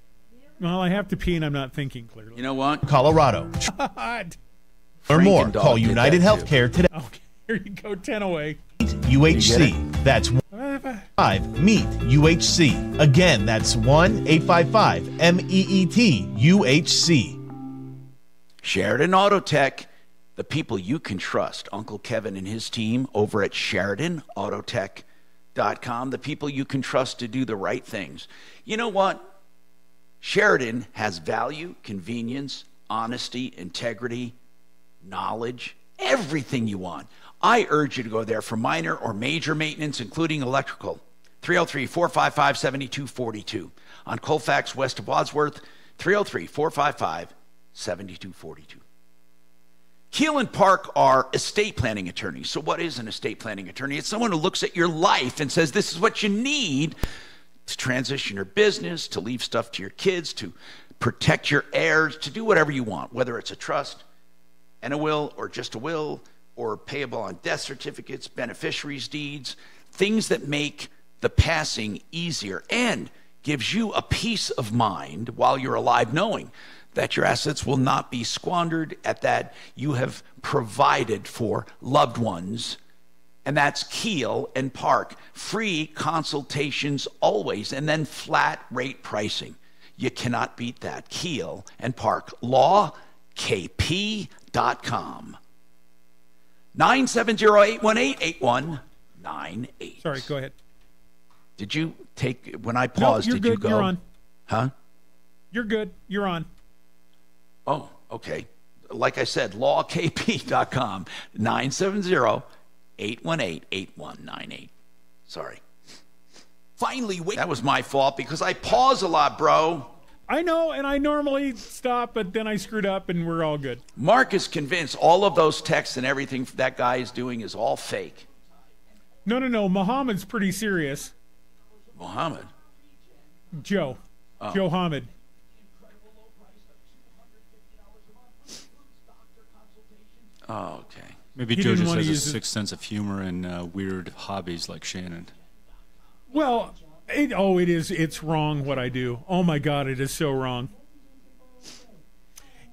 S31: Well, I have to pee and I'm not thinking clearly.
S4: You know what?
S50: Colorado.
S31: God.
S50: Learn more. Call United
S4: that too.
S50: Healthcare today.
S31: Okay, here you go. 10 away.
S50: UHC. That's 5 Meet UHC. Again, that's 1 855 M E E T UHC.
S4: Sheridan Auto Tech, the people you can trust. Uncle Kevin and his team over at The people you can trust to do the right things. You know what? Sheridan has value, convenience, honesty, integrity, knowledge, everything you want. I urge you to go there for minor or major maintenance, including electrical. 303 455 7242. On Colfax, west of Wadsworth, 303 455 7242. Keelan Park are estate planning attorneys. So, what is an estate planning attorney? It's someone who looks at your life and says, This is what you need to transition your business, to leave stuff to your kids, to protect your heirs, to do whatever you want, whether it's a trust and a will, or just a will, or payable on death certificates, beneficiaries' deeds, things that make the passing easier and gives you a peace of mind while you're alive, knowing that your assets will not be squandered, at that you have provided for loved ones. And that's Keel and Park. Free consultations always, and then flat rate pricing. You cannot beat that. Keel and Park. LawKP.com. 970-818-8198.
S31: Sorry, go ahead.
S4: Did you take when I
S31: No,
S4: paused?
S31: you're
S4: did
S31: good.
S4: you go?
S31: You're on.
S4: Huh?
S31: You're good. You're on.
S4: Oh, okay. Like I said, lawkp.com 970-818-8198. Sorry. Finally, wait. That was my fault because I pause a lot, bro.
S31: I know, and I normally stop, but then I screwed up, and we're all good.
S4: Mark is convinced all of those texts and everything that guy is doing is all fake.
S31: No, no, no. Muhammad's pretty serious.
S4: Muhammad?
S31: Joe.
S4: Oh.
S31: Joe Hamid.
S4: Oh, okay.
S29: Maybe
S31: He
S29: Joe just has a
S31: use it.
S29: sixth sense of humor and uh, weird hobbies like Shannon.
S31: Well, it, oh, it is. It's wrong what I do. Oh my God, it is so wrong.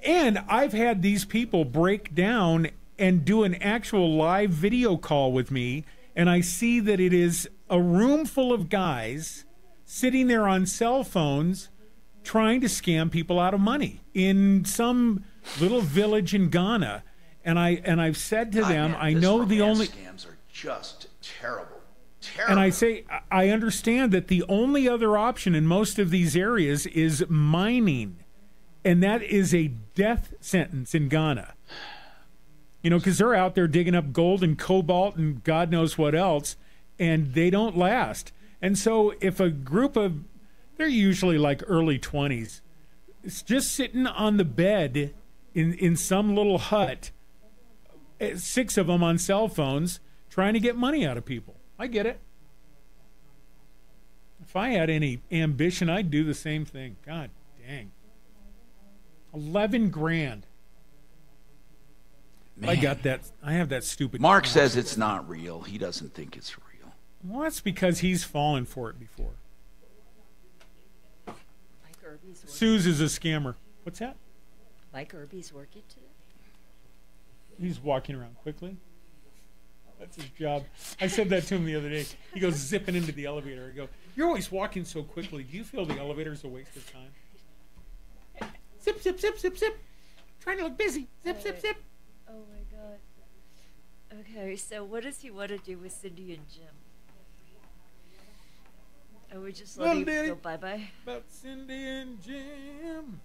S31: And I've had these people break down and do an actual live video call with me, and I see that it is a room full of guys sitting there on cell phones trying to scam people out of money in some little village in Ghana. And I and I've said to them, I
S4: This
S31: know the only
S4: scams are just terrible. Terrible.
S31: and I say I understand that the only other option in most of these areas is mining, and that is a death sentence in Ghana. You know, because they're out there digging up gold and cobalt and God knows what else, and they don't last. And so, if a group of they're usually like early twenties, it's just sitting on the bed in in some little hut, Eh, six of them on cell phones trying to get money out of people. I get it. If I had any ambition, I'd do the same thing. God dang. 11 grand. I got that. I have that stupid.
S4: Mark says it's not real. He doesn't think it's real.
S31: Well, that's because he's fallen for it before.
S42: Mike Irby's working.
S31: Suze is a scammer. What's that?
S42: Mike Irby's working today.
S31: He's walking around quickly. That's his job. I said that to him the other day. He goes zipping into the elevator. I go, You're always walking so quickly. Do you feel the elevator's a waste of time? Zip, zip, zip, zip, zip. Trying to look busy. Zip, zip, zip.
S34: Oh, oh my god. Okay, so what does he want to do with Cindy and Jim? Are we just letting him go bye bye?
S31: About Cindy and Jim.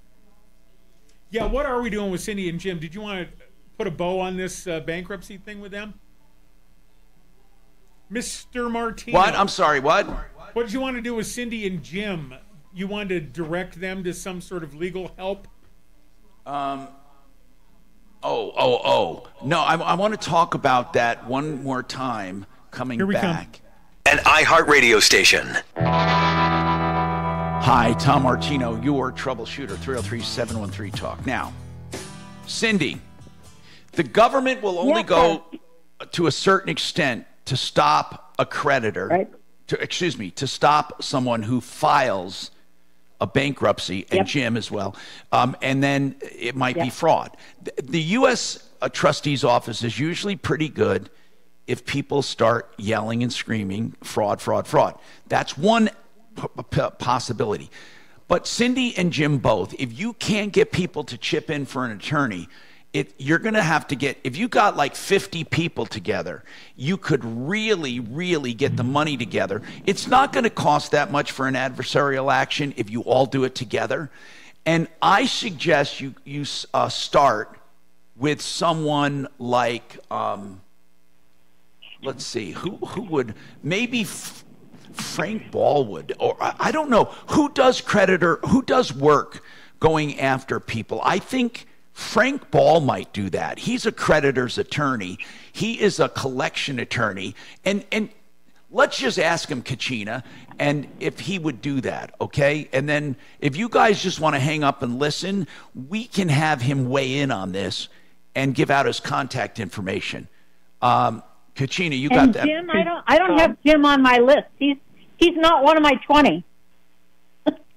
S31: Yeah, what are we doing with Cindy and Jim? Did you want to put a bow on this uh, bankruptcy thing with them? Mr. Martino.
S4: What? I'm sorry, what?
S31: What did you want to do with Cindy and Jim? You wanted to direct them to some sort of legal help?
S4: Um. Oh, oh, oh. No, I, I want to talk about that one more time coming
S31: Here we come.
S4: back.
S2: An iHeartRadio station.
S4: Hi, Tom Martino, your troubleshooter, 303 713 Talk. Now, Cindy, the government will only
S45: Yes,
S4: go to a certain extent to stop a creditor, right. to, excuse me, to stop someone who files a bankruptcy, and Jim as well, um, and then it might be fraud. The, the U.S. uh, trustee's office is usually pretty good if people start yelling and screaming fraud, fraud, fraud. That's one p- p- possibility. But Cindy and Jim both, if you can't get people to chip in for an attorney, it, you're going to have to get, if you got like 50 people together, you could really, really get the money together. It's not going to cost that much for an adversarial action if you all do it together. And I suggest you, you uh, start with someone like, um, let's see, who, who would, maybe F- Frank Ballwood, or I, I don't know, who does creditor, who does work going after people? I think Frank Ball might do that. He's a creditor's attorney. He is a collection attorney. And, and let's just ask him, Kachina, and if he would do that, okay? And then if you guys just want to hang up and listen, we can have him weigh in on this and give out his contact information. Um, Kachina, you got
S45: and
S4: that?
S45: Jim, I don't, I don't have Jim on my list. He's he's not one of my twenty.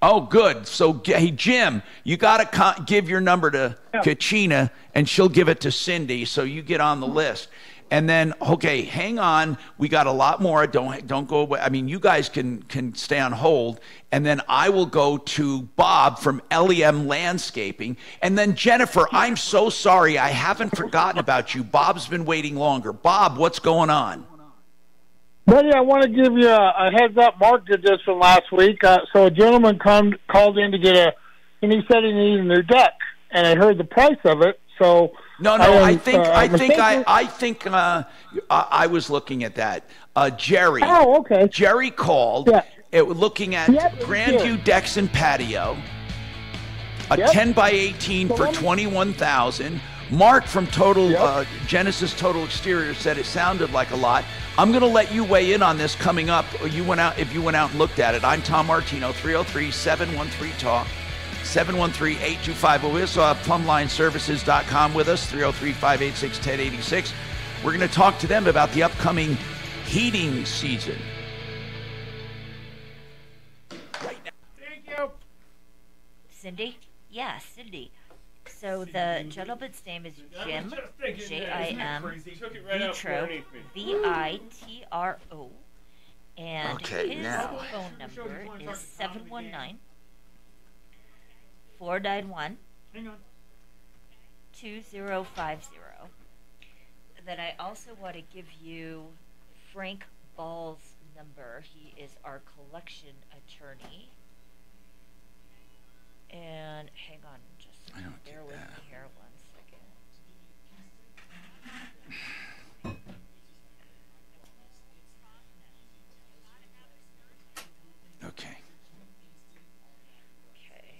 S4: Oh, good. So, hey, Jim, you got to co- give your number to Kachina, and she'll give it to Cindy, so you get on the list. And then, okay, hang on. We got a lot more. Don't don't go away. I mean, you guys can can stay on hold, and then I will go to Bob from LEM Landscaping, and then Jennifer. I'm so sorry, I haven't forgotten about you. Bob's been waiting longer. Bob, what's going on?
S51: Buddy, I want to give you a, a heads up. Mark did this from last week. Uh, so a gentleman come, called in to get a, and he said he needed a new deck, and I heard the price of it. So
S4: No, no,
S51: am,
S4: I think
S51: uh,
S4: I think I. I think uh, I I was looking at that. Uh, Jerry.
S51: Oh, okay.
S4: Jerry called. It, looking at
S51: Yep,
S4: Grandview decks and patio. A
S51: Yep.
S4: 10 by 18 for 21,000. Mark from Total uh, Genesis Total Exterior said it sounded like a lot. I'm going to let you weigh in on this coming up. You went out if you went out and looked at it. I'm Tom Martino, 303-713 talk. 713-825. Well, we also have plumblineservices.com with us, 303-586-1086. We're going to talk to them about the upcoming heating season. Right now. Thank you.
S34: Cindy? Yeah, Cindy. So the gentleman's name is Jim, J I M, Vitro, V I T R O. And
S4: Okay,
S34: his
S4: now.
S34: phone number is 719 491 2050. Then I also want to give you Frank Ball's number. He is our collection attorney. And hang on, just bear with me here one second.
S4: Okay.
S34: Okay.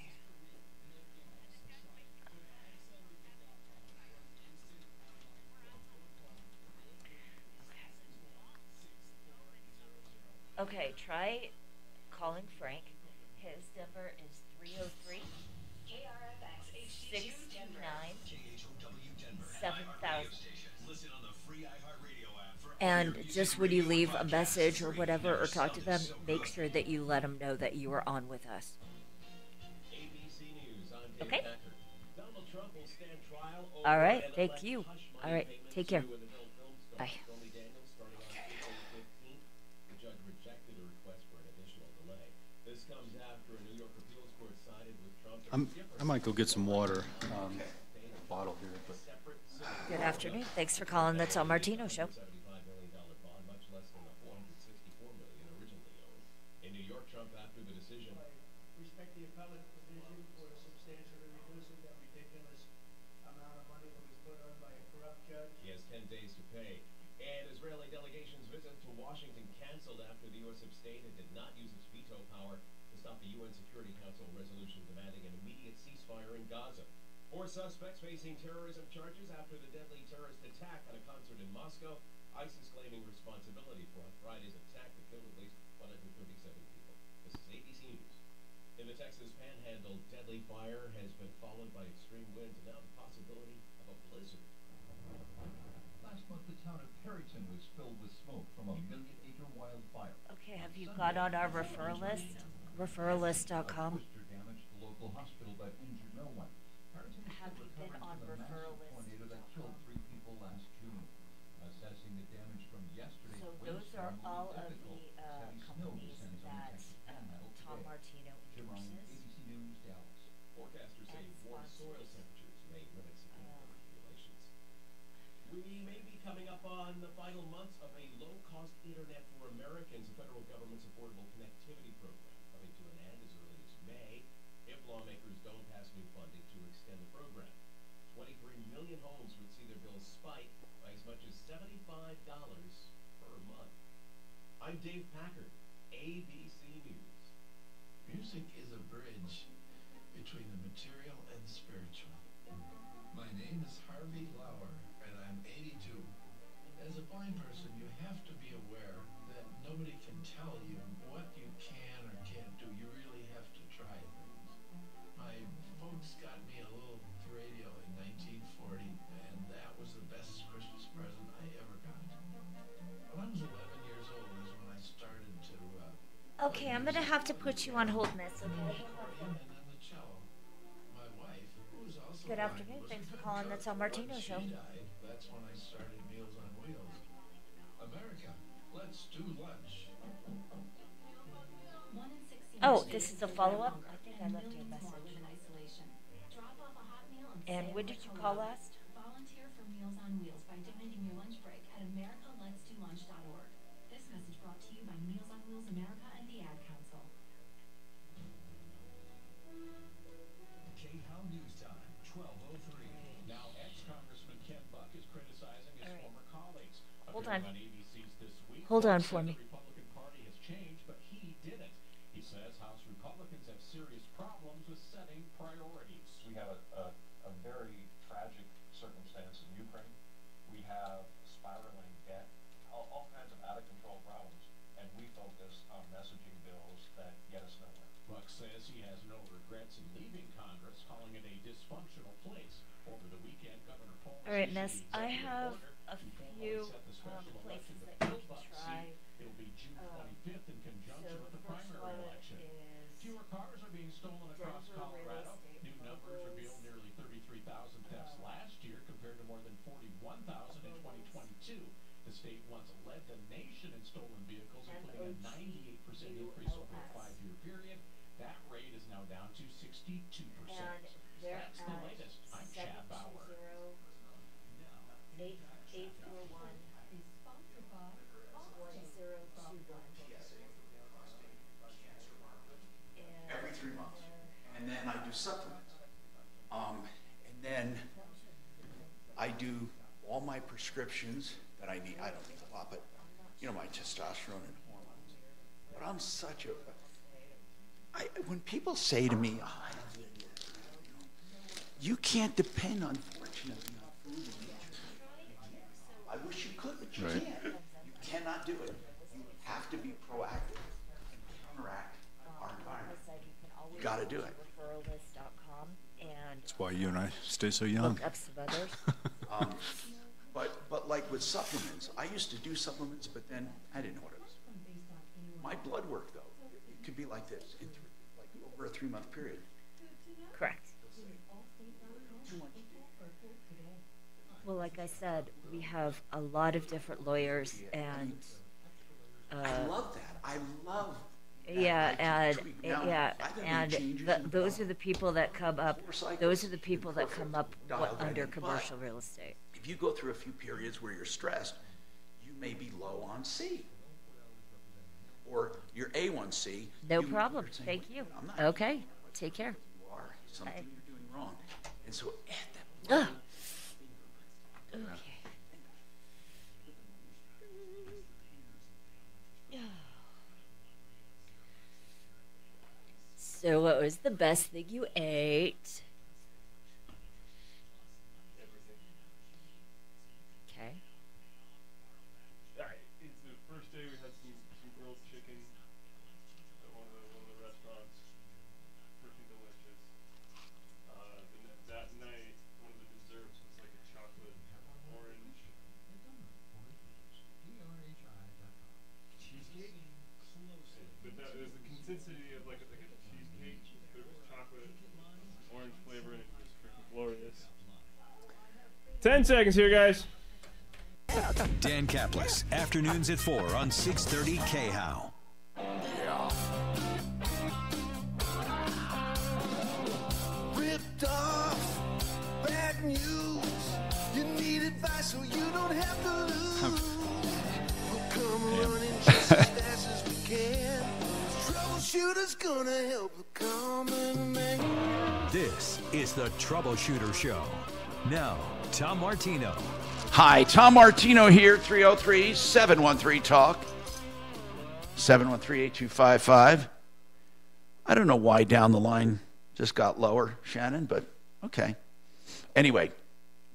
S34: Okay, try calling Frank. His number 7000. And just when you leave a message or whatever or talk to them, make sure that you let them know that you are on with us. Okay? All right, thank you. All right, take care. Bye.
S52: The judge rejected a request for an additional delay. This comes after a New York appeals court sided with Trump.
S29: I'm, I might go get some water. Um, bottle here, but
S34: Good afternoon. Thanks for calling the Tom Martino Show.
S52: much less than the 464 million originally owned. In New York, Trump, after the decision,
S53: respect the appellate division for substantially reducing that ridiculous amount of money that was put on by a corrupt judge.
S52: he has 10 days to pay. And Israeli delegation's visit to Washington canceled after the U.S. abstained and did not use its veto power to stop the UN Security Council resolution demanding an immediate ceasefire in Gaza. Four suspects facing terrorism charges after the deadly terrorist attack at a concert in Moscow. ISIS claiming responsibility for Friday's attack that killed at least 137 people. This is ABC News. In the Texas deadly fire has been followed by extreme winds and now the possibility of a blizzard.
S54: Last month, the town of Perryton was filled with smoke from a million-acre wildfire.
S34: Okay, have you got on our referral list? Referralist.com.
S54: Twister damaged the local hospital but injured no one.
S52: Final months of a low-cost internet for Americans, the federal government's affordable connectivity program, coming to an end as early as May if lawmakers don't pass new funding to extend the program. 23 million homes would see their bills spike by as much as $75 per month. I'm Dave Packard, ABC News.
S40: Music is a bridge between the material and the spiritual. My name is Harvey Lauer, and I'm 82. As a blind person, you have to be aware that nobody can tell you what you can or can't do. You really have to try things. My folks got me a little radio in 1940, and that was the best Christmas present I ever got. When I was 11 years old is when I started to uh,
S34: Okay, I'm gonna have to put you on hold, miss. Okay.
S40: and then the cello. My wife, who was also
S34: Good afternoon. Thanks for calling the Tom Martino Show.
S40: She died. That's when I started
S34: Oh, this is a follow-up? I think I left you a message. And when did you call last?
S55: The
S52: weekend, Governor Polis
S34: All right,
S52: issued
S34: miss.
S52: the
S34: I
S52: executive
S34: have
S52: order
S34: a
S52: to formally
S34: few
S52: stolen across Colorado. New numbers reveal nearly 33,000 thefts last year compared to more than 41,000 in 2022. The state once led the nation in stolen vehicles, including a
S34: OG
S52: percent increase over a five-year period. That rate is now down to sixty-two percent. That's the latest. I'm Chad Bauer.
S34: Eight, eight four one, one
S4: And then I do supplements. Um, and then I do all my prescriptions that I need. I don't need a lot, but you know, my testosterone and hormones. But I'm such a, I, when people say to me, oh, I don't need it," you can't depend, unfortunately, on food and nature. I wish you could, but you
S56: Right.
S4: can't. You cannot do it. You have to be proactive and counteract our environment. You got to do it.
S34: Referralist.com and
S57: That's why you and I stay so young.
S34: look up some others.
S4: Um, but but like with supplements, I used to do supplements, but then I didn't know what it was. My blood work though, it, it could be like this in three, like over a three month period.
S34: Correct. Well, like I said, we have a lot of different lawyers and. Uh,
S4: I love that. I love.
S34: Yeah, and
S4: Now,
S34: yeah, and the, those are the people that come up. Those are the people that come up what, under commercial real estate.
S4: If you go through a few periods where you're stressed, you may be low on C. Or your A1C.
S34: No
S4: you-
S34: problem.
S4: saying,
S34: Thank you. Okay. Take care.
S4: you are something you're doing wrong. And so add that.
S34: Okay. So, what was the best thing you ate?
S58: 10 seconds here, guys.
S2: Dan Caplis, afternoons at 4 on 630 KHOW. Yeah.
S40: Ripped off, bad news. You need advice so you don't have to lose. We'll come running just as fast as we can. Troubleshooter's gonna help common man.
S2: This is the Troubleshooter Show. Now, Tom Martino.
S4: Hi, Tom Martino here, 303 713 Talk, 713 8255. I don't know why down the line just got lower, Shannon, but okay. Anyway,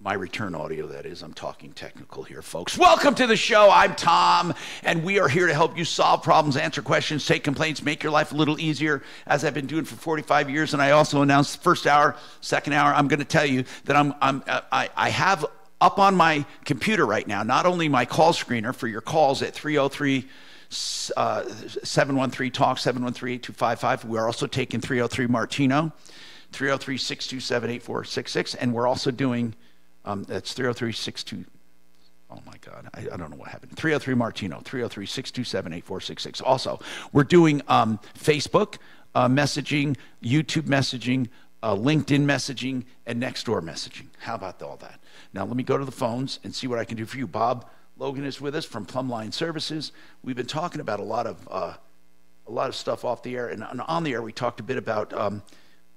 S4: my return audio, that is. I'm talking technical here, folks. Welcome to the show. I'm Tom, and we are here to help you solve problems, answer questions, take complaints, make your life a little easier, as I've been doing for 45 years. And I also announced first hour, second hour. I'm going to tell you that I'm, I'm, uh, I, I have up on my computer right now not only my call screener for your calls at 303 uh, 713 talk 713 8255 we're also taking 303 martino 303 627 8466 and we're also doing um, that's 303 62 Oh my God, I, I don't know what happened. 303 Martino, 303 627 8466. Also, we're doing um, Facebook uh, messaging, YouTube messaging, uh, LinkedIn messaging, and Nextdoor messaging. How about all that? Now, let me go to the phones and see what I can do for you. Bob Logan is with us from Plumbline Services. We've been talking about a lot of uh, a lot of stuff off the air, and on- the air we talked a bit about um,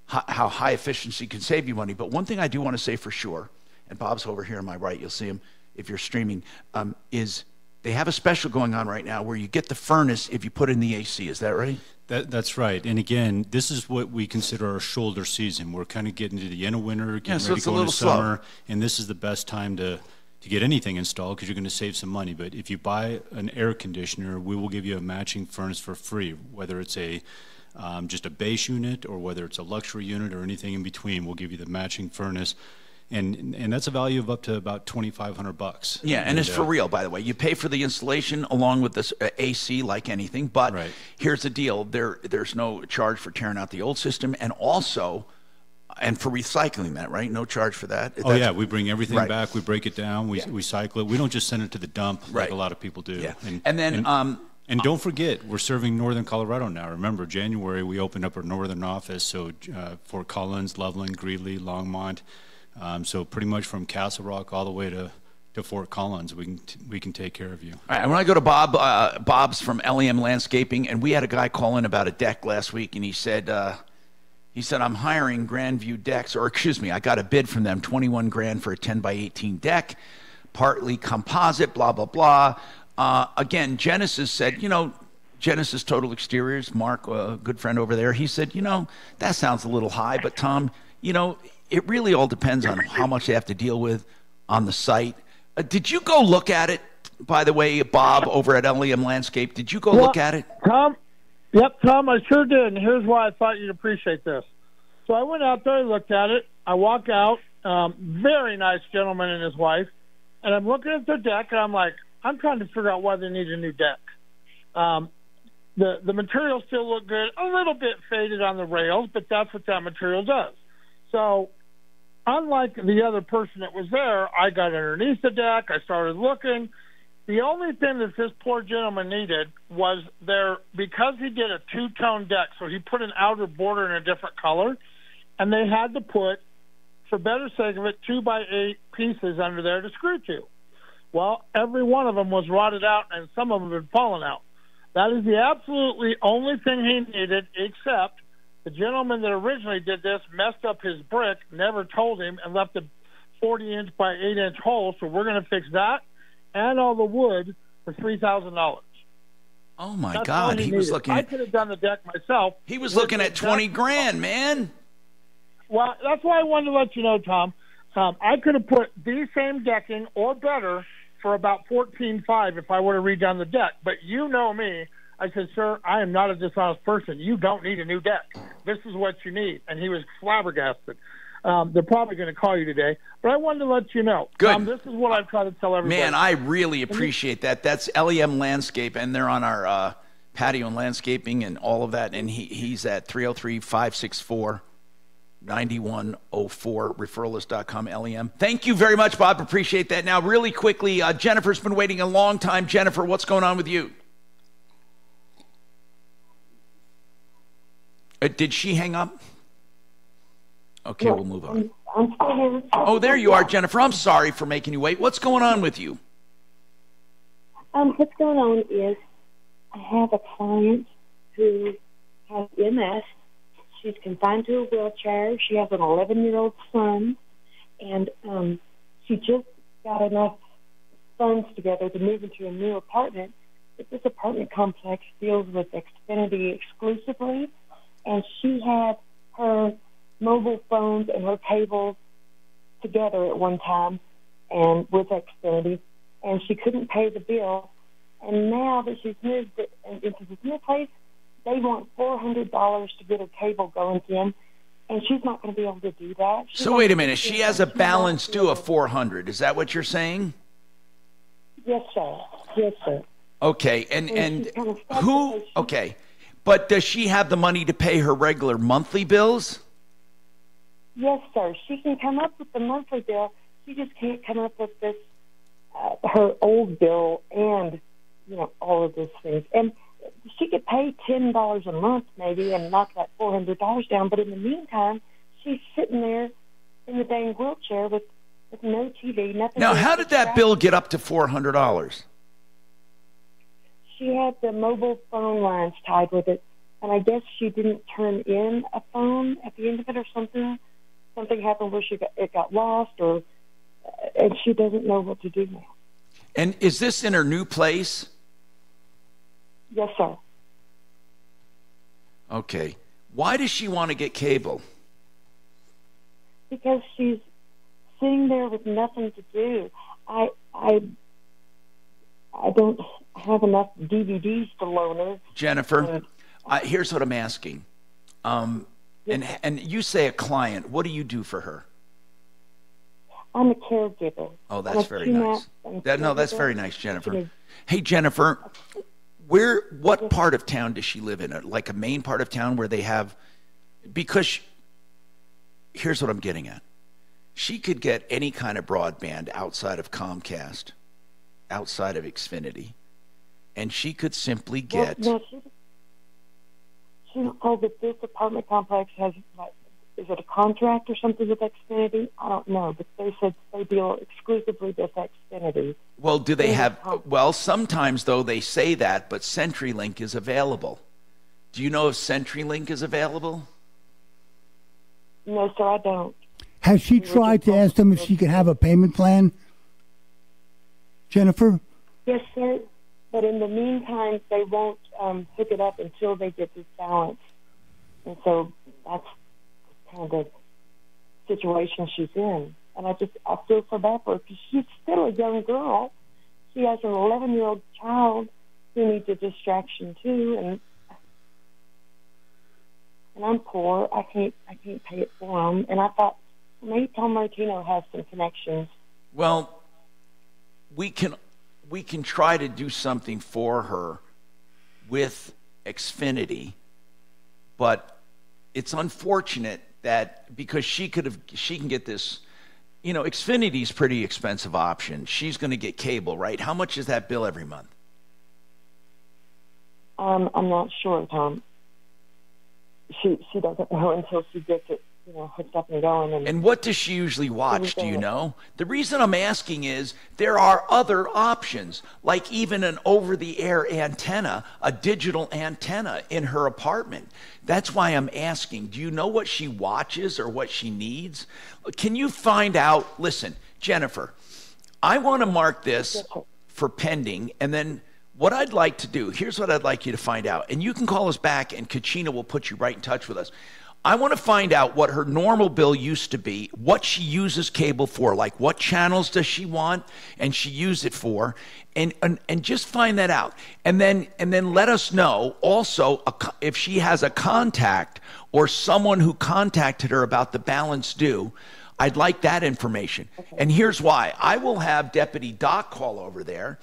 S4: ho- how high efficiency can save you money. But one thing I do want to say for sure, and Bob's over here on my right, you'll see him if you're streaming, um, is they have a special going on right now where you get the furnace if you put in the AC. Is that right?
S57: That, that's right. And again, this is what we consider our shoulder season. We're kind of getting to the end of winter, getting
S4: so
S57: ready to
S4: a
S57: go into
S4: slow.
S57: summer, and this is the best time to, to get anything installed because you're going to save some money. But if you buy an air conditioner, we will give you a matching furnace for free, whether it's a um, just a base unit or whether it's a luxury unit or anything in between. We'll give you the matching furnace, and and that's a value of up to about twenty five hundred bucks.
S4: Yeah, and it's for
S57: uh,
S4: real, by the way. You pay for the installation along with this uh, AC, like anything. But here's the deal: there, there's no charge for tearing out the old system, and also, and for recycling that, right? No charge for that.
S57: Oh
S4: That's-
S57: yeah, we bring everything
S4: Right.
S57: back. We break it down. We we cycle it. We don't just send it to the dump like a lot of people do.
S4: Yeah.
S57: And,
S4: And then,
S57: and-
S4: um,
S29: And don't forget, we're serving Northern Colorado now. Remember, January we opened up our northern office, so uh, Fort Collins, Loveland, Greeley, Longmont. Um, so pretty much from Castle Rock all the way to, to Fort Collins, we can we can take care of you.
S4: All right, I want to go to Bob. Uh, Bob's from LEM Landscaping, and we had a guy call in about a deck last week, and he said, uh, he said, I'm hiring Grandview decks, or excuse me, I got a bid from them, 21 grand for a 10 by 18 deck, partly composite, blah blah blah. Uh, again, Genesis said, you know, Genesis Total Exteriors, Mark, a good friend over there, he said, you know, that sounds a little high, but Tom, you know, it really all depends on how much they have to deal with on the site. Uh, did you go look at it, by the way, Bob, over at LEM Landscape? Did you go look at it?
S51: Tom, yep, Tom, I sure did. And here's why I thought you'd appreciate this. So I went out there, I looked at it. I walk out, um, very nice gentleman and his wife, and I'm looking at their deck, and I'm like, I'm trying to figure out why they need a new deck. Um, the the material still looked good, a little bit faded on the rails, but that's what that material does. So, unlike the other person that was there, I got underneath the deck. I started looking. The only thing that this poor gentleman needed was there because he did a two tone deck, so he put an outer border in a different color, and they had to put, for better sake of it, two by eight pieces under there to screw to. Well, every one of them was rotted out, and some of them had fallen out. That is the absolutely only thing he needed, except the gentleman that originally did this messed up his brick, never told him, and left a 40 inch by 8 inch hole. So we're going to fix that and all the wood for $3,000.
S4: Oh my
S51: That's
S4: God,
S51: all
S4: he was looking
S51: I could have done the deck myself.
S4: he was looking at 20
S51: deck-
S4: grand, man.
S51: Well, that's why I wanted to let you know, Tom. Um, I could have put the same decking or better for about fourteen five if I would have redone the deck. But you know me. I said, sir, I am not a dishonest person. You don't need a new deck. This is what you need. And he was flabbergasted. Um, they're probably going to call you today, but I wanted to let you know.
S4: Good.
S51: Um, this is what I've tried to tell everybody.
S4: Man, I really appreciate that. That's LEM Landscape, and they're on our uh, patio and landscaping and all of that. And he, he's at 303 564 9104, referralist.com, LEM. Thank you very much, Bob. Appreciate that. Now, really quickly, uh, Jennifer's been waiting a long time. Jennifer, what's going on with you? Uh, did she hang up? Okay, we'll move on.
S59: I'm still here.
S4: Oh, there you are, Jennifer. I'm sorry for making you wait. What's going on with you?
S59: Um, what's going on is I have a client who has MS. She's confined to a wheelchair. She has an 11 year old son, and um, she just got enough funds together to move into a new apartment. But this apartment complex deals with Xfinity exclusively, and she had her mobile phones and her cables together at one time and with Xfinity, and she couldn't pay the bill. And now that she's moved into this new place, they want four hundred dollars to get her cable going again, and she's not going to be able to do that. She's
S4: So wait a minute. She has a balance due of 400. Is that what you're saying?
S59: Yes, sir. Yes, sir.
S4: Okay. And
S59: And
S4: and
S59: kind of
S4: who? Okay. But does she have the money to pay her regular monthly bills?
S59: Yes, sir. She can come up with the monthly bill. She just can't come up with this uh, her old bill and you know all of these things. And she could pay ten dollars a month maybe and knock that four hundred dollars down. But in the meantime, she's sitting there in the dang wheelchair with with no TV, nothing.
S4: Now, how did that bill get up to $400?
S59: She had the mobile phone lines tied with it, and I guess she didn't turn in a phone at the end of it or something. Something happened where she got it got lost, or uh, and she doesn't know what to do now.
S4: And is this in her new place?
S59: Yes, sir.
S4: Okay. Why does she want to get cable?
S59: Because she's sitting there with nothing to do. I I I don't have enough DVDs to loan her.
S4: Jennifer, uh, here's what I'm asking. Um, and and you say a client. What do you do for her?
S59: I'm a caregiver.
S4: Oh, that's very nice. That, no, that's very nice, Jennifer. Hey, Jennifer, where, what part of town does she live in? Like a main part of town where they have, because she- here's what I'm getting at. She could get any kind of broadband outside of Comcast, outside of Xfinity. And she could simply
S59: Well,
S4: get.
S59: no, she, she was told that this apartment complex has, is it a contract or something with Xfinity? I don't know, but they said they deal exclusively with Xfinity.
S4: Well, do they
S59: Yeah.
S4: have? Well, sometimes though they say that, but CenturyLink is available. Do you know if CenturyLink is available?
S59: No, sir, I don't.
S38: Has she tried to ask them if she could have a payment plan? Jennifer?
S59: Yes, sir. But in the meantime, they won't um, hook it up until they get this balance. And so that's kind of the situation she's in. And I just, I feel so bad for her because she's still a young girl. She has an 11 year old child who needs a distraction too. And and I'm poor. I can't, I can't pay it for them. And I thought maybe Tom Martino has some connections.
S4: Well, we can we can try to do something for her with Xfinity, but it's unfortunate that because she could have she can get this you know Xfinity's pretty expensive option. She's going to get cable, right? How much is that bill every month?
S59: Um, I'm not sure, Tom. She she doesn't know until she gets it, you know, hooked up and going. And,
S4: And what does she usually watch? Do you know? The reason I'm asking is there are other options, like even an over the air antenna, a digital antenna in her apartment. That's why I'm asking. Do you know what she watches or what she needs? Can you find out? Listen, Jennifer, I want to mark this for pending, and then what I'd like to do, here's what I'd like you to find out. And you can call us back, and Kachina will put you right in touch with us. I want to find out what her normal bill used to be, what she uses cable for, like what channels does she want and she use it for, and and, and just find that out. And then and then let us know also a, if she has a contact or someone who contacted her about the balance due. I'd like that information. And here's why. I will have Deputy Doc call over there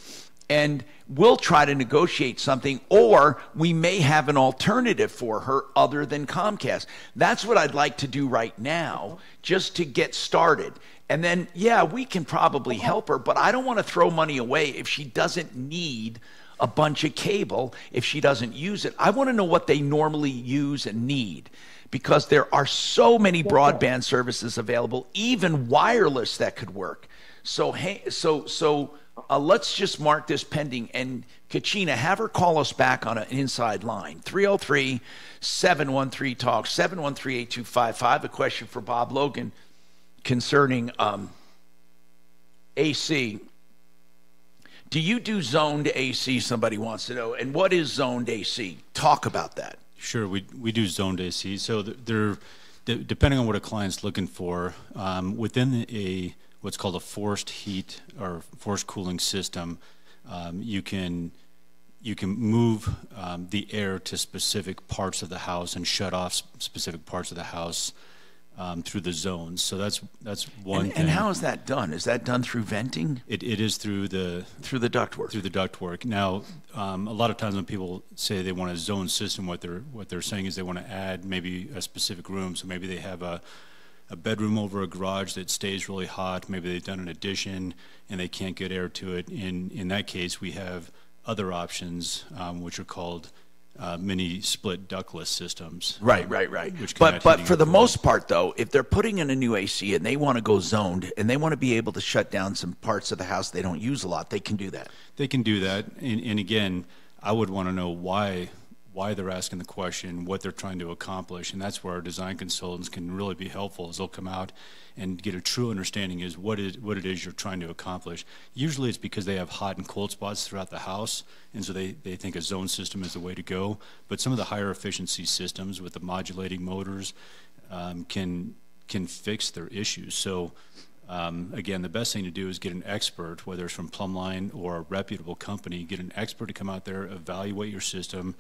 S4: and we'll try to negotiate something, or we may have an alternative for her other than Comcast. That's what I'd like to do right now, just to get started. And then, yeah, we can probably help her, but I don't want to throw money away if she doesn't need a bunch of cable, if she doesn't use it. I want to know what they normally use and need because there are so many broadband services available, even wireless that could work. So, hey, so, so uh, let's just mark this pending. And Kachina, have her call us back on an inside line 303 713 Talk, 713 8255. A question for Bob Logan concerning um, AC. Do you do zoned AC? Somebody wants to know. And what is zoned AC? Talk about that.
S60: Sure, we we do zoned AC. So th- they're depending on what a client's looking for um, within a what's called a forced heat or forced cooling system. Um, you can you can move um, the air to specific parts of the house and shut off specific parts of the house um, through the zones. So that's that's one
S4: And,
S60: thing.
S4: and how is that done? Is that done through venting?
S60: It, it is through the
S4: through the ductwork.
S60: Through the ductwork. Now, um, a lot of times when people say they want a zone system, what they're what they're saying is they want to add maybe a specific room. So maybe they have a a bedroom over a garage that stays really hot. Maybe they've done an addition and they can't get air to it. In in that case, we have other options, um, which are called uh, mini split ductless systems.
S4: Right,
S60: um,
S4: right, right.
S60: Which
S4: But but for the most part, though, if they're putting in a new AC and they want to go zoned and they want to be able to shut down some parts of the house they don't use a lot, they can do that.
S60: They can do that, and, and again, I would want to know why why they're asking the question, what they're trying to accomplish, and that's where our design consultants can really be helpful. Is they'll come out and get a true understanding is what it what it is you're trying to accomplish. Usually, it's because they have hot and cold spots throughout the house, and so they they think a zone system is the way to go. But some of the higher efficiency systems with the modulating motors um, can can fix their issues. So. Um, again, the best thing to do is get an expert, whether it's from Plumbline or a reputable company, get an expert to come out there, evaluate your system,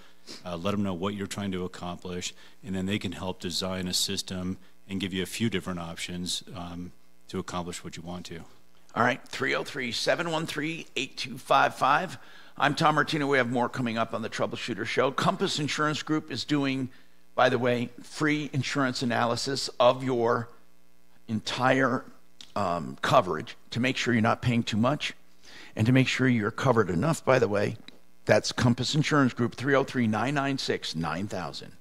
S60: uh, let them know what you're trying to accomplish, and then they can help design a system and give you a few different options um, to accomplish what you want to.
S4: All right, 303 713 8255. I'm Tom Martino. We have more coming up on the Troubleshooter Show. Compass Insurance Group is doing, by the way, free insurance analysis of your entire um, coverage to make sure you're not paying too much and to make sure you're covered enough, by the way, That's Compass Insurance Group, 303 996 9000.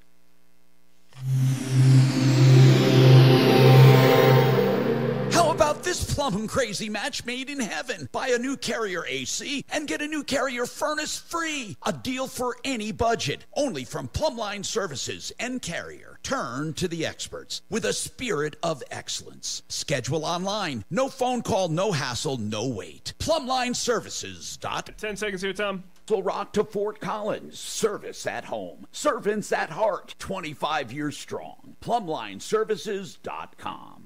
S4: About this plum crazy match made in heaven? Buy a new Carrier AC and get a new Carrier furnace free. A deal for any budget. Only from Plumbline Services and Carrier. Turn to the experts with a spirit of excellence. Schedule online. No phone call, no hassle, no wait. PlumblineServices.com.
S61: 10 seconds here, Tom.
S4: Little Rock to Fort Collins. Service at home. Servants at heart. 25 years strong. PlumblineServices.com.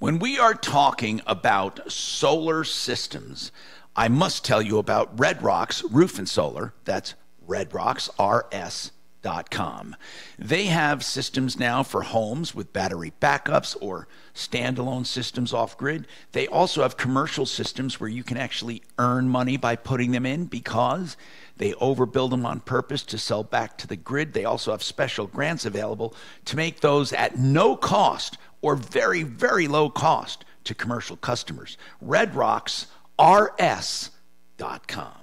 S4: When we are talking about solar systems, I must tell you about Red Rocks Roof and Solar. That's redrocksrs.com. They have systems now for homes with battery backups or standalone systems off grid. They also have commercial systems where you can actually earn money by putting them in because they overbuild them on purpose to sell back to the grid. They also have special grants available to make those at no cost or very, very low cost to commercial customers. RedRocksRS.com.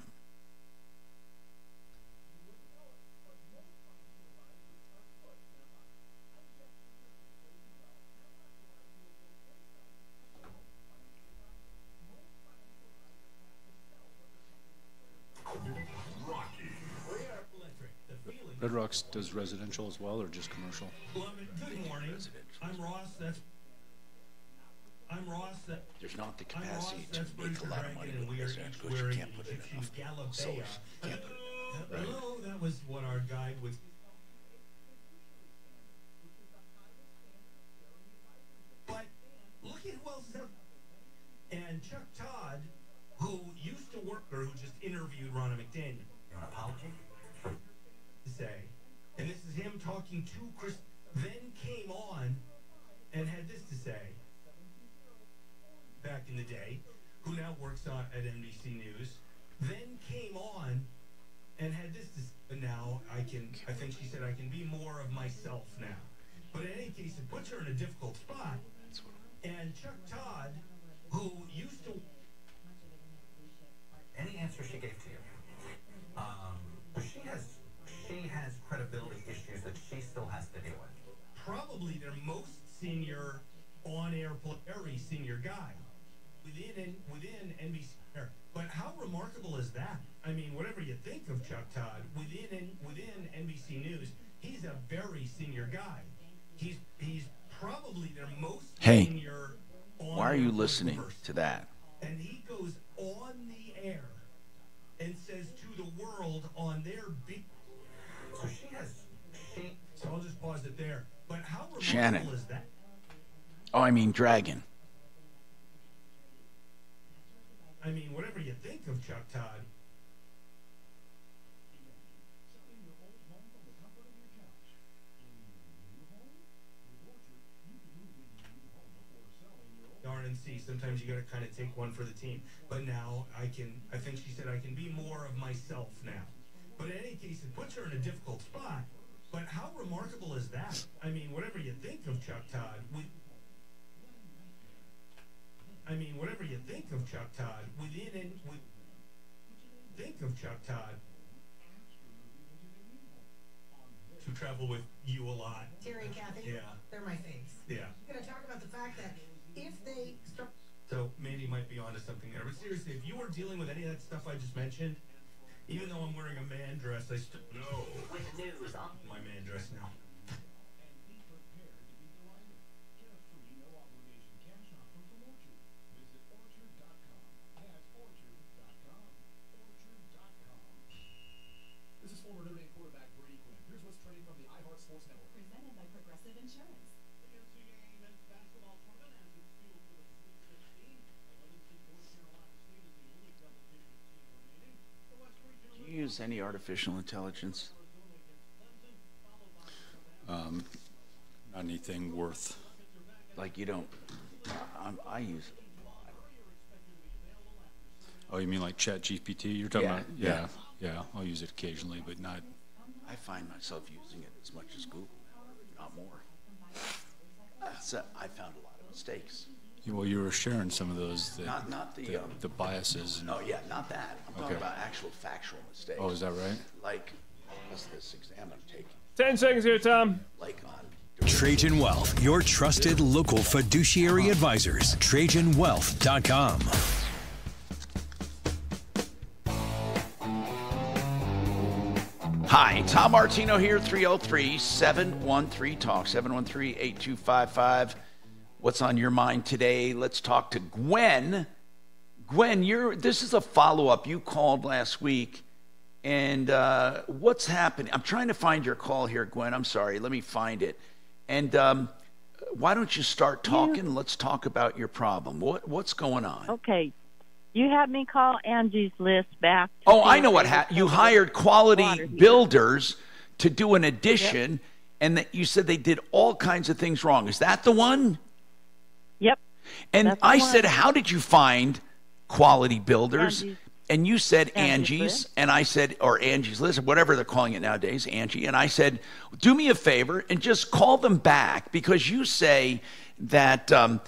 S62: Red Rocks does residential as well, or just commercial?
S63: Good morning. I'm Ross. That's I'm Ross. That,
S4: There's not the
S63: I'm Ross,
S4: capacity to make a lot of money with residential because you can't put in enough solars. Can't put
S63: Uh, Hello, that was what our guide was. But look at who else is up. And Chuck Todd, who used to work or who just interviewed Ronna McDaniel. An apology? To say, and this is him talking to Chris. Then came on and had this to say. Back in the day, who now works on, at NBC News, then came on and had this to say. Now I can. I think she said I can be more of myself now. But in any case, it puts her in a difficult spot. And Chuck Todd, who used to
S60: Any answer she gave to you, um, she has she has credibility issues that she still has to.
S63: Probably their most senior on-air, very senior guy within within NBC. But how remarkable is that? I mean, whatever you think of Chuck Todd, within within NBC News, he's a very senior guy. He's he's probably their most
S4: Hey,
S63: senior.
S4: why are you listening to that?
S63: And he goes on the air and says to the world on their big.
S60: So she has.
S63: So I'll just pause it there. But how remarkable
S4: Shannon. Oh, I mean Dragon.
S63: I mean, whatever you think of Chuck Todd. RNC. Sometimes you got to kind of take one for the team. But now I can. I think she said I can be more of myself now. But in any case, it puts her in a difficult spot. But how remarkable is that? I mean, whatever you think of Chuck Todd, we, I mean, whatever you think of Chuck Todd, within and with, think of Chuck Todd. To travel with you a lot.
S64: Terry and Kathy,
S63: Yeah.
S64: they're my faves.
S63: Yeah.
S64: I'm going to talk about the fact that if they start.
S63: So Mandy might be onto something there. But seriously, if you were dealing with any of that stuff I just mentioned, even though I'm wearing a man dress, I still know
S64: news on
S63: my man dress now.
S65: Region
S4: Do you use any artificial intelligence?
S29: Um, not anything worth.
S4: Like you don't. I'm, I use it.
S29: Oh, you mean like Chat GPT? You're talking
S4: Yeah,
S29: about? Yeah, yeah. yeah. I'll use it occasionally, but not.
S4: I find myself using it as much as Google not more. So I found a lot of mistakes.
S29: You- Well, you were sharing some of those, the,
S4: Not- not the, um,
S29: the biases. and-
S4: No, yeah, not that. I'm talking about actual factual mistakes.
S29: Oh, is that right?
S4: Like, what's this exam I'm taking?
S61: Ten seconds here, Tom.
S4: Like on
S2: Trajan Wealth, your trusted local fiduciary advisors. TrajanWealth.com.
S4: Hi, Tom Martino here, 303 713 Talk, 713 8255. What's on your mind today? Let's talk to Gwen. Gwen, you're, this is a follow up. You called last week, and uh, what's happening? I'm trying to find your call here, Gwen. I'm sorry. Let me find it. And um, why don't you start talking? Let's talk about your problem. What, what's going on?
S66: Okay. You had me call Angie's list back. to
S4: Oh, I know what happened. You hired quality builders to do an addition, and that you said they did all kinds of things wrong. Is that the one?
S66: Yep.
S4: And
S66: That's
S4: I said, How did you find quality builders?
S66: Angie's-
S4: and you said
S66: Angie's
S4: Angie's, and I said, or Angie's List, whatever they're calling it nowadays, Angie. And I said, do me a favor and just call them back because you say that um,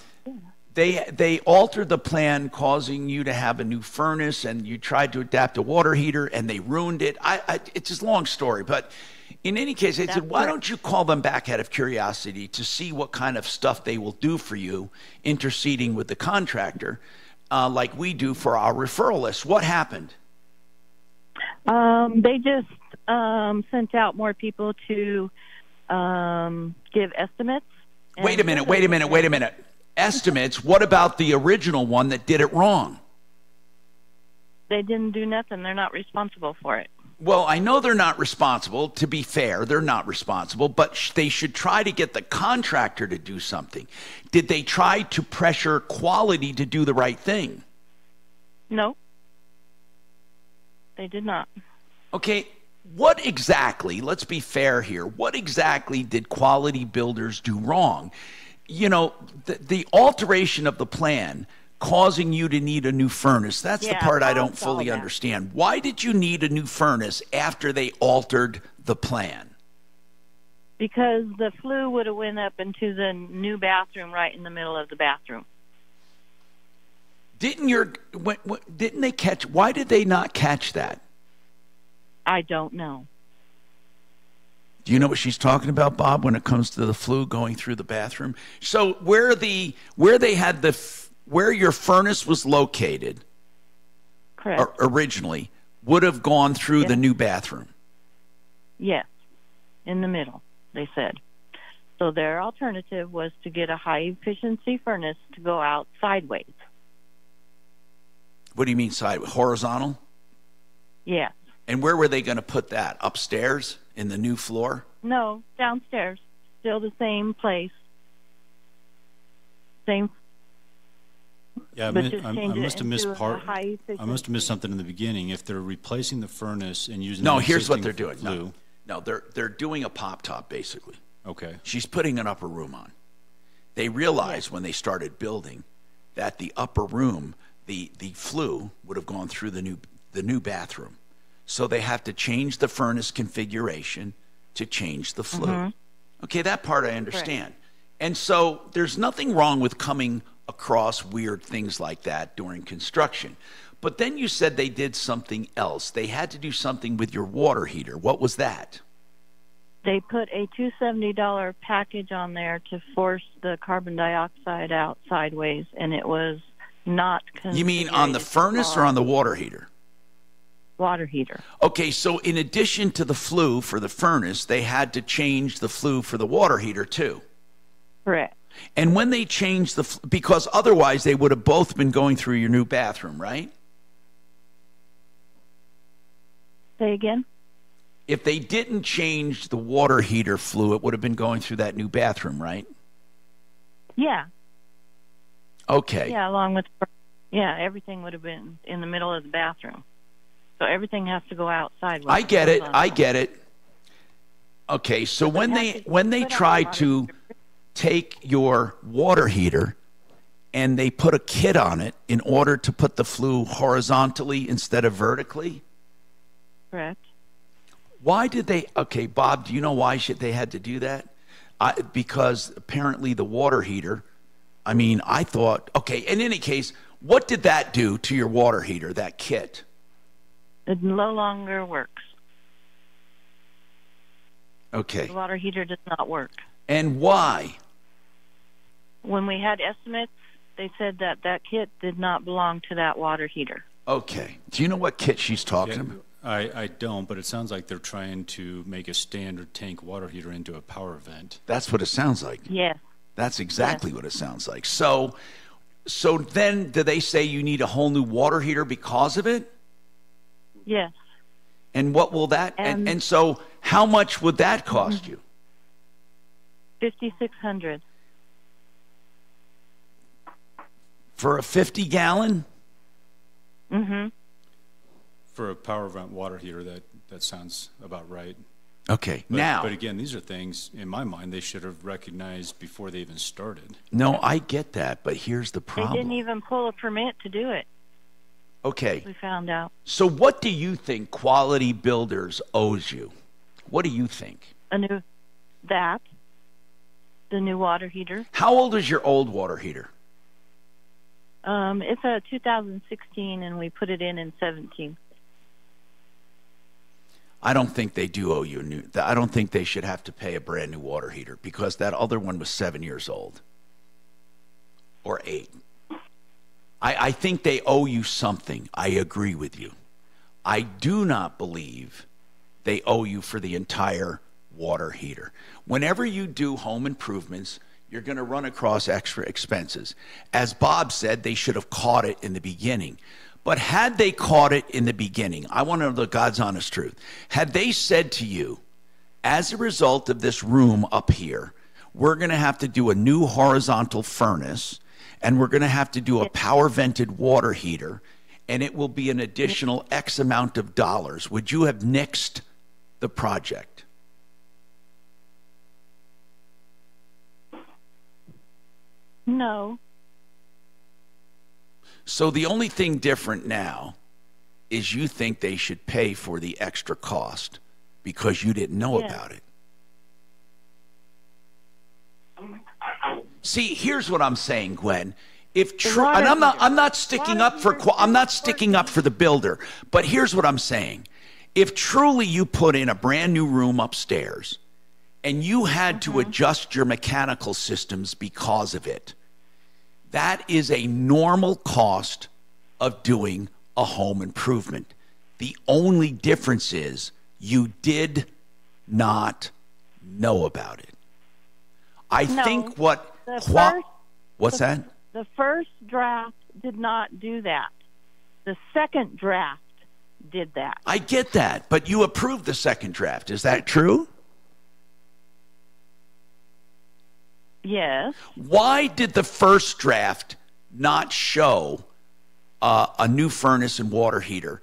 S4: they they altered the plan, causing you to have a new furnace, and you tried to adapt a water heater, and they ruined it. I, I it's a long story, but. In any case, I said, why don't you call them back out of curiosity to see what kind of stuff they will do for you, interceding with the contractor, uh, like we do for our Referralist? What happened?
S66: Um, they just um, sent out more people to um, give estimates.
S4: Wait a minute, wait a minute, wait a minute. Estimates, what about the original one that did it wrong?
S66: They didn't do nothing. They're not responsible for it.
S4: Well, I know they're not responsible. To be fair, they're not responsible, but sh- they should try to get the contractor to do something. Did they try to pressure quality to do the right thing?
S66: No. They did not.
S4: Okay, what exactly, let's be fair here, what exactly did quality builders do wrong? You know, the, the alteration of the plan causing you to need a new furnace, that's the part I
S66: I
S4: don't fully
S66: that.
S4: understand. Why did you need a new furnace after they altered the plan?
S66: Because the flue would have went up into the new bathroom right in the middle of the bathroom.
S4: Didn't your didn't they catch? Why did they not catch that?
S66: I don't know.
S4: Do you know what she's talking about, Bob? When it comes to the flue going through the bathroom. So where the where they had the where your furnace was located,
S66: Correct.
S4: originally would have gone through the new bathroom.
S66: Yes, in the middle, they said. So their alternative was to get a high efficiency furnace to go out sideways.
S4: What do you mean side horizontal?
S66: Yes.
S4: And where were they going to put that? Upstairs in the new floor?
S66: No, downstairs. Still the same place. Same.
S29: Yeah, I,
S66: But
S29: mi- I, I must have missed part. I must have missed something in the beginning. If they're replacing the furnace and using
S4: No,
S29: the
S4: here's what they're doing. No,
S29: flue-
S4: no, they're they're doing a pop top basically.
S29: Okay.
S4: She's putting an upper room on. They realized when they started building that the upper room, the the flue would have gone through the new the new bathroom. So they have to change the furnace configuration to change the flue.
S66: Mhm.
S4: Okay, that part I understand. And so there's nothing wrong with coming across weird things like that during construction. But then you said they did something else. They had to do something with your water heater. What was that?
S66: They put a two seventy dollar package on there to force the carbon dioxide out sideways, and it was not.
S4: You mean on the furnace or on the water heater?
S66: water heater?
S4: Okay, so in addition to the flue for the furnace, they had to change the flue for the water heater too.
S66: Correct.
S4: And when they changed the, because otherwise they would have both been going through your new bathroom, right?
S66: Say again.
S4: If they didn't change the water heater flue, it would have been going through that new bathroom, right?
S66: Yeah.
S4: Okay.
S66: Yeah, along with yeah, everything would have been in the middle of the bathroom. So everything has to go outside.
S4: I get it. I get it. Okay, so when they when they try to take your water heater and they put a kit on it in order to put the flue horizontally instead of vertically,
S66: Correct.
S4: why did they? Okay, Bob, do you know why should they had to do that? I, because apparently the water heater I mean, I thought, okay, in any case, what did that do to your water heater, that kit?
S66: It no longer works.
S4: Okay.
S66: The water heater does not work.
S4: And why?
S66: When we had estimates, they said that that kit did not belong to that water heater.
S4: Okay. Do you know what kit she's talking
S29: Yeah,
S4: about?
S29: I, I don't, but it sounds like they're trying to make a standard tank water heater into a power vent.
S4: That's what it sounds like.
S66: Yes.
S4: That's exactly what it sounds like. So, so then, do they say you need a whole new water heater because of it?
S66: Yes.
S4: And what will that? And
S66: And-
S4: and so, how much would that cost mm-hmm. you?
S66: Fifty six hundred.
S4: For a fifty gallon?
S66: Mm-hmm.
S29: For a power vent water heater, that, that sounds about right.
S4: Okay.
S29: But,
S4: now,
S29: But again, these are things, in my mind, they should have recognized before they even started.
S4: no, I get that, but here's the problem.
S66: They didn't even pull a permit to do it.
S4: Okay.
S66: We found out
S4: So, what do you think Quality Builders owes you? What do you think?
S66: a new that the new water heater.
S4: How old is your old water heater?
S66: Um, it's a 2016, and we put it in in 17.
S4: I don't think they do owe you a new. I don't think they should have to pay a brand new water heater because that other one was seven years old or eight. I, I think they owe you something. I agree with you. I do not believe they owe you for the entire water heater. Whenever you do home improvements, you're going to run across extra expenses. As Bob said, they should have caught it in the beginning. But had they caught it in the beginning, I want to know the God's honest truth. Had they said to you, as a result of this room up here, we're going to have to do a new horizontal furnace and we're going to have to do a power vented water heater and it will be an additional X amount of dollars, would you have nixed the project?
S66: No,
S4: So the only thing different now is you think they should pay for the extra cost because you didn't know
S66: Yeah.
S4: about it. See, here's what I'm saying, Gwen. If true, and I'm not, I'm not sticking up for, I'm not sticking up for the builder. But here's what I'm saying: if truly you put in a brand new room upstairs, and you had to adjust your mechanical systems because of it, that is a normal cost of doing a home improvement. The only difference is you did not know about it. I
S66: No.
S4: think what qua-
S66: first-
S4: what's
S66: the-
S4: that?
S66: the first draft did not do that. The second draft did that.
S4: I get that, but you approved the second draft. Is that true?
S66: Yes.
S4: Why did the first draft not show uh, a new furnace and water heater?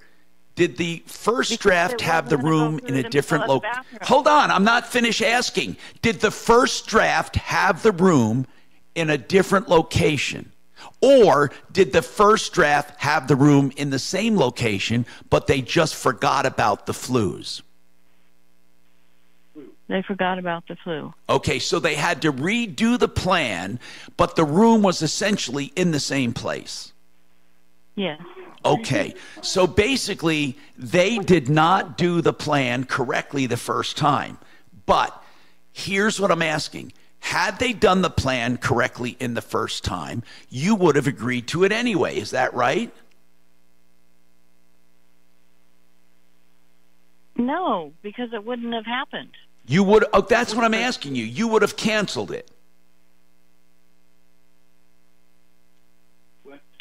S4: Did the first draft have the
S66: wasn't gonna go
S4: room in a different
S66: middle of the
S4: location? Hold on, I'm not finished asking. Did the first draft have the room in a different location? Or did the first draft have the room in the same location, but they just forgot about the flues?
S66: They forgot about the flue.
S4: Okay, so they had to redo the plan, but the room was essentially in the same place.
S66: Yes.
S4: Okay, so basically, they did not do the plan correctly the first time. But here's what I'm asking had they done the plan correctly in the first time, you would have agreed to it anyway. Is that right?
S66: No, because it wouldn't have happened.
S4: You would, oh, that's what I'm asking you. You would have canceled it.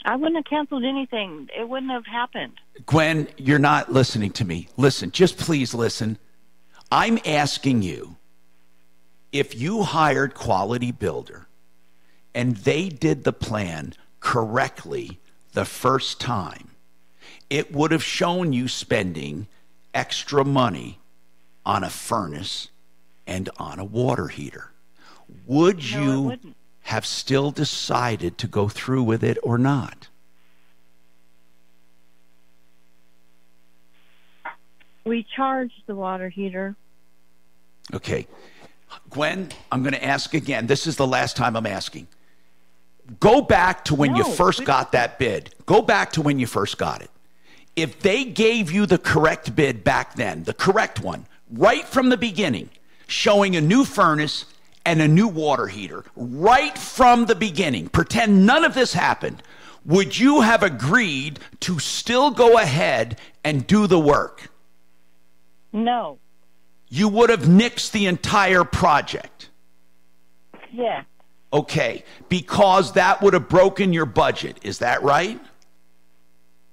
S66: I wouldn't have canceled anything. It wouldn't have happened.
S4: Gwen, you're not listening to me. Listen, just please listen. I'm asking you if you hired Quality Builder and they did the plan correctly the first time, it would have shown you spending extra money on a furnace and on a water heater. Would
S66: No,
S4: you have still decided to go through with it or not?
S66: We charged the water heater.
S4: Okay. Gwen, I'm going to ask again. This is the last time I'm asking. go back to when you first got that bid. Go back to when you first got it. If they gave you the correct bid back then, the correct one, right from the beginning, showing a new furnace and a new water heater, right from the beginning, pretend none of this happened, would you have agreed to still go ahead and do the work?
S66: No.
S4: You would have nixed the entire project.
S66: Yeah.
S4: Okay, because that would have broken your budget. Is that right?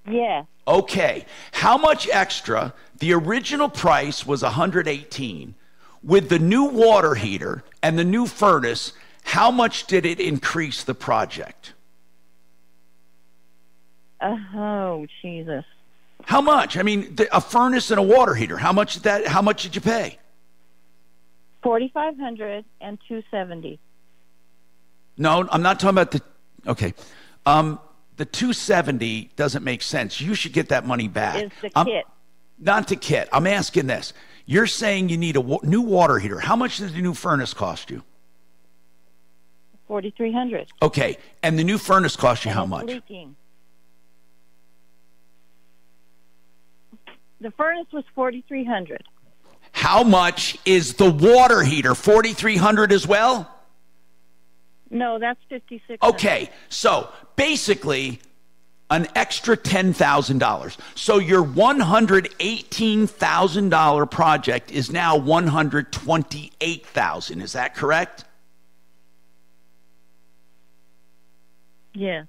S66: Yeah.
S4: Okay. How much extra? The original price was 118. With the new water heater and the new furnace, how much did it increase the project?
S66: Oh, Jesus.
S4: How much? I mean, the, a furnace and a water heater. How much did that how much did you pay?
S66: Forty-five hundred and two seventy.
S4: No, I'm not talking about the Okay. Um the 270 doesn't make sense. You should get that money back.
S66: Is the
S4: I'm-
S66: kit.
S4: Not the kit. I'm asking this. You're saying you need a wa- new water heater. How much does the new furnace cost you?
S66: Forty-three hundred.
S4: Okay. And the new furnace cost you how much?
S66: Leaking. The furnace was forty-three hundred.
S4: How much is the water heater? 4300 as well?
S66: No, that's fifty-six.
S4: Okay. So, basically an extra $10,000. So your $118,000 project is now 128,000. Is that correct?
S66: Yes.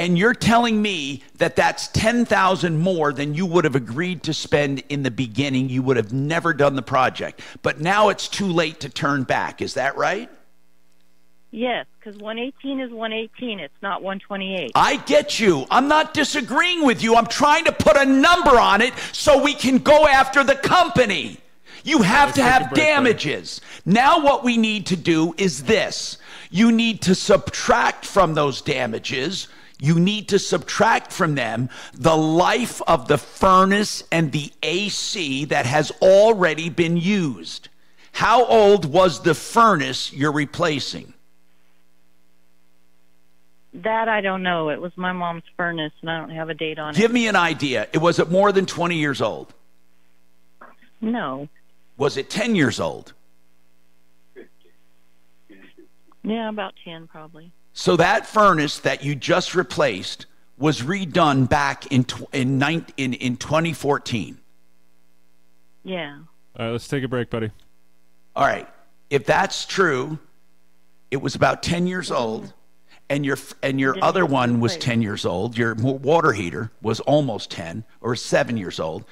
S4: And you're telling me that that's 10,000 more than you would have agreed to spend in the beginning. You would have never done the project. But now it's too late to turn back. Is that right?
S66: Yes, because one eighteen is one eighteen. It's not one twenty-eight.
S4: I get you. I'm not disagreeing with you. I'm trying to put a number on it so we can go after the company. You have to have damages. Now, what we need to do is this you need to subtract from those damages. You need to subtract from them the life of the furnace and the AC that has already been used. How old was the furnace you're replacing?
S66: That I don't know. It was my mom's furnace, and I don't have a date on it.
S4: Give me an idea. It was it more than 20 years old?
S66: No.
S4: Was it 10 years old?
S66: Yeah, about ten probably.
S4: So that furnace that you just replaced was redone back in tw- in, nine, in in 2014.
S66: Yeah.
S61: All right, let's take a break, buddy.
S4: All right. If that's true, it was about 10 years old and your and your other one was 10 years old. Your water heater was almost 10 or 7 years old.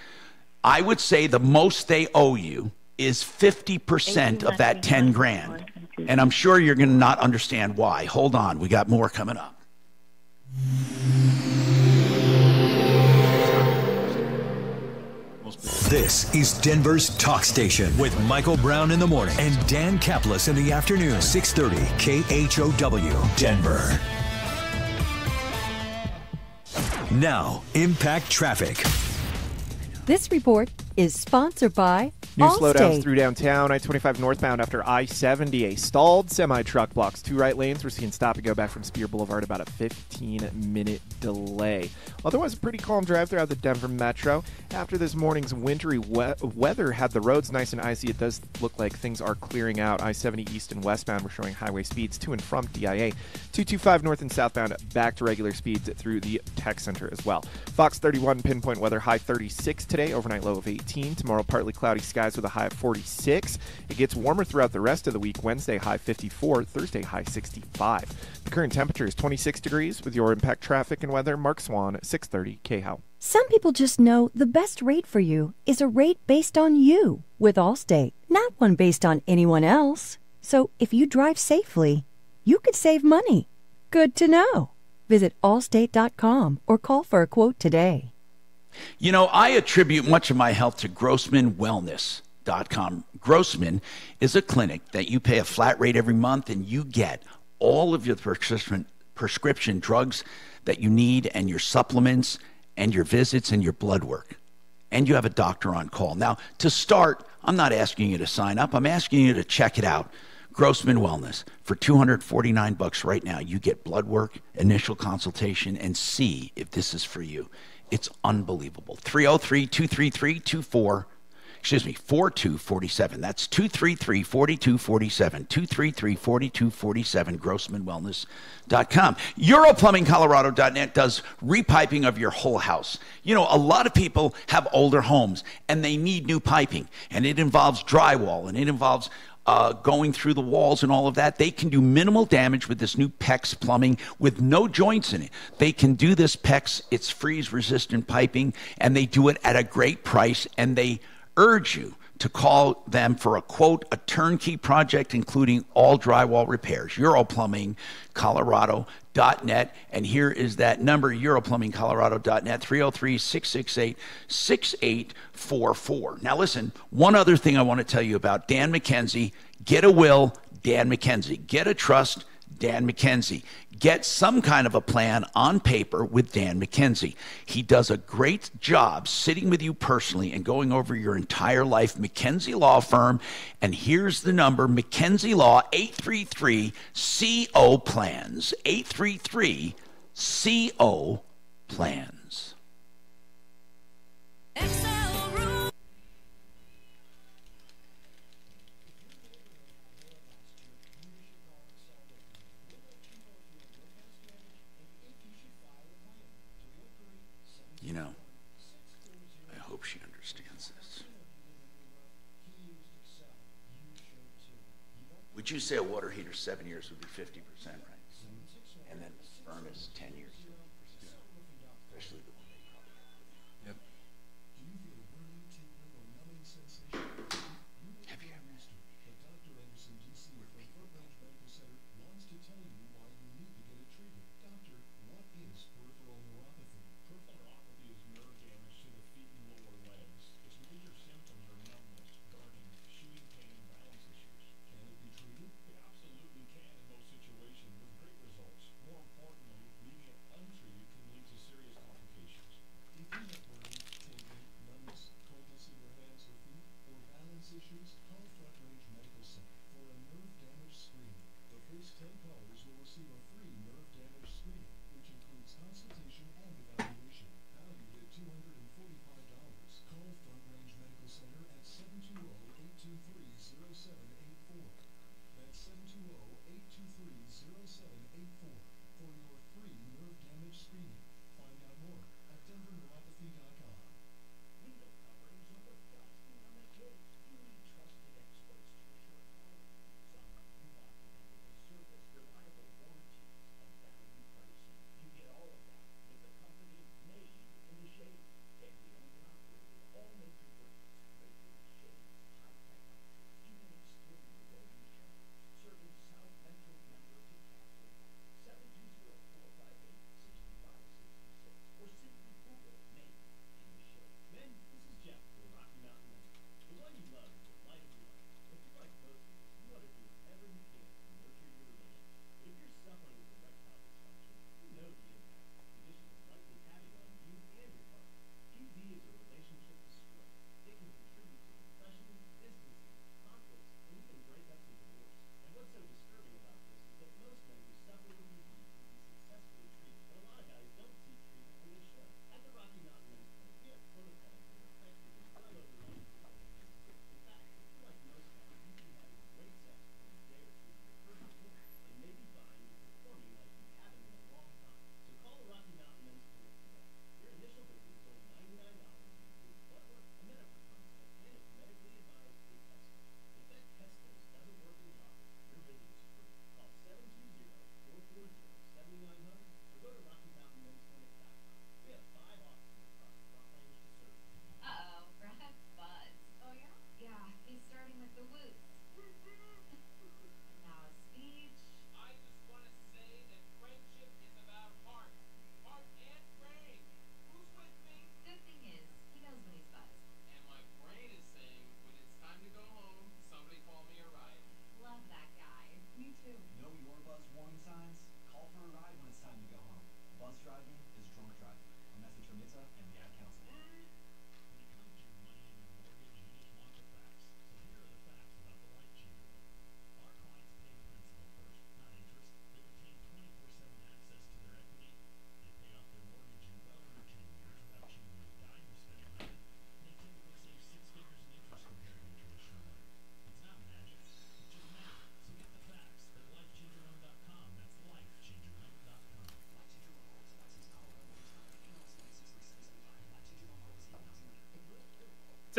S4: I would say the most they owe you is 50% of that 10 grand. And I'm sure you're going to not understand why. Hold on, we got more coming up.
S2: This is Denver's talk station with Michael Brown in the morning and Dan Caplis in the afternoon. 630 KHOW Denver. Now, impact traffic.
S67: This report is sponsored by
S22: New slowdowns through downtown. I 25 northbound after I 70. A stalled semi truck blocks two right lanes. We're seeing stop and go back from Speer Boulevard about a 15 minute delay. Otherwise, a pretty calm drive throughout the Denver metro. After this morning's wintry we- weather had the roads nice and icy, it does look like things are clearing out. I 70 east and westbound, we're showing highway speeds to and from DIA. 225 north and southbound back to regular speeds through the tech center as well. Fox 31 pinpoint weather high 36 today, overnight low of 18. Tomorrow, partly cloudy skies with a high of 46. It gets warmer throughout the rest of the week. Wednesday, high 54. Thursday, high 65. The current temperature is 26 degrees with your impact traffic and weather. Mark Swan, 630 KHOW.
S67: Some people just know the best rate for you is a rate based on you with Allstate, not one based on anyone else. So if you drive safely, you could save money. Good to know. Visit allstate.com or call for a quote today.
S4: You know, I attribute much of my health to GrossmanWellness.com. Grossman is a clinic that you pay a flat rate every month and you get all of your prescription, prescription drugs that you need and your supplements and your visits and your blood work. And you have a doctor on call. Now, to start, I'm not asking you to sign up, I'm asking you to check it out. Grossman Wellness for 249 bucks right now. You get blood work, initial consultation and see if this is for you. It's unbelievable. 303-233-24 excuse me, 4247. That's 233 4247. 233 4247, grossmanwellness.com. EuroPlumbingColorado.net does repiping of your whole house. You know, a lot of people have older homes and they need new piping, and it involves drywall and it involves uh, going through the walls and all of that. They can do minimal damage with this new PEX plumbing with no joints in it. They can do this PEX, it's freeze resistant piping, and they do it at a great price, and they urge you to call them for a quote, a turnkey project, including all drywall repairs. EuroPlumbingColorado.net. And here is that number, EuroPlumbingColorado.net, 303 668 6844. Now, listen, one other thing I want to tell you about Dan McKenzie. Get a will, Dan McKenzie. Get a trust, Dan McKenzie. Get some kind of a plan on paper with Dan McKenzie. He does a great job sitting with you personally and going over your entire life. McKenzie Law Firm. And here's the number McKenzie Law 833 CO Plans. 833 CO Plans. You Would you say a water heater seven years would be
S65: 50%?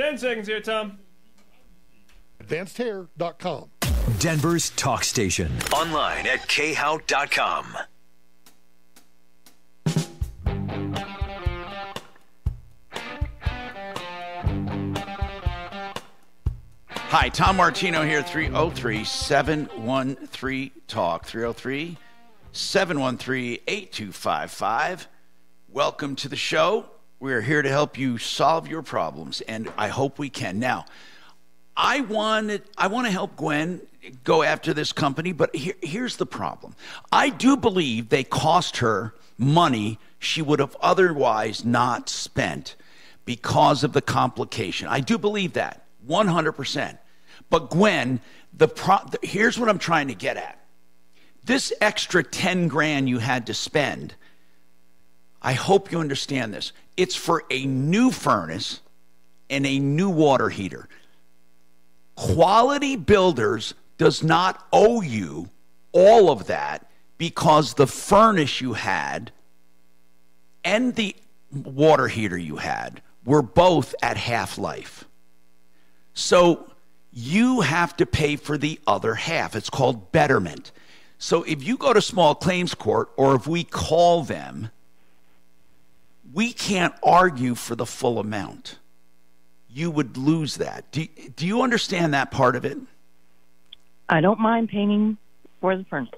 S61: 10 seconds here, Tom.
S68: AdvancedHair.com.
S2: Denver's Talk Station. Online at khow.com.
S4: Hi, Tom Martino here, 303 713 Talk, 303 713 8255. Welcome to the show. We're here to help you solve your problems, and I hope we can. Now, I wanted, I want to help Gwen go after this company, but here, here's the problem. I do believe they cost her money she would have otherwise not spent because of the complication. I do believe that 100%. But Gwen, the pro- here's what I'm trying to get at. This extra 10 grand you had to spend, I hope you understand this. It's for a new furnace and a new water heater. Quality Builders does not owe you all of that because the furnace you had and the water heater you had were both at half life. So you have to pay for the other half. It's called betterment. So if you go to small claims court or if we call them, we can't argue for the full amount. You would lose that. Do, do you understand that part of it?
S66: I don't mind paying for the furnace.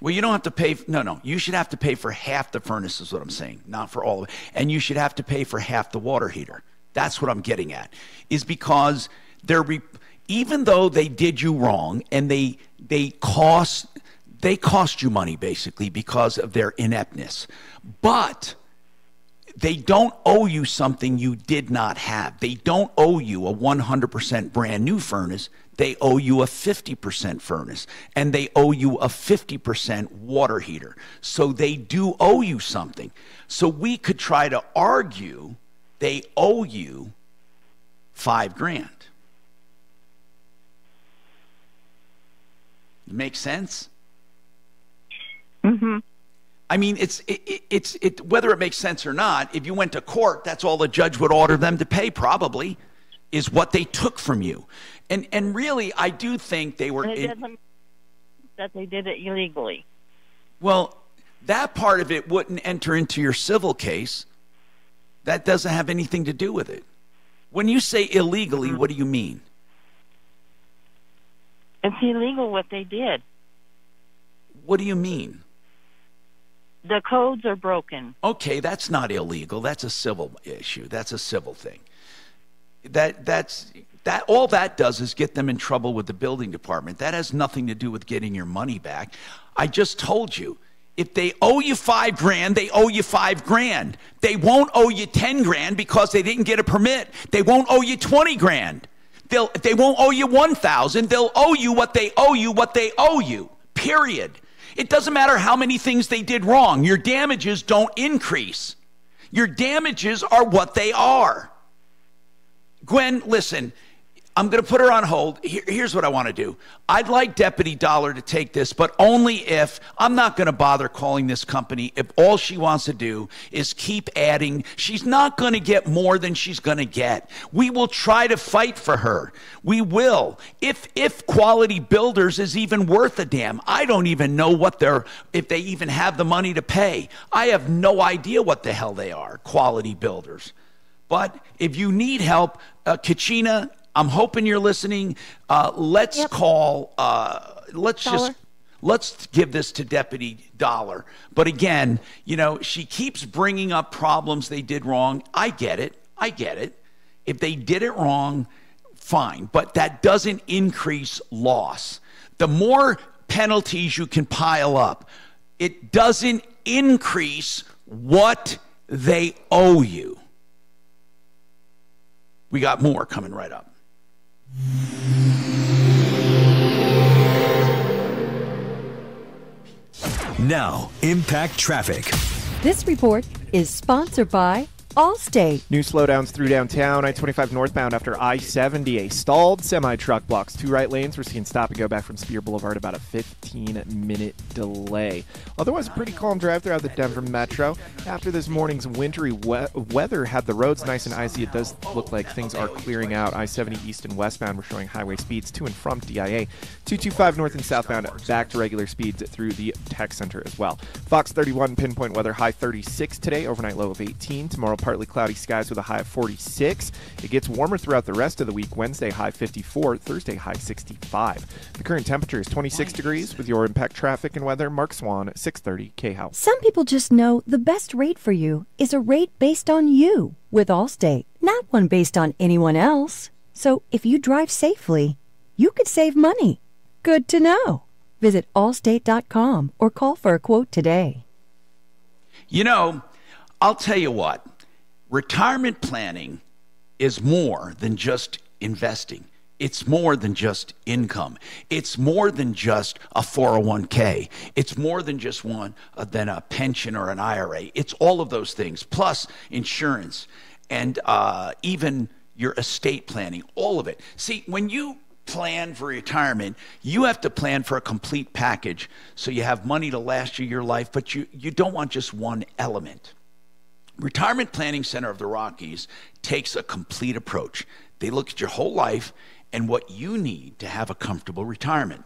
S4: Well, you don't have to pay. No, no. You should have to pay for half the furnace, is what I'm saying, not for all of it. And you should have to pay for half the water heater. That's what I'm getting at. Is because they're re- even though they did you wrong and they they cost they cost you money basically because of their ineptness, but they don't owe you something you did not have. They don't owe you a 100% brand new furnace. They owe you a 50% furnace and they owe you a 50% water heater. So they do owe you something. So we could try to argue they owe you five grand. Make sense?
S66: Mm-hmm.
S4: I mean, it's it, it- it's it whether it makes sense or not. If you went to court, that's all the judge would order them to pay. Probably is what they took from you, and and really, I do think they were. In-
S66: that they did it illegally.
S4: well, that part of it wouldn't enter into your civil case. That doesn't have anything to do with it. When you say illegally, mm-hmm. what do you mean?
S66: It's illegal what they did.
S4: What do you mean?
S66: The codes are broken.
S4: Okay, that's not illegal. That's a civil issue. That's a civil thing. That that's that all that does is get them in trouble with the building department. That has nothing to do with getting your money back. I just told you. If they owe you five grand, they owe you five grand. They won't owe you ten grand because they didn't get a permit. They won't owe you twenty grand. They'll they won't owe you one thousand. They'll owe you what they owe you, what they owe you. Period. It doesn't matter how many things they did wrong. Your damages don't increase. Your damages are what they are. Gwen, listen, I'm going to put her on hold. Here- here's what I want to do. I'd like Deputy Dollar to take this, but only if I'm not going to bother calling this company if all she wants to do is keep adding. She's not going to get more than she's going to get. We will try to fight for her. We will. If if Quality Builders is even worth a damn. I don't even know what they're if they even have the money to pay. I have no idea what the hell they are. Quality Builders. But if you need help, uh, Kachina, I'm hoping you're listening. Uh, let's call. Uh, let's
S66: Dollar.
S4: just let's give this to Deputy Dollar. But again, you know, she keeps bringing up problems they did wrong. I get it. I get it. If they did it wrong, fine. But that doesn't increase loss. The more penalties you can pile up, it doesn't increase what they owe you. We got more coming right up.
S2: Now, Impact Traffic.
S67: This report is sponsored by Allstate.
S22: New slowdowns through downtown. I 25 northbound after I 70. A stalled semi truck blocks two right lanes. We're seeing stop and go back from Speer Boulevard about a 15 minute delay. Otherwise, a pretty calm drive throughout the Denver Metro. After this morning's wintry we- weather had the roads nice and icy, it does look like things are clearing out. I 70 east and westbound, we're showing highway speeds to and from DIA. 225 north and southbound back to regular speeds through the tech center as well. Fox 31 pinpoint weather high 36 today, overnight low of 18. Tomorrow, partly cloudy skies with a high of 46. It gets warmer throughout the rest of the week. Wednesday, high 54. Thursday, high 65. The current temperature is 26 degrees with your impact traffic and weather. Mark Swan, 630 KHOW.
S67: Some people just know the best rate for you is a rate based on you with Allstate, not one based on anyone else. So if you drive safely, you could save money. Good to know. Visit allstate.com or call for a quote today.
S4: You know, I'll tell you what, retirement planning is more than just investing. It's more than just income. It's more than just a 401k. It's more than just one uh, than a pension or an IRA. It's all of those things, plus insurance and uh, even your estate planning, all of it. See, when you plan for retirement, you have to plan for a complete package so you have money to last you your life, but you, you don't want just one element. Retirement Planning Center of the Rockies takes a complete approach. They look at your whole life and what you need to have a comfortable retirement.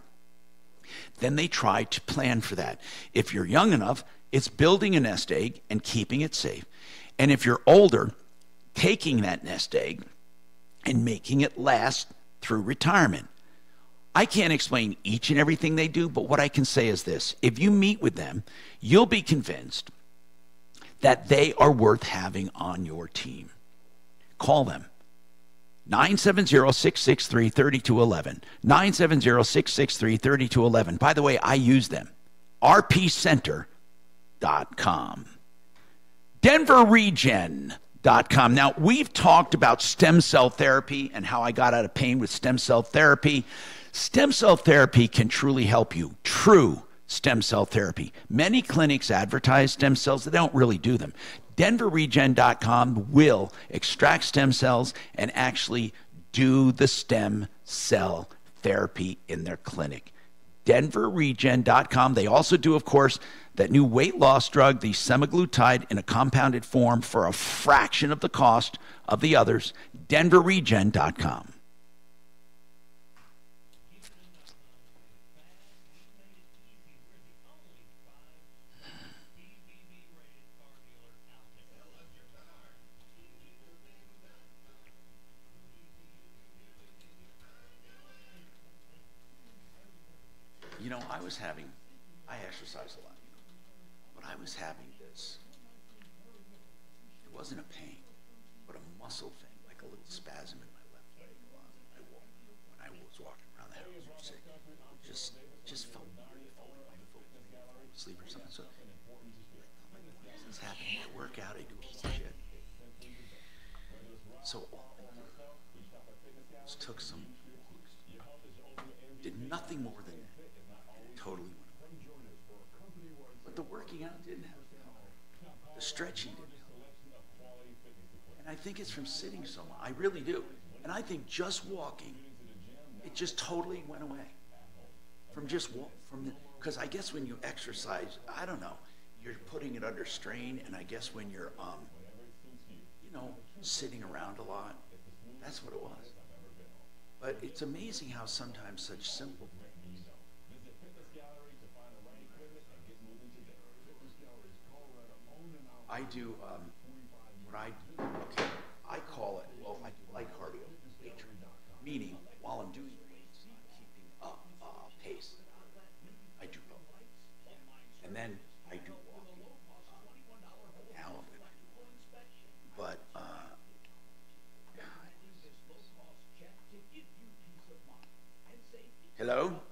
S4: Then they try to plan for that. If you're young enough, it's building a nest egg and keeping it safe. And if you're older, taking that nest egg and making it last through retirement. I can't explain each and everything they do, but what I can say is this if you meet with them, you'll be convinced that they are worth having on your team. Call them. 970-663-3211 970-663-3211 by the way i use them. Rpcenter.com denverregen.com now we've talked about stem cell therapy and how i got out of pain with stem cell therapy. Stem cell therapy can truly help you. True stem cell therapy many clinics advertise stem cells they don't really do them denverregen.com will extract stem cells and actually do the stem cell therapy in their clinic. denverregen.com. They also do, of course, that new weight loss drug, the semaglutide, in a compounded form for a fraction of the cost of the others. denverregen.com. was having, from sitting so much. I really do. And I think just walking, it just totally went away. From just walk, from the, because I guess when you exercise, I don't know, you're putting it under strain. And I guess when you're, um, you know, sitting around a lot, that's what it was. But it's amazing how sometimes such simple things I do um, what I do. Okay, meaning while I'm doing keeping up uh, pace. I do both, and then I do walking. Uh, now but uh, hello.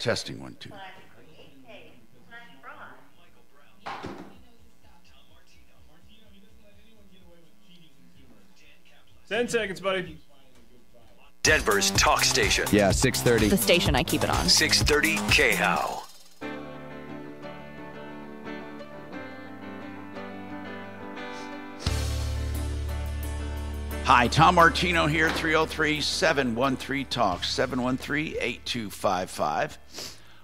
S4: Testing one, two.
S52: Ten seconds, buddy.
S2: Denver's talk station.
S8: Yeah, 6:30.
S69: The station I keep it on.
S2: 630 KHOW.
S4: Hi, Tom Martino here, 303 713 Talk, 713 8255.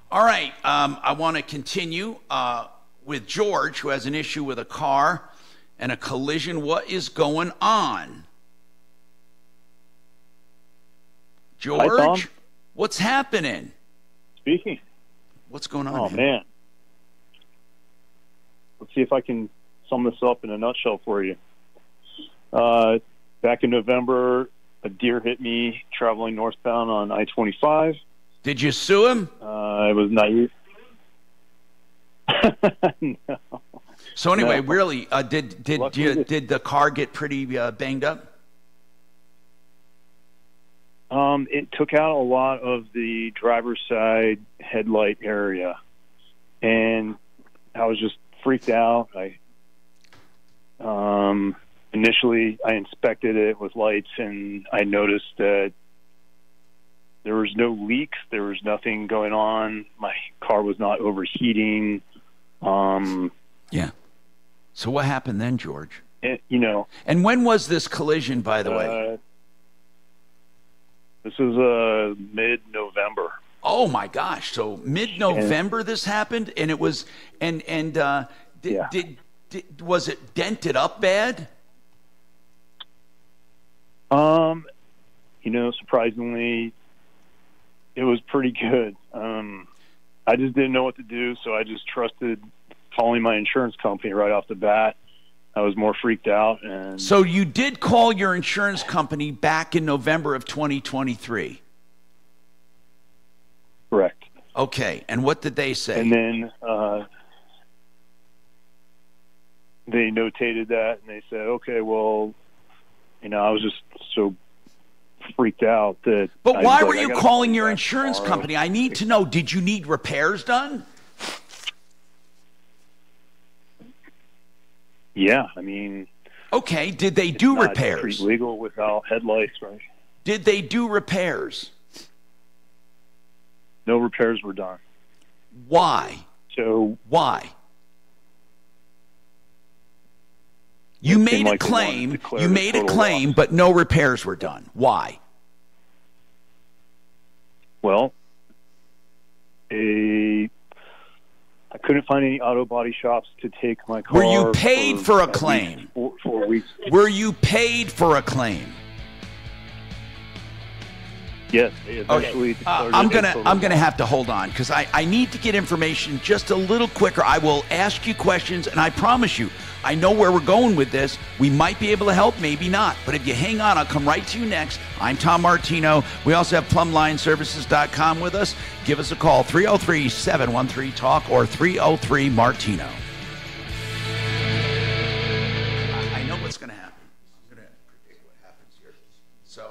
S4: All right, um, I want to continue uh, with George, who has an issue with a car and a collision. What is going on?
S70: Tom.
S4: George, what's happening?
S70: Speaking.
S4: What's going on?
S70: Oh
S4: man?
S70: man. Let's see if I can sum this up in a nutshell for you. Uh, back in November, a deer hit me traveling northbound on I-25.
S4: Did you sue him?
S70: Uh, it was naive. no.
S4: So anyway,
S70: No.
S4: really, uh, did did
S70: Luckily
S4: did the car get pretty uh, banged up?
S70: Um, it took out a lot of the driver's side headlight area, and I was just freaked out. I um, initially I inspected it with lights, and I noticed that there was no leaks. There was nothing going on. My car was not overheating. Um,
S4: Yeah. So what happened then, George?
S70: it, you know,
S4: And when was this collision, by the way?
S70: uh, this is uh, mid-November.
S4: Oh my gosh! So mid-November this happened, and it was and and uh, did, did did was it dented up bad?
S70: Um, you know, surprisingly, it was pretty good. Um, I just didn't know what to do, so I just trusted calling my insurance company right off the bat. I was more freaked out, and
S4: So you did call your insurance company back in November of 2023.
S70: correct.
S4: Okay, and what did they say?
S70: And then uh, they notated that, and they said, "Okay, well, you know, I was just so freaked out that."
S4: But
S70: I
S4: why were
S70: like,
S4: you calling your insurance
S70: tomorrow.
S4: company? I need to know. Did you need repairs done?
S70: Yeah, I mean,
S4: Okay, did they do repairs?
S70: legal without headlights, right?
S4: Did they do repairs?
S70: No repairs were done.
S4: Why?
S70: So
S4: why? You made a
S70: like to
S4: claim. You made a claim, but no repairs were done. Why?
S70: Well, a I couldn't find any auto body shops to take my car.
S4: Were you paid for a claim?
S70: Four, four weeks.
S4: Were you paid for a claim?
S70: Yes,
S4: Okay. Uh, I'm gonna I'm gonna have to hold on because I, I need to get information just a little quicker. I will ask you questions, and I promise you, I know where we're going with this. We might be able to help, maybe not. But if you hang on, I'll come right to you next. I'm Tom Martino. We also have PlumblineServices.com with us. Give us a call 303 713 Talk or 303 Martino. I- know what's going to happen. I'm going to predict what happens here. So,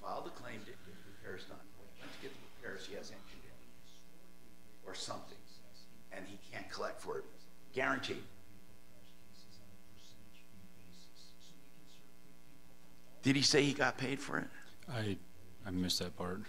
S4: filed a claim, get the repairs done. Went to get the repairs, he has engine or something, and he can't collect for it. Guaranteed. Did he say he got paid for it?
S65: I I missed that part.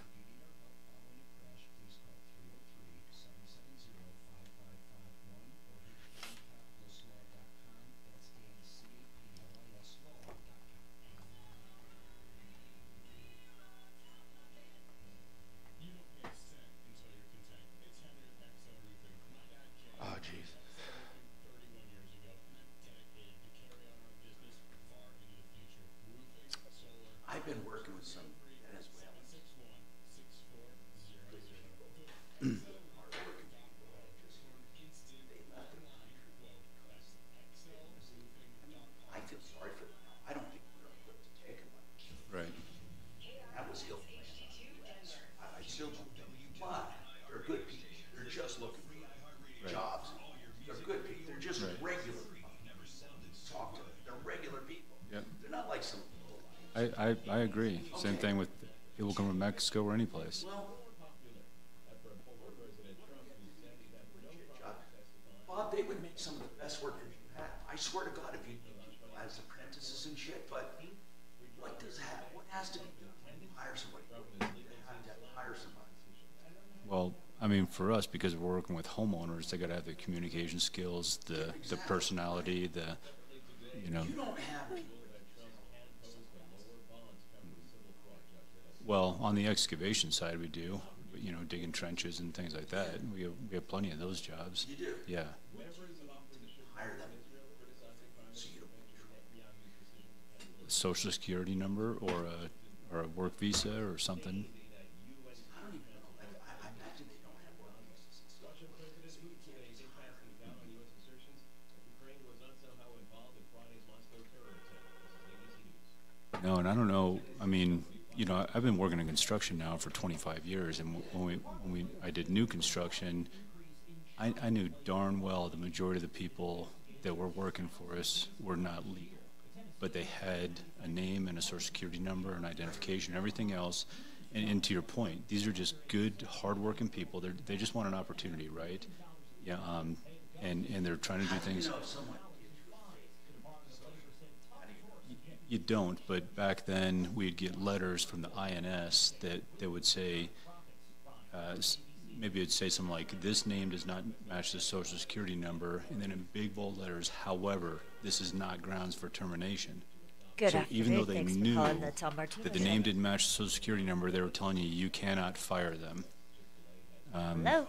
S4: Mexico or any place.
S65: Bob,
S4: they would make some
S65: of the best workers you
S4: have. I swear to God, if you as apprentices and shit, but what does that, what has to be done when you hire somebody? Hire somebody.
S29: Well, I mean, for us, because we're working with homeowners, they got to have the communication skills, the, exactly. the personality, the, you know.
S4: You don't have people
S29: Well, on the excavation side, we do. You know, digging trenches and things like that. We have, we have plenty of those jobs.
S4: You do?
S29: Yeah.
S4: Hire them. So you don't.
S29: Social security number or a or a work visa or something. No, and I don't know. I mean, you know, I've been working in construction now for 25 years, and when we when we I did new construction, I, I knew darn well the majority of the people that were working for us were not legal, but they had a name and a social security number and identification, everything else. And, and to your point, these are just good, hardworking people. They they just want an opportunity, right? Yeah. Um, and and they're trying to do things.
S4: You know, someone.
S29: You don't, but back then we'd get letters from the INS that, that would say, uh, maybe it'd say something like, this name does not match the social security number, and then in big bold letters, however, this is not grounds for termination.
S71: Good
S29: so even though
S71: afternoon.
S29: they
S71: Thanks
S29: knew
S71: the
S29: that the name didn't match the social security number, they were telling you you cannot fire them. Um,
S71: Hello,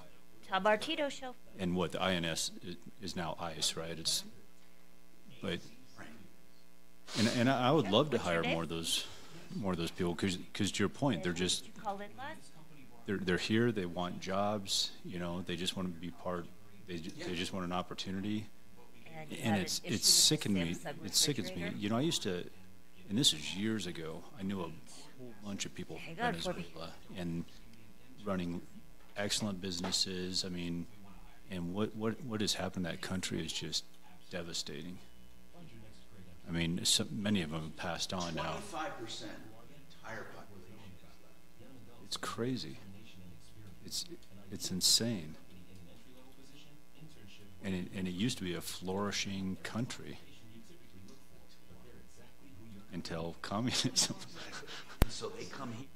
S71: Tom Martino Show.
S29: and what the INS is, is now ICE, right? It's, but, and, and I would love to hire more of those, more of those people, because, to your point, they're just,
S71: in
S29: they're, they're here, they want jobs, you know, they just want to be part, they, they just want an opportunity.
S71: And you
S29: And
S71: had
S29: it's, it's sickened me, it sickens me. You know, I used to, and this is years ago, I knew a whole bunch of people
S71: Hang
S29: from
S71: on for me.
S29: Venezuela and running excellent businesses. I mean, and what, what, what has happened in that country is just devastating. I mean, so, many of them have passed on now.
S4: Twenty-five percent entire population.
S29: It's crazy. It's, it's insane. And it, and it used to be a flourishing country until communism.
S4: So they come here.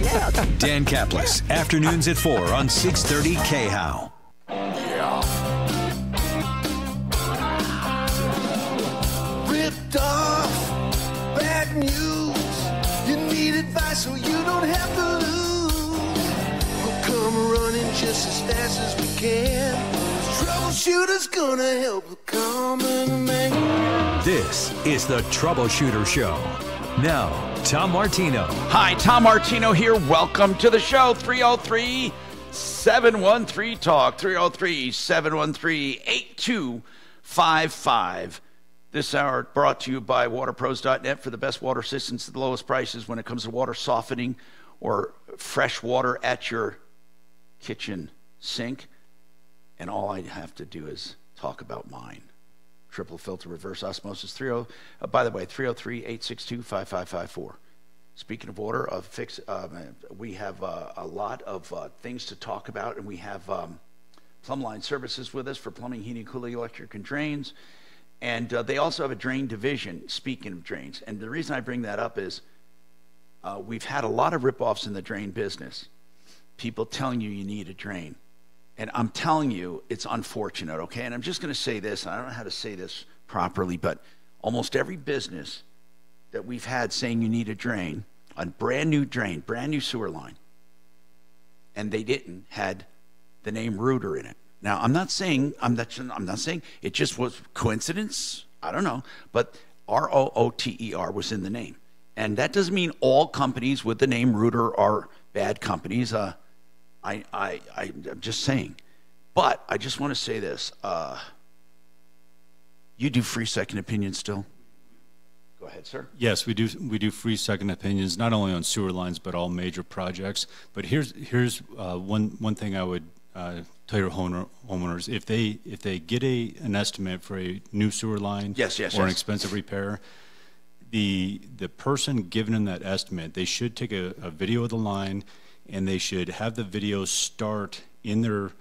S2: Dan Caplis, afternoons at 4 on 630 KHOW.
S57: ripped off. Bad news. You need advice so you don't have to lose. We'll come running just as fast as we can. Troubleshooter's gonna help the common man.
S2: This is the Troubleshooter Show. Now, Tom Martino.
S4: Hi, Tom Martino here. Welcome to the show. 303 713 Talk. 303 713 8255. This hour brought to you by waterpros.net for the best water systems at the lowest prices when it comes to water softening or fresh water at your kitchen sink. And all I have to do is talk about mine. Triple filter reverse osmosis 30 uh, by the way 303-862-5554. Speaking of water, uh, fix um, we have uh, a lot of uh, things to talk about and we have um, Plumbline Services with us for plumbing, heating, cooling, electric and drains. And uh, they also have a drain division, speaking of drains. And the reason I bring that up is uh, we've had a lot of ripoffs in the drain business. People telling you you need a drain. And I'm telling you, it's unfortunate, okay? And I'm just going to say this, I don't know how to say this properly, but almost every business that we've had saying you need a drain, a brand new drain, brand new sewer line, and they didn't, had the name Rooter in it. Now, I'm not saying I'm not, I'm not saying it just was coincidence. I don't know, but R O O T E R was in the name, and that doesn't mean all companies with the name Rooter are bad companies. Uh, I, I, I, I'm just saying, but I just want to say this: uh, you do free second opinion still. Go ahead, sir.
S29: Yes, we do. We do free second opinions, not only on sewer lines but all major projects. But here's here's uh, one one thing I would uh, tell your homeowner, homeowners: if they if they get a an estimate for a new sewer line,
S4: Yes, yes,
S29: or an expensive repair, the the person giving them that estimate, they should take a, a video of the line, and they should have the video start in their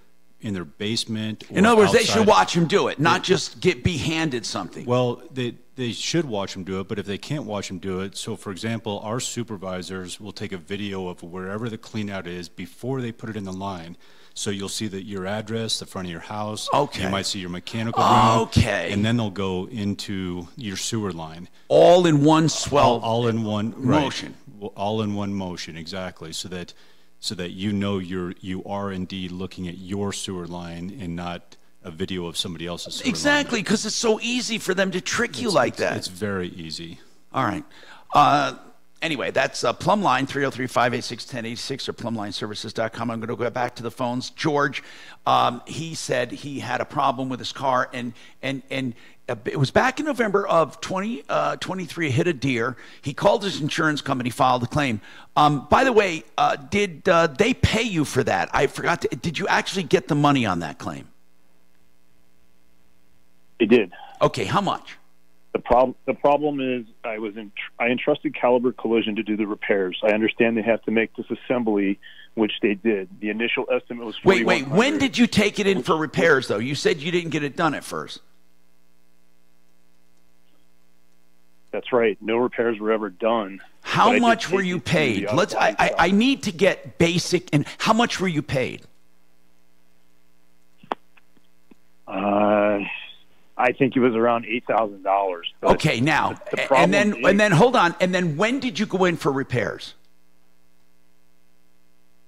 S29: in their basement.
S4: In other words, they should watch him do it, not just get be handed something.
S29: Well, they they should watch them do it, but if they can't watch them do it, so for example, our supervisors will take a video of wherever the cleanout is before they put it in the line. So you'll see that your address, the front of your house.
S4: Okay.
S29: You might see your mechanical room.
S4: Okay.
S29: And then they'll go into your sewer line.
S4: all in one swell
S29: All, all in one right.
S4: motion.
S29: All in one motion, exactly. So that so that you know you're you are indeed looking at your sewer line and not a video of somebody else's sewer.
S4: Exactly, because it's so easy for them to trick you like
S29: it's-
S4: that.
S29: It's very easy.
S4: All right. Uh, anyway, that's uh, Plumbline, 303 586 1086 or plumblineservices.com. I'm going to go back to the phones. George, um, he said he had a problem with his car, and, and, and it was back in November of 2023, uh, hit a deer. He called his insurance company, filed a claim. Um, by the way, uh, did uh, they pay you for that? I forgot. To, did you actually get the money on that claim?
S70: They did.
S4: Okay, how much?
S70: The problem the problem is I was in I entrusted Caliber Collision to do the repairs. I understand they have to make this assembly, which they did. The initial estimate was
S4: Wait, wait. When did you take it in for repairs, though? You said you didn't get it done at first.
S70: That's right. No repairs were ever done.
S4: How
S70: But I did
S4: much were you paid? Let's. I, I, I need to get basic. And how much were you paid?
S70: Uh, I think it was around eight thousand dollars.
S4: Okay, now
S70: the
S4: and then
S70: is-
S4: and then hold on. And then when did you go in for repairs?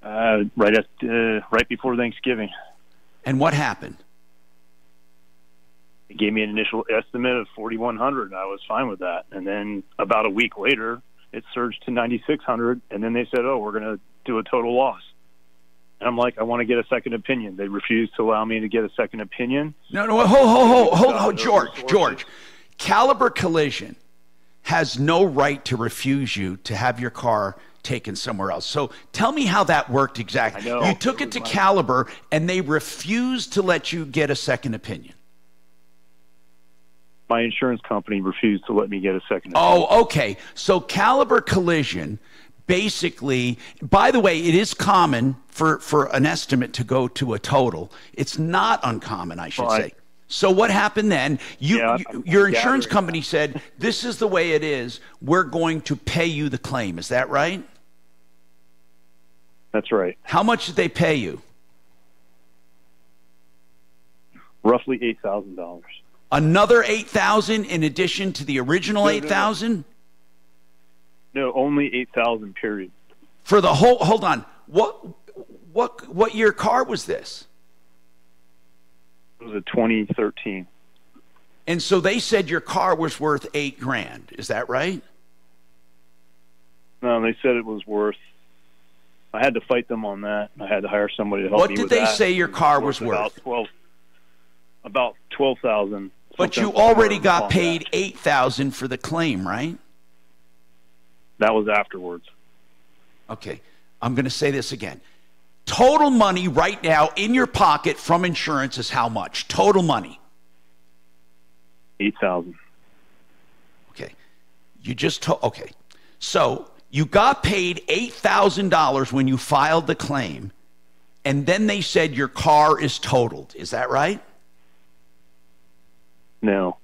S70: Uh, right at uh, right before Thanksgiving.
S4: And what happened?
S70: They gave me an initial estimate of forty one hundred. I was fine with that, and then about a week later, it surged to ninety six hundred, and then they said, "Oh, we're going to do a total loss." And I'm like, "I want to get a second opinion." They refused to allow me to get a second opinion.
S4: No, no, hold, hold, hold, hold, hold, George, George. Caliber Collision has no right to refuse you to have your car taken somewhere else. So tell me how that worked exactly. You took it to Caliber and they refused to let you get a second opinion.
S70: My insurance company refused to let me get a second.
S4: Oh, okay. So Caliber Collision basically, by the way, it is common for, for an estimate to go to a total. It's not uncommon, I should
S70: Right.
S4: say. So what happened then? You,
S70: Yeah,
S4: you- your insurance company said, "This is the way it is. We're going to pay you the claim." Is that right?
S70: That's right.
S4: How much did they pay you?
S70: Roughly eight thousand dollars.
S4: Another eight thousand in addition to the original
S70: No, no, no.
S4: eight thousand
S70: No, only eight thousand. Period.
S4: for the whole. Hold on. What what what year car was this?
S70: It was a 2013.
S4: And so they said your car was worth eight grand. Is that right?
S70: No, they said it was worth. I had to fight them on that. I had to hire somebody to help
S4: What
S70: me
S4: did they
S70: that.
S4: say your car was
S70: About
S4: worth?
S70: twelve. About twelve thousand.
S4: But you already got paid eight thousand for the claim, right?
S70: That was afterwards.
S4: Okay. I'm going to say this again. Total money right now in your pocket from insurance is how much? Total money.
S70: Eight thousand.
S4: Okay. You just told, okay. So you got paid $8,000 when you filed the claim, and then they said your car is totaled. Is that right?
S70: No,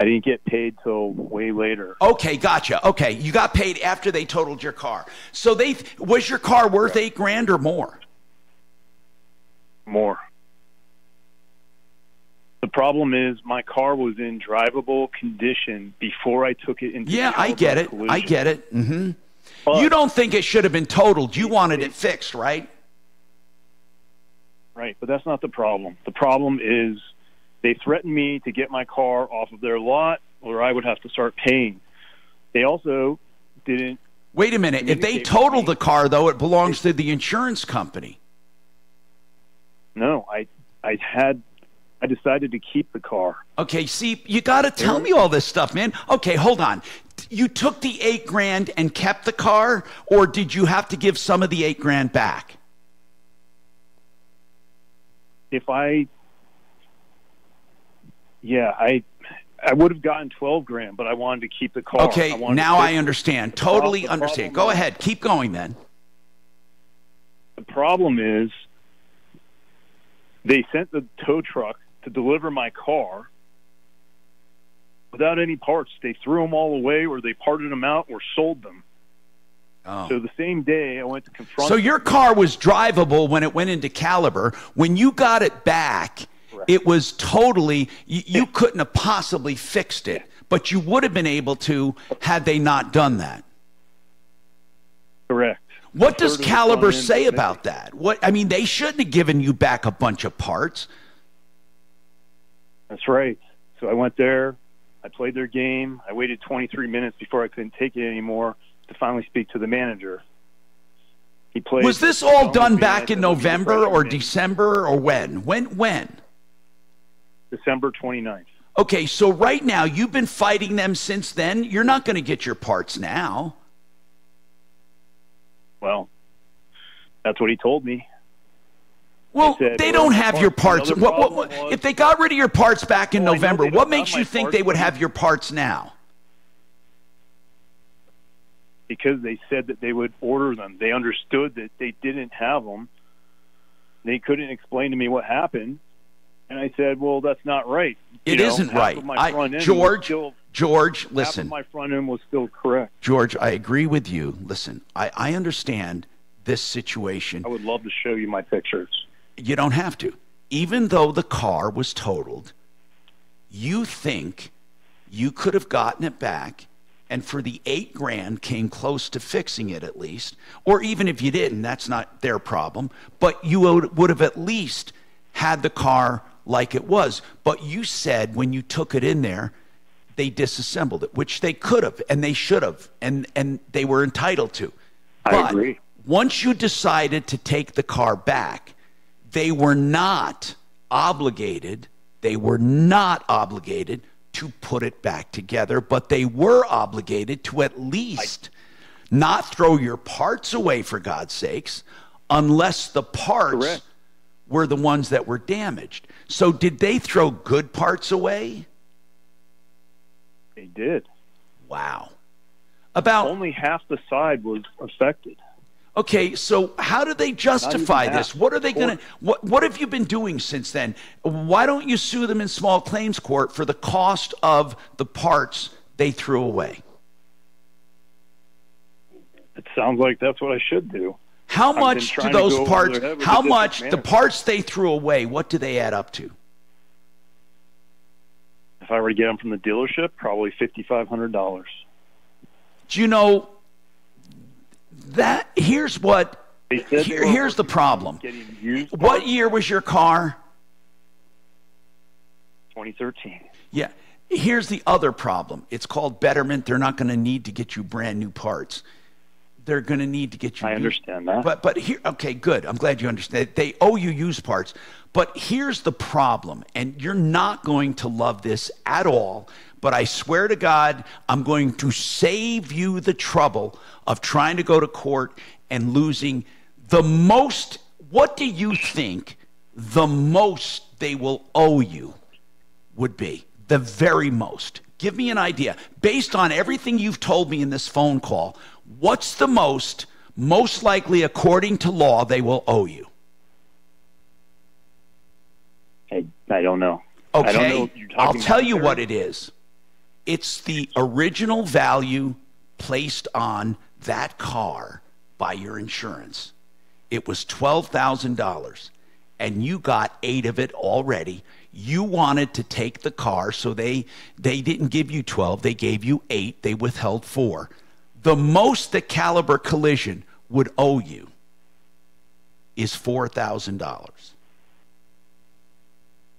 S70: I didn't get paid till way later.
S4: Okay, gotcha. Okay, you got paid after they totaled your car. So they was your car worth eight grand or more?
S70: More. The problem is my car was in drivable condition before I took it into.
S4: Yeah, I get it. I get it. hmm You don't think it should have been totaled. You wanted it fixed, right?
S70: Right, but that's not the problem. The problem is they threatened me to get my car off of their lot, or I would have to start paying. They also didn't.
S4: Wait a minute. If they totaled the car, though, it belongs to the insurance company.
S70: No, I I had I decided to keep the car.
S4: Okay, see, you got to tell me all this stuff, man. Okay, hold on. You took the eight grand and kept the car, or did you have to give some of the eight grand back?
S70: If I yeah, I I would have gotten twelve grand, but I wanted to keep the car.
S4: Okay,
S70: to
S4: now I understand. Totally
S70: the
S4: understand.
S70: problem
S4: Go ahead. Keep going then.
S70: The problem is they sent the tow truck to deliver my car without any parts. They threw them all away, or they parted them out, or sold them.
S4: Oh.
S70: So the same day, I went to confront.
S4: So your car was drivable when it went into Caliber. When you got it back, it was totally, you, you couldn't have possibly fixed it, but you would have been able to had they not done that.
S70: Correct.
S4: What does
S70: third of the
S4: Caliber say about that? What I mean, they shouldn't have given you back a bunch of parts.
S70: That's right. So I went there. I played their game. I waited 23 minutes before I couldn't take it anymore to finally speak to the manager. He played.
S4: Was this all done back in November or December or when? When when?
S70: December 29th.
S4: Okay, so right now you've been fighting them since then. You're not going to get your parts now.
S70: Well, that's what he told me.
S4: Well,
S70: said,
S4: they
S70: well,
S4: don't have your parts. What, what, what-
S70: was-
S4: if they got rid of your parts back in
S70: Well,
S4: November, what makes you think they would have your parts now?
S70: because they said that they would order them. They understood that they didn't have them. They couldn't explain to me what happened. And I said, "Well, that's not right.
S4: It not right.
S70: my
S4: I,
S70: front end was
S4: George,
S70: still-
S4: George, listen.
S70: my front end was still correct.
S4: George, I agree with you. Listen, I, I understand this situation.
S70: I would love to show you my pictures.
S4: You don't have to. Even though the car was totaled, you think you could have gotten it back and for the eight grand came close to fixing it at least. Or even if you didn't, that's not their problem. But you would, would have at least had the car like it was. But you said when you took it in there, they disassembled it, which they could have and they should have, and, and they were entitled to.
S70: I
S4: But
S70: agree.
S4: Once you decided to take the car back, they were not obligated, they were not obligated to put it back together, but they were obligated to at least not throw your parts away, for God's sakes, unless the parts
S70: Correct.
S4: were the ones that were damaged. So, did they throw good parts away?
S70: They did.
S4: Wow. About
S70: only half the side was affected.
S4: Okay, so how do they justify this? What are they going to what what have you been doing since then? Why don't you sue them in small claims court for the cost of the parts they threw away?
S70: It sounds like that's what I should do.
S4: How much do those parts?
S70: their head with
S4: How much
S70: district
S4: the parts they threw away? What do they add up to?
S70: If I were to get them from the dealership, probably fifty five hundred dollars.
S4: Do you know that? Here's what. Here, here's the problem. What year was your car?
S70: Twenty thirteen.
S4: Yeah. Here's the other problem. It's called betterment. They're not going to need to get you brand new parts. They're going to need to get you.
S70: I understand that.
S4: But but here, okay, good. I'm glad you understand. They owe you used parts. But here's the problem, and you're not going to love this at all. But I swear to God, I'm going to save you the trouble of trying to go to court and losing the most. What do you think the most they will owe you would be? The very most. Give me an idea. Based on everything you've told me in this phone call, what's the most, most likely according to law, they will owe you?
S70: I, I don't know. I don't know
S4: Okay,
S70: what you're
S4: I'll tell you
S70: there.
S4: what it is. It's the original value placed on that car by your insurance. It was $12,000 and you got 8 of it already. You wanted to take the car so they they didn't give you 12, they gave you 8, they withheld 4. The most that Caliber Collision would owe you is $4,000.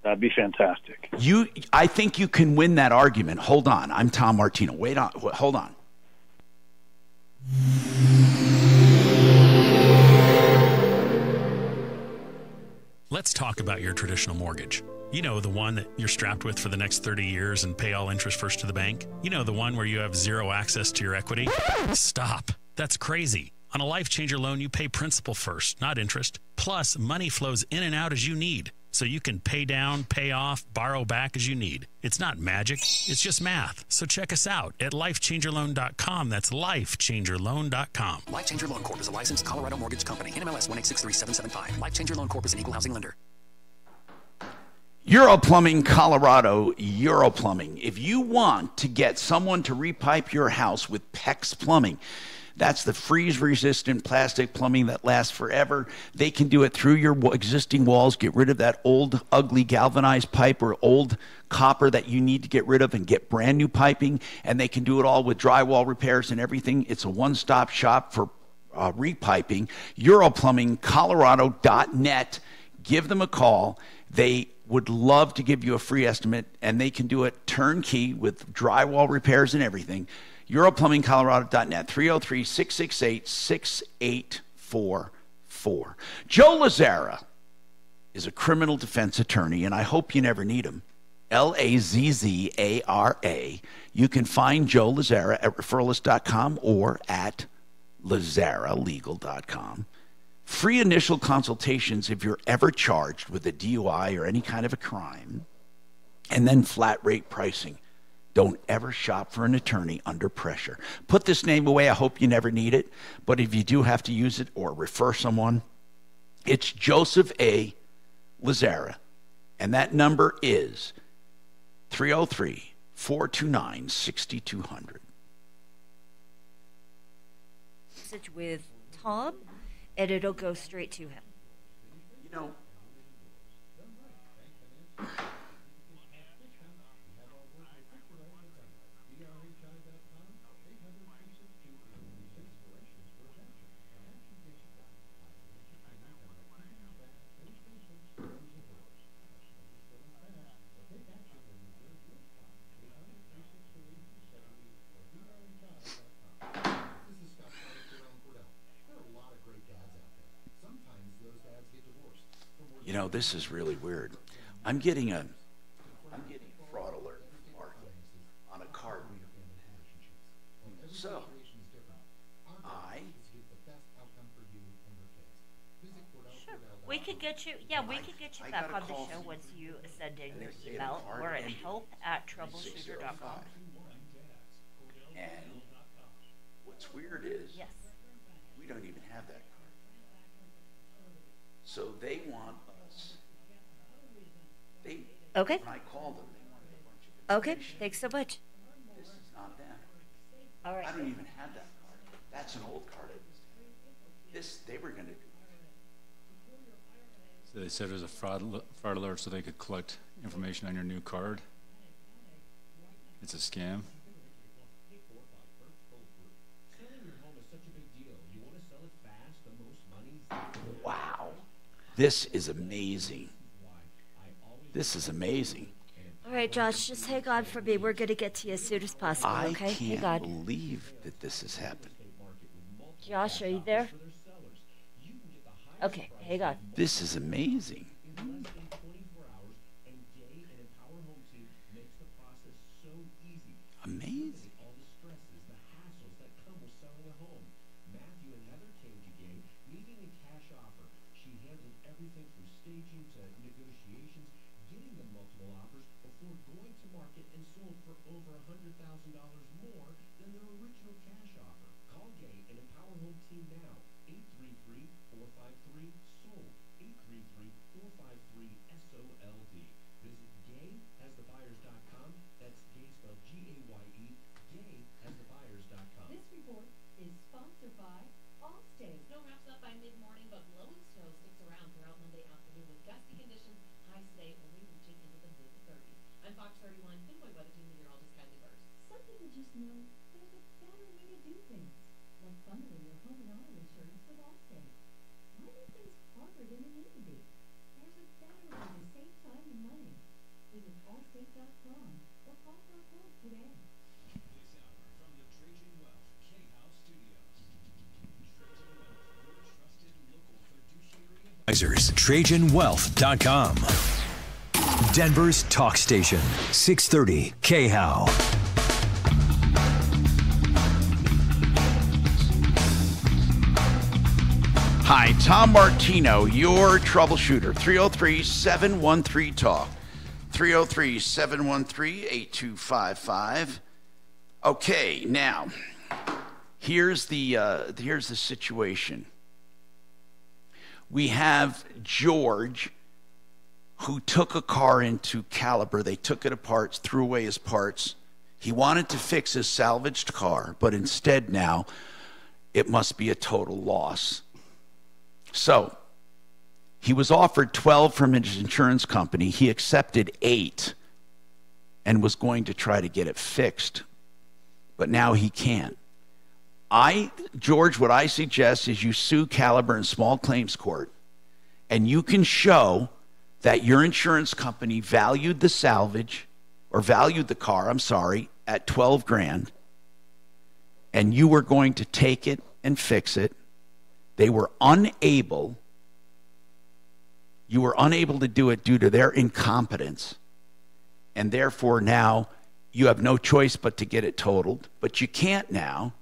S70: That'd be fantastic.
S4: You, I think you can win that argument. Hold on, I'm Tom Martino. Wait on, wh- hold on.
S68: Let's talk about your traditional mortgage. You know, the one that you're strapped with for the next 30 years and pay all interest first to the bank? You know, the one where you have zero access to your equity? Stop. That's crazy. On a life changer loan, you pay principal first, not interest. Plus, money flows in and out as you need. So you can pay down, pay off, borrow back as you need. It's not magic, it's just math. So check us out at lifechangerloan.com. That's lifechangerloan.com.
S72: Life Changer Loan Corp is a licensed Colorado mortgage company. NMLS 1863775. Life Changer Loan Corp is an equal housing lender.
S4: Euro Plumbing Colorado, Euro Plumbing. If you want to get someone to repipe your house with PEX Plumbing, that's the freeze resistant plastic plumbing that lasts forever. They can do it through your existing walls, get rid of that old, ugly galvanized pipe or old copper that you need to get rid of and get brand new piping. And they can do it all with drywall repairs and everything. It's a one stop shop for uh, repiping. EuroplumbingColorado.net. Give them a call. They would love to give you a free estimate, and they can do it turnkey with drywall repairs and everything. EuroplumbingColorado.net, 303 668 6844. Joe Lazzara is a criminal defense attorney, and I hope you never need him. L A Z Z A R A. You can find Joe Lazzara at referralist.com or at lazzaralegal.com. Free initial consultations if you're ever charged with a DUI or any kind of a crime, and then flat rate pricing. Don't ever shop for an attorney under pressure. Put this name away. I hope you never need it. But if you do have to use it or refer someone, it's Joseph A. Lazzara. And that number is 303 429 6200.
S71: Message with Tom, and it'll go straight to him.
S4: You know, You know, this is really weird. I'm getting a I'm getting a fraud alert on a card. So I
S71: Sure. We could get you, yeah, we could get you back on the show once you send in your email. We're at help at troubleshooter.com.
S4: and what's weird is
S71: Yes.
S4: we don't even have that card. So they want
S71: Okay.
S4: when I called them, they wanted a bunch of
S71: Okay, thanks so much.
S4: this is not them.
S71: All right.
S4: I don't even have that card. That's an old card. This this, they were going to do.
S29: So they said it was a fraud, fraud alert so they could collect information on your new card. It's a scam.
S73: Selling your home is such a big deal. You want to sell it fast, the most money.
S4: Wow. This is amazing. This is amazing.
S71: All right, Josh, just hang on for me. We're going to get to you as soon as possible,
S4: I
S71: okay? Hang
S4: can't believe that this has happened.
S71: Josh, are you there? Okay, hang on.
S4: This is amazing. Amazing.
S73: All the stresses, the hassles that come with selling a home. Matthew and Heather came to Gaye needing a cash offer. She handled everything from staging to negotiations, getting them multiple offers before going to market and sold for over a $100,000 more than their original cash offer. Call Gaye and Empower Home Team now. 833-453-SOLD. 833-453-SOLD. Visit gayehasthebuyers.com. That's gaye spelled G-A-Y-E. Gayehasthebuyers.com.
S55: This report is sponsored by Allstate. Snow wraps up by mid-morning, but blowing snow sticks around throughout Monday afternoon with gusty conditions. Highs today only reaching into the mid-30s. I'm Fox 31 Pinpoint Weather Team meteorologist Kylie Bearse. Some people just know there's a better way to do things, like bundling your home and auto insurance with Allstate. Why make things harder than they need to be? There's a better way to save time and money. Visit allstate.com or call for a quote today.
S65: This hour from the Trajan Wealth K-House Studios. Trajan Wealth, your trusted local fiduciary
S2: Advisors, TrajanWealth.com. Denver's talk station, 630 KHOW.
S4: Hi, Tom Martino, your troubleshooter. 303 713 Talk. 303 713 8255. Okay, now, here's the, uh, here's the situation. We have George who took a car into Caliber. They took it apart, threw away his parts. He wanted to fix his salvaged car, but instead now it must be a total loss. So he was offered 12 from his insurance company. He accepted eight and was going to try to get it fixed, but now he can't. I, George, what I suggest is you sue Caliber in small claims court and you can show that your insurance company valued the salvage or valued the car, I'm sorry, at 12 grand and you were going to take it and fix it. They were unable, you were unable to do it due to their incompetence. And therefore, now you have no choice but to get it totaled. But you can't now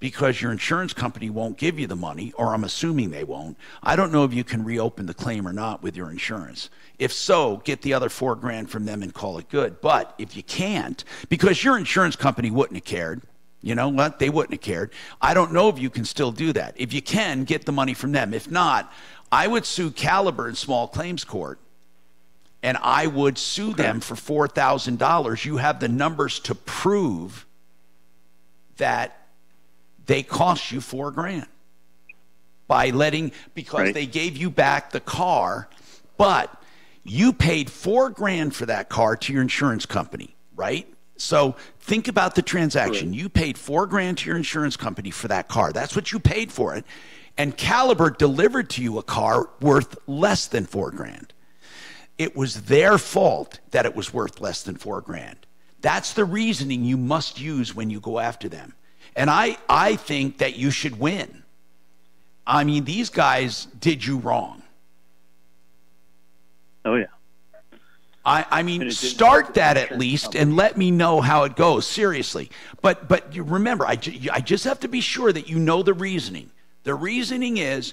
S4: because your insurance company won't give you the money, or I'm assuming they won't. I don't know if you can reopen the claim or not with your insurance. If so, get the other four grand from them and call it good. But if you can't, because your insurance company wouldn't have cared, you know what? They wouldn't have cared. I don't know if you can still do that. If you can, get the money from them. If not, I would sue Caliber in small claims court and I would sue them for $4,000. You have the numbers to prove that they cost you four grand by letting, because
S70: Right.
S4: they gave you back the car, but you paid four grand for that car to your insurance company, right? So think about the transaction. You paid four grand to your insurance company for that car. That's what you paid for it. And Caliber delivered to you a car worth less than four grand. It was their fault that it was worth less than four grand. That's the reasoning you must use when you go after them. And I, I think that you should win. I mean, these guys did you wrong.
S70: Oh yeah.
S4: I, I mean, start that at least and let me know how it goes. Seriously, but but you remember, I, I just have to be sure that you know the reasoning. The reasoning is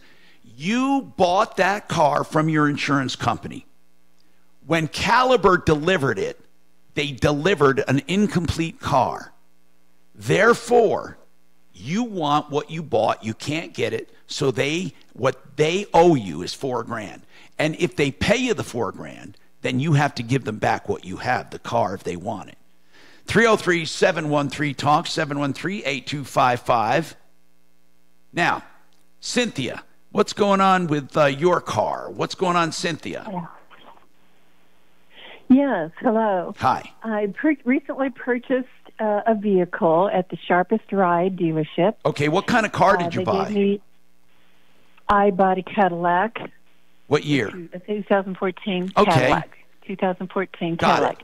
S4: you bought that car from your insurance company. When Caliber delivered it, they delivered an incomplete car. Therefore, you want what you bought, you can't get it, so they what they owe you is 4 grand. And if they pay you the 4 grand, then you have to give them back what you have, the car if they want it. 303-713 talk 713-8255. Now, Cynthia, what's going on with uh, your car? What's going on, Cynthia?
S74: Yes, hello.
S4: Hi.
S74: I per- recently purchased uh, a vehicle at the Sharpest Ride dealership.
S4: Okay, what kind of car
S74: Uh,
S4: did you
S74: they gave
S4: buy?
S74: me- I bought a Cadillac,
S4: What year?
S74: a 2014
S4: Okay.
S74: Cadillac. 2014
S4: Got
S74: Cadillac.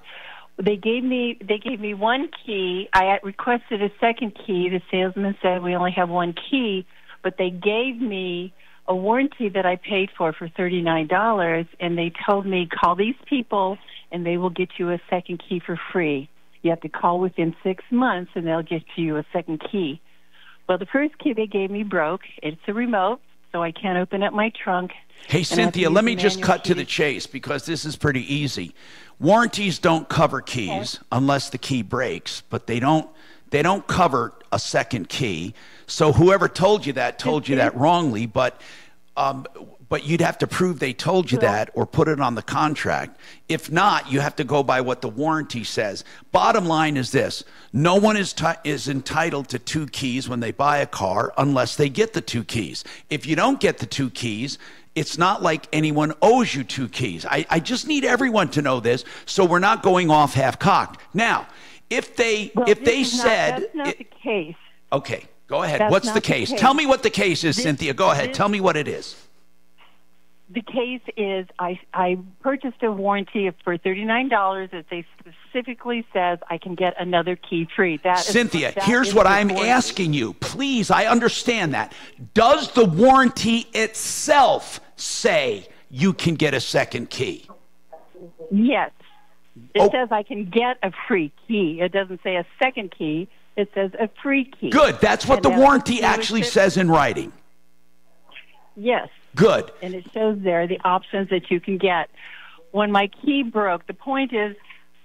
S74: They gave me they gave me one key. I had requested a second key. The salesman said we only have one key, but they gave me a warranty that I paid for for thirty nine dollars, and they told me call these people and they will get you a second key for free. You have to call within six months, and they'll get you a second key. Well, the first key they gave me broke. It's a remote, so I can't open up my trunk.
S4: Hey,
S74: and I have to
S4: Cynthia, let me just cut to the chase because this is pretty easy. Warranties don't cover keys unless the key breaks, but they don't they don't cover a second key. So whoever told you that told you that wrongly, but um, but you'd have to prove they told you that or put it on the contract. If not, you have to go by what the warranty says. Bottom line is this: no one is ti is entitled to two keys when they buy a car unless they get the two keys. If you don't get the two keys, it's not like anyone owes you two keys. I, I just need everyone to know this so we're not going off half cocked. Now, if they
S74: Well,
S4: if they
S74: is not-
S4: said
S74: that's not the case.
S4: okay, go ahead.
S74: That's
S4: What's the
S74: the
S4: case?
S74: case.
S4: Tell me what the case is,
S74: This-
S4: Cynthia. Go ahead.
S74: this-
S4: Tell me what it is.
S74: The case is I I purchased a warranty for thirty nine dollars that they specifically says I can get another key free. That is-
S4: Cynthia,
S74: that
S4: here's
S74: is
S4: what I'm
S74: warranty.
S4: asking you. Please, I understand that. Does the warranty itself say you can get a second key?
S74: Yes, it
S4: Oh.
S74: says I can get a free key. It doesn't say a second key. It says a free key.
S4: Good. That's what
S74: And
S4: the warranty actually says in writing.
S74: Yes.
S4: Good.
S74: and it shows there the options that you can get. When my key broke, the point is,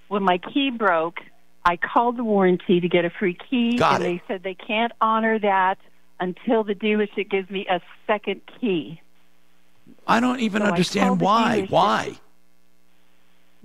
S74: when my key broke, I called the warranty to get a free key,
S4: Got
S74: and
S4: it.
S74: they said they can't honor that until the dealership gives me a second key
S4: I don't even
S74: So
S4: understand why. Why?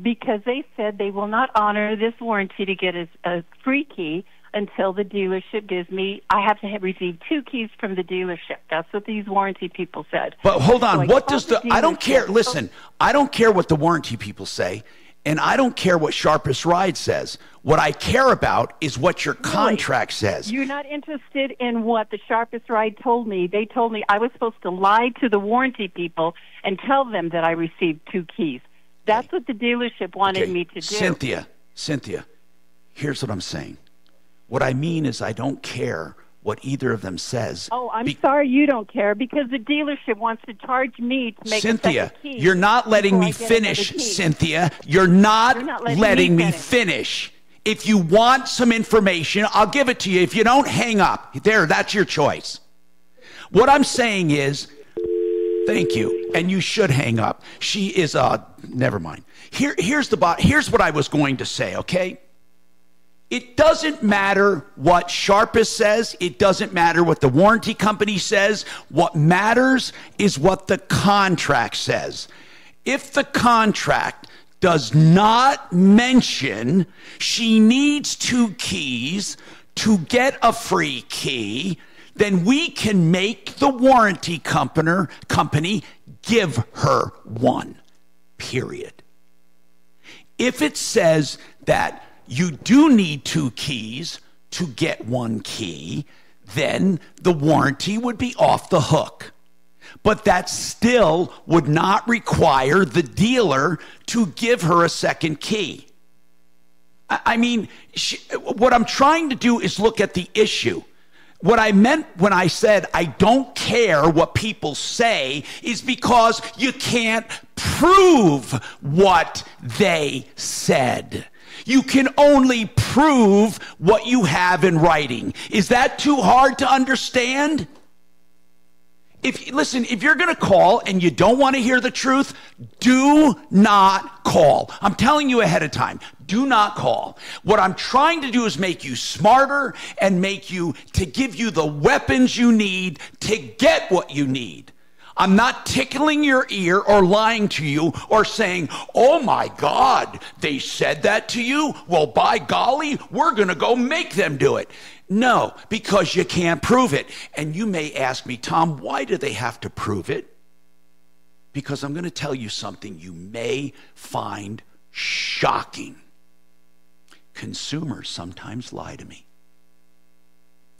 S74: because they said they will not honor this warranty to get a, a free key until the dealership gives me. I have to have received two keys from the dealership. That's what these warranty people said.
S4: But hold on.
S74: I
S4: what does the, I don't care. Listen, I don't care what the warranty people say, and I don't care what Sharpest Ride says. What I care about is what your contract says.
S74: You're not interested in what the sharpest ride told me. They told me I was supposed to lie to the warranty people and tell them that I received two keys. That's what the dealership wanted me to do.
S4: Cynthia, Cynthia, here's what I'm saying. What I mean is, I don't care what either of them says.
S74: Oh, I'm sorry you don't care because the dealership wants to charge me to make
S4: Cynthia, you're not letting me
S74: I get another
S4: finish. Cynthia. You're not,
S74: You're not letting
S4: letting
S74: me
S4: me finish. If you want some information, I'll give it to you. If you don't, hang up. There, that's your choice. What I'm saying is, thank you, and you should hang up. She is uh never mind. Here here's the bot here's what I was going to say, okay? It doesn't matter what Sharpest says. It doesn't matter what the warranty company says. What matters is what the contract says. If the contract does not mention she needs two keys to get a free key, then we can make the warranty company, company give her one. Period. If it says that you do need two keys to get one key, then the warranty would be off the hook. But that still would not require the dealer to give her a second key. I mean, she, what I'm trying to do is look at the issue. What I meant when I said I don't care what people say is because you can't prove what they said. You can only prove what you have in writing. Is that too hard to understand? If listen, if you're going to call and you don't want to hear the truth, do not call. I'm telling you ahead of time. Do not call. What I'm trying to do is make you smarter and make you to give you the weapons you need to get what you need. I'm not tickling your ear or lying to you or saying, oh my God, they said that to you? Well, by golly, we're going to go make them do it. No, because you can't prove it. And you may ask me, Tom, why do they have to prove it? Because I'm going to tell you something you may find shocking. Consumers sometimes lie to me.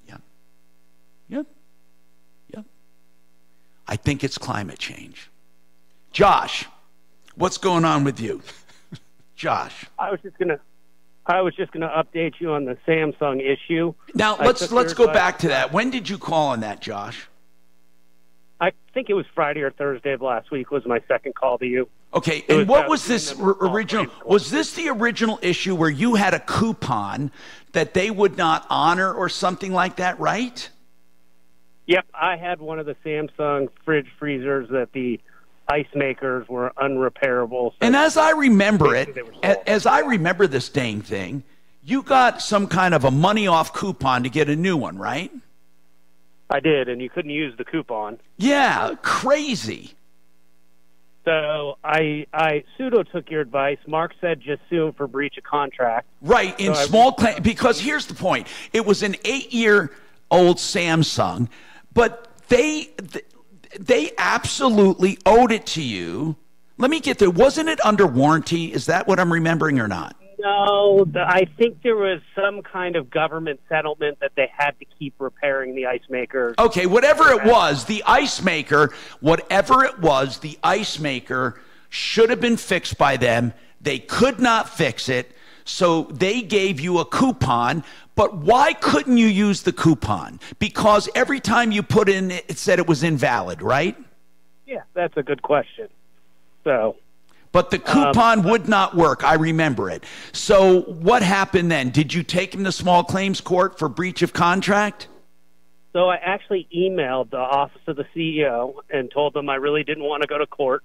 S4: Yep. Yep. I think it's climate change. Josh, what's going on with you? Josh.
S75: I was just gonna, I was just gonna update you on the Samsung issue.
S4: Now let's let's go back to that. When did you call on that, Josh?
S75: I think it was Friday or Thursday of last week was my second call to you.
S4: Okay, and
S75: was
S4: what was this
S75: doing the
S4: r- original? Was this the original issue where you had a coupon that they would not honor or something like that, right?
S75: Yep, I had one of the Samsung fridge freezers that the ice makers were unrepairable. So
S4: And as I remember it, as I remember this dang thing, you got some kind of a money off coupon to get a new one, right?
S75: I did, and you couldn't use the coupon.
S4: Yeah, crazy.
S75: So I I pseudo took your advice. Mark said just sue for breach of contract.
S4: Right, in
S75: So
S4: small claim because here's the point. It was an 8-year-old Samsung, but they, they absolutely owed it to you. Let me get there. Wasn't it under warranty? Is that what I'm remembering or not?
S75: No, the, I think there was some kind of government settlement that they had to keep repairing the ice maker.
S4: Okay, whatever it was, the ice maker, whatever it was, the ice maker should have been fixed by them. They could not fix it, so they gave you a coupon. But why couldn't you use the coupon? Because every time you put in, it said it was invalid, right?
S75: Yeah, that's a good question. So
S4: But the um, coupon would not work. I remember it. So what happened then? Did you take him to small claims court for breach of contract?
S75: So I actually emailed the office of the CEO and told them I really didn't want to go to court,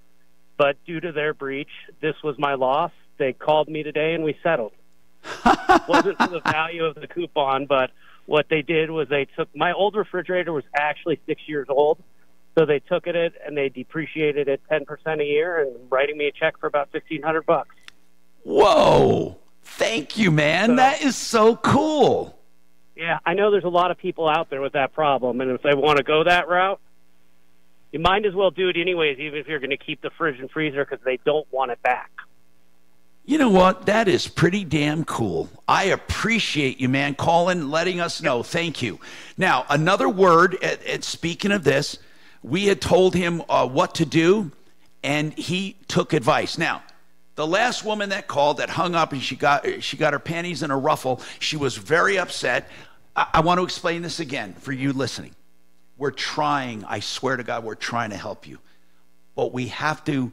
S75: but due to their breach, this was my loss. They called me today and we settled. wasn't for the value of the coupon, but what they did was they took my old refrigerator was actually six years old, so they took it and they depreciated it ten percent a year and writing me a check for about fifteen hundred bucks.
S4: Whoa. Thank you, man. that is so cool.
S75: Yeah, I know there's a lot of people out there with that problem, and if they want to go that route, you might as well do it anyways, even if you're going to keep the fridge and freezer because they don't want it back.
S4: You know what? That is pretty damn cool. I appreciate you, man, calling, letting us know. Thank you. Now, another word, speaking of this, we had told him uh, what to do, and he took advice. Now, the last woman that called that hung up and she got she got her panties in a ruffle, she was very upset. I, I want to explain this again for you listening. We're trying, I swear to God, we're trying to help you. But we have to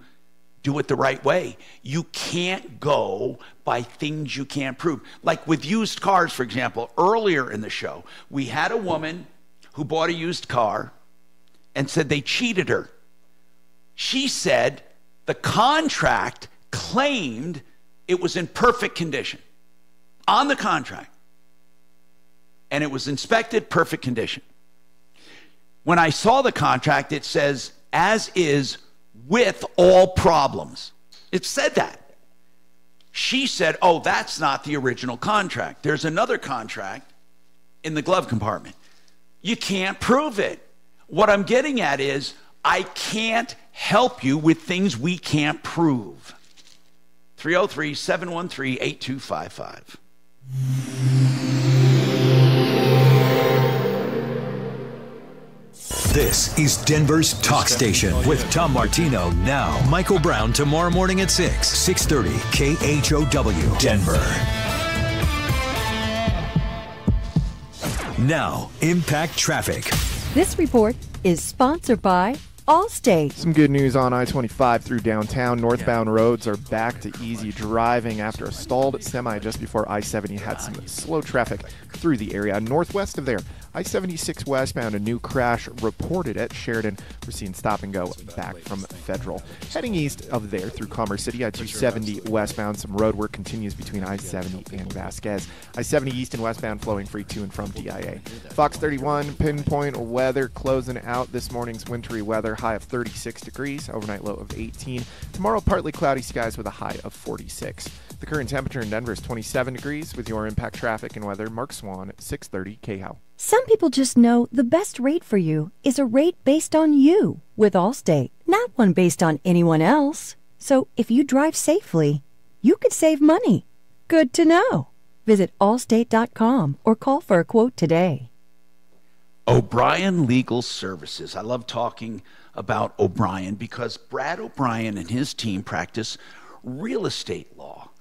S4: do it the right way. You can't go by things you can't prove. Like with used cars, for example, earlier in the show, we had a woman who bought a used car and said they cheated her. She said the contract claimed it was in perfect condition on the contract. And it was inspected, perfect condition. When I saw the contract, it says, as is with all problems. It said that. She said, oh, that's not the original contract. There's another contract in the glove compartment. You can't prove it. What I'm getting at is, I can't help you with things we can't prove. 303 713 8255.
S2: This is Denver's talk station oh, with Tom Martino now. Michael Brown tomorrow morning at 6, 630 KHOW Denver. Now, impact traffic.
S67: This report is sponsored by Allstate.
S22: Some good news on I 25 through downtown. Northbound roads are back to easy driving after a stalled semi just before I 70 had some slow traffic through the area. Northwest of there, I 76 westbound, a new crash reported at Sheridan. We're seeing stop and go back from Federal. Heading east of there through Commerce City, I 270 westbound. Some road work continues between I 70 and Vasquez. I 70 east and westbound flowing free to and from DIA. Fox 31 pinpoint weather closing out this morning's wintry weather. High of 36 degrees, overnight low of 18. Tomorrow, partly cloudy skies with a high of 46. The current temperature in Denver is 27 degrees. With your impact traffic and weather, Mark Swan, 630 KHOW.
S67: Some people just know the best rate for you is a rate based on you with Allstate, not one based on anyone else. So if you drive safely, you could save money. Good to know. Visit allstate.com or call for a quote today.
S4: O'Brien Legal Services. I love talking about O'Brien because Brad O'Brien and his team practice real estate law.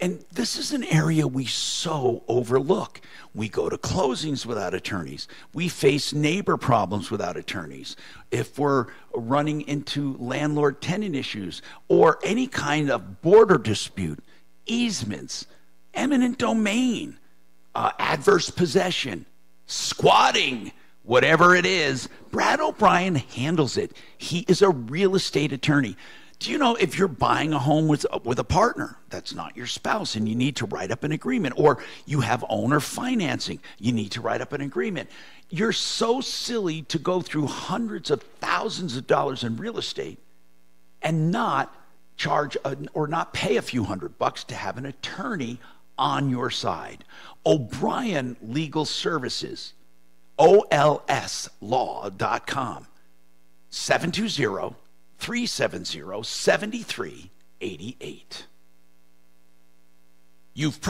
S4: And this is an area we so overlook. We go to closings without attorneys. We face neighbor problems without attorneys. If we're running into landlord tenant issues or any kind of border dispute, easements, eminent domain, uh, adverse possession, squatting, whatever it is, Brad O'Brien handles it. He is a real estate attorney. Do you know if you're buying a home with with a partner that's not your spouse and you need to write up an agreement or you have owner financing, you need to write up an agreement. You're so silly to go through hundreds of thousands of dollars in real estate and not charge a, or not pay a few hundred bucks to have an attorney on your side. O'Brien Legal Services, OLSlaw.com, 720 370 7388. You've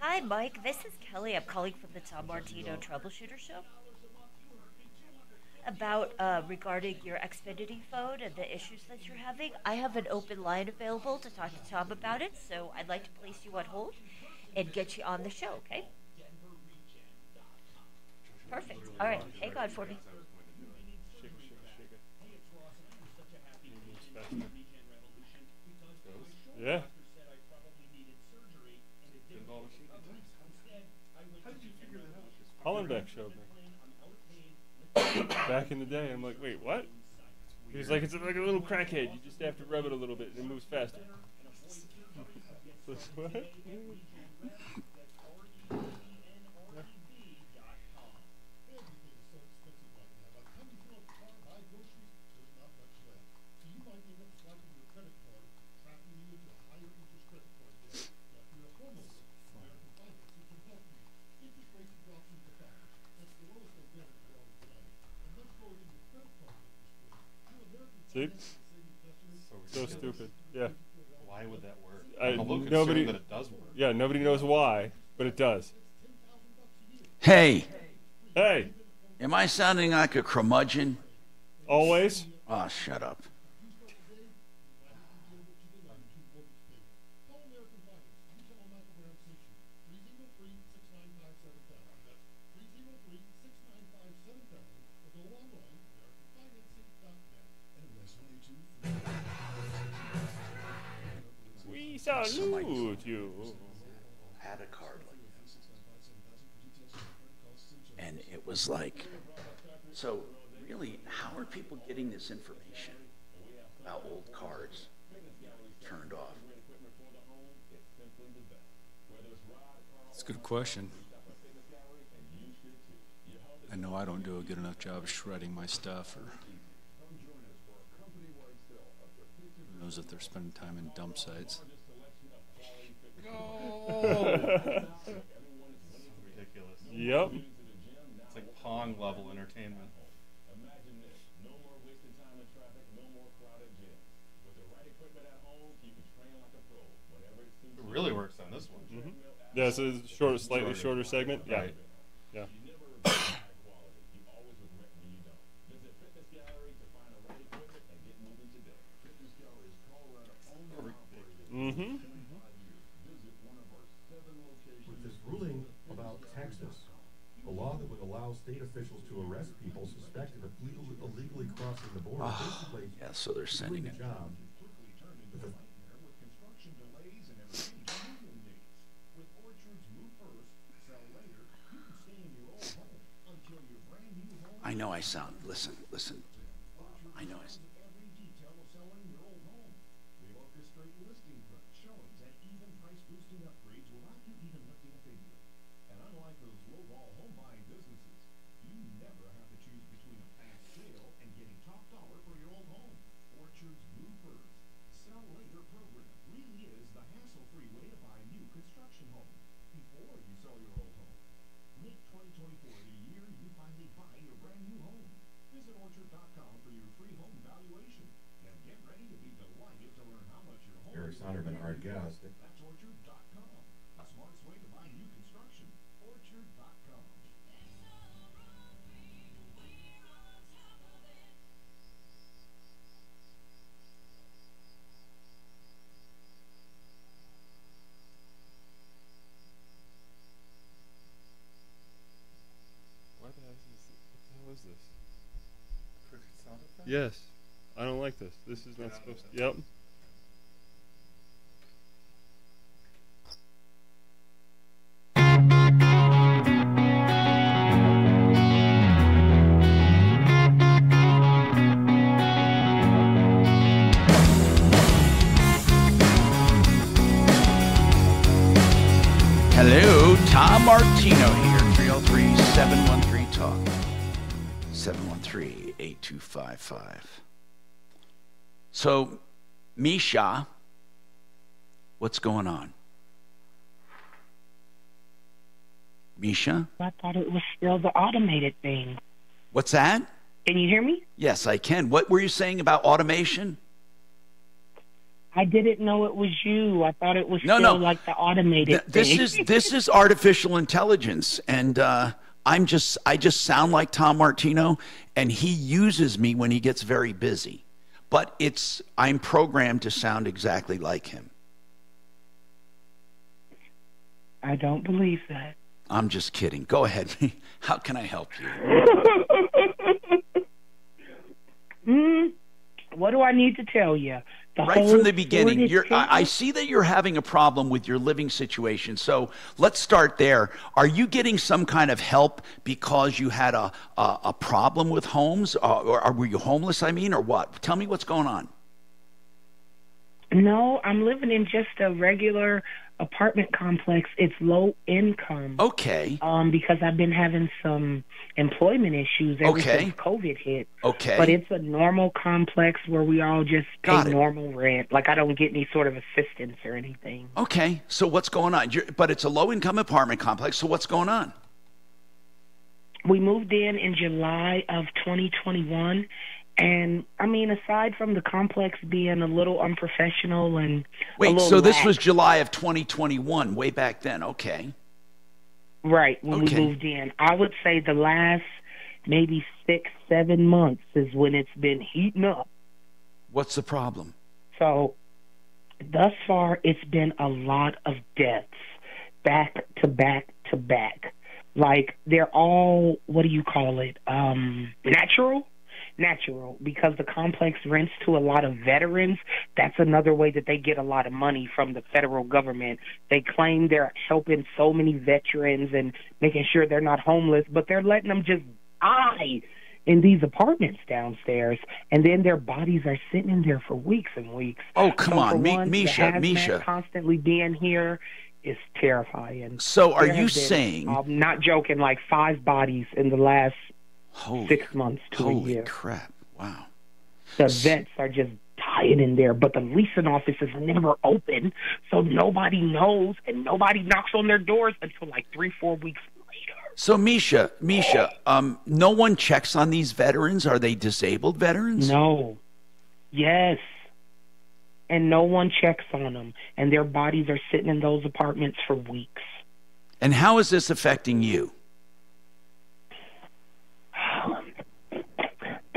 S34: Hi, Mike. This is Kelly. I'm calling from the Tom Martino Troubleshooter Show. About uh, regarding your Xfinity phone and the issues that you're having, I have an open line available to talk to Tom about it. So I'd like to place you on hold and get you on the show. Okay? Perfect. All right. Hang on for me.
S65: Yeah. Hollenbeck showed me. Back in the day, I'm like, wait, what? He's like, it's like a little crackhead. You just have to rub it a little bit, and it moves faster. what? See? So stupid. Yeah.
S52: Why would that work?
S65: I,
S52: I'm a little concerned
S65: nobody,
S52: that it does work.
S65: Yeah, nobody knows why, but it does.
S4: Hey.
S65: Hey.
S4: Am I sounding like a curmudgeon?
S65: Always?
S4: Oh, shut up.
S65: Salute you.
S4: had a card like that. And it was like, so really, how are people getting this information about old cards turned off?
S76: It's a good question. I know I don't do a good enough job of shredding my stuff, or who knows if they're spending time in dump sites.
S52: Ridiculous.
S65: Yep.
S52: It's like Pong level entertainment. It really works on this one.
S65: Mm-hmm. Yeah, so it's a short, slightly
S52: Shorter.
S65: shorter segment.
S52: Right.
S65: Yeah.
S4: Yeah, so they're sending it. I know I sound. Listen, listen.
S61: Yes. I don't like this. This is not supposed to. Yep.
S4: 8255. So, Misha, what's going on? Misha?
S77: I thought it was still the automated thing.
S4: What's that?
S77: Can you hear me?
S4: Yes, I can. What were you saying about automation?
S77: I didn't know it was you. I thought it was
S4: No,
S77: still
S4: no.
S77: like the automated
S4: Th- this
S77: thing.
S4: is this is artificial intelligence, and uh, I'm just I just sound like Tom Martino, and he uses me when he gets very busy. But it's I'm programmed to sound exactly like him.
S77: I don't believe that.
S4: I'm just kidding. Go ahead. How can I help you?
S77: Mm, what do I need to tell you? The
S4: right from the beginning. You're. I, I see that you're having a problem with your living situation. So let's start there. Are you getting some kind of help because you had a, a, a problem with homes? Uh, or, or were you homeless i mean or what? Tell me what's going on.
S77: No, I'm living in just a regular apartment complex. It's low income.
S4: Okay.
S77: Um, because I've been having some employment issues ever
S4: Okay.
S77: since COVID hit.
S4: Okay.
S77: But it's a normal complex where we all just pay normal rent. Like I don't get any sort of assistance or anything.
S4: okay so what's going on you're, but it's a low income apartment complex so what's going on
S77: We moved in in July of 2021. And I mean, aside from the complex being a little unprofessional and a
S4: wait so this was july of 2021 way back then okay
S77: Right, when
S4: Okay.
S77: we moved in. I would say the last maybe six, seven months is when it's been heating up.
S4: what's the problem
S77: So, thus far, it's been a lot of deaths, back to back to back. Like, they're all, what do you call it? Um, natural? Natural, because the complex rents to a lot of veterans. That's another way that they get a lot of money from the federal government. They claim they're helping so many veterans and making sure they're not homeless, but they're letting them just die in these apartments downstairs, and then their bodies are sitting in there for weeks and weeks.
S4: Oh, come
S77: So
S4: on,
S77: one,
S4: Misha, Misha.
S77: constantly being here is terrifying.
S4: So are
S77: There
S4: you
S77: been,
S4: saying-
S77: I'm not joking, like five bodies in the last
S4: Holy,
S77: six months to a year.
S4: holy crap wow
S77: The vets are just dying in there, but the leasing office is never open, so nobody knows and nobody knocks on their doors until like three, four weeks later.
S4: So Misha, Misha, um, no one checks on these veterans. Are they disabled veterans?
S77: No. Yes. And no one checks on them, and their bodies are sitting in those apartments for weeks.
S4: And how is this affecting you?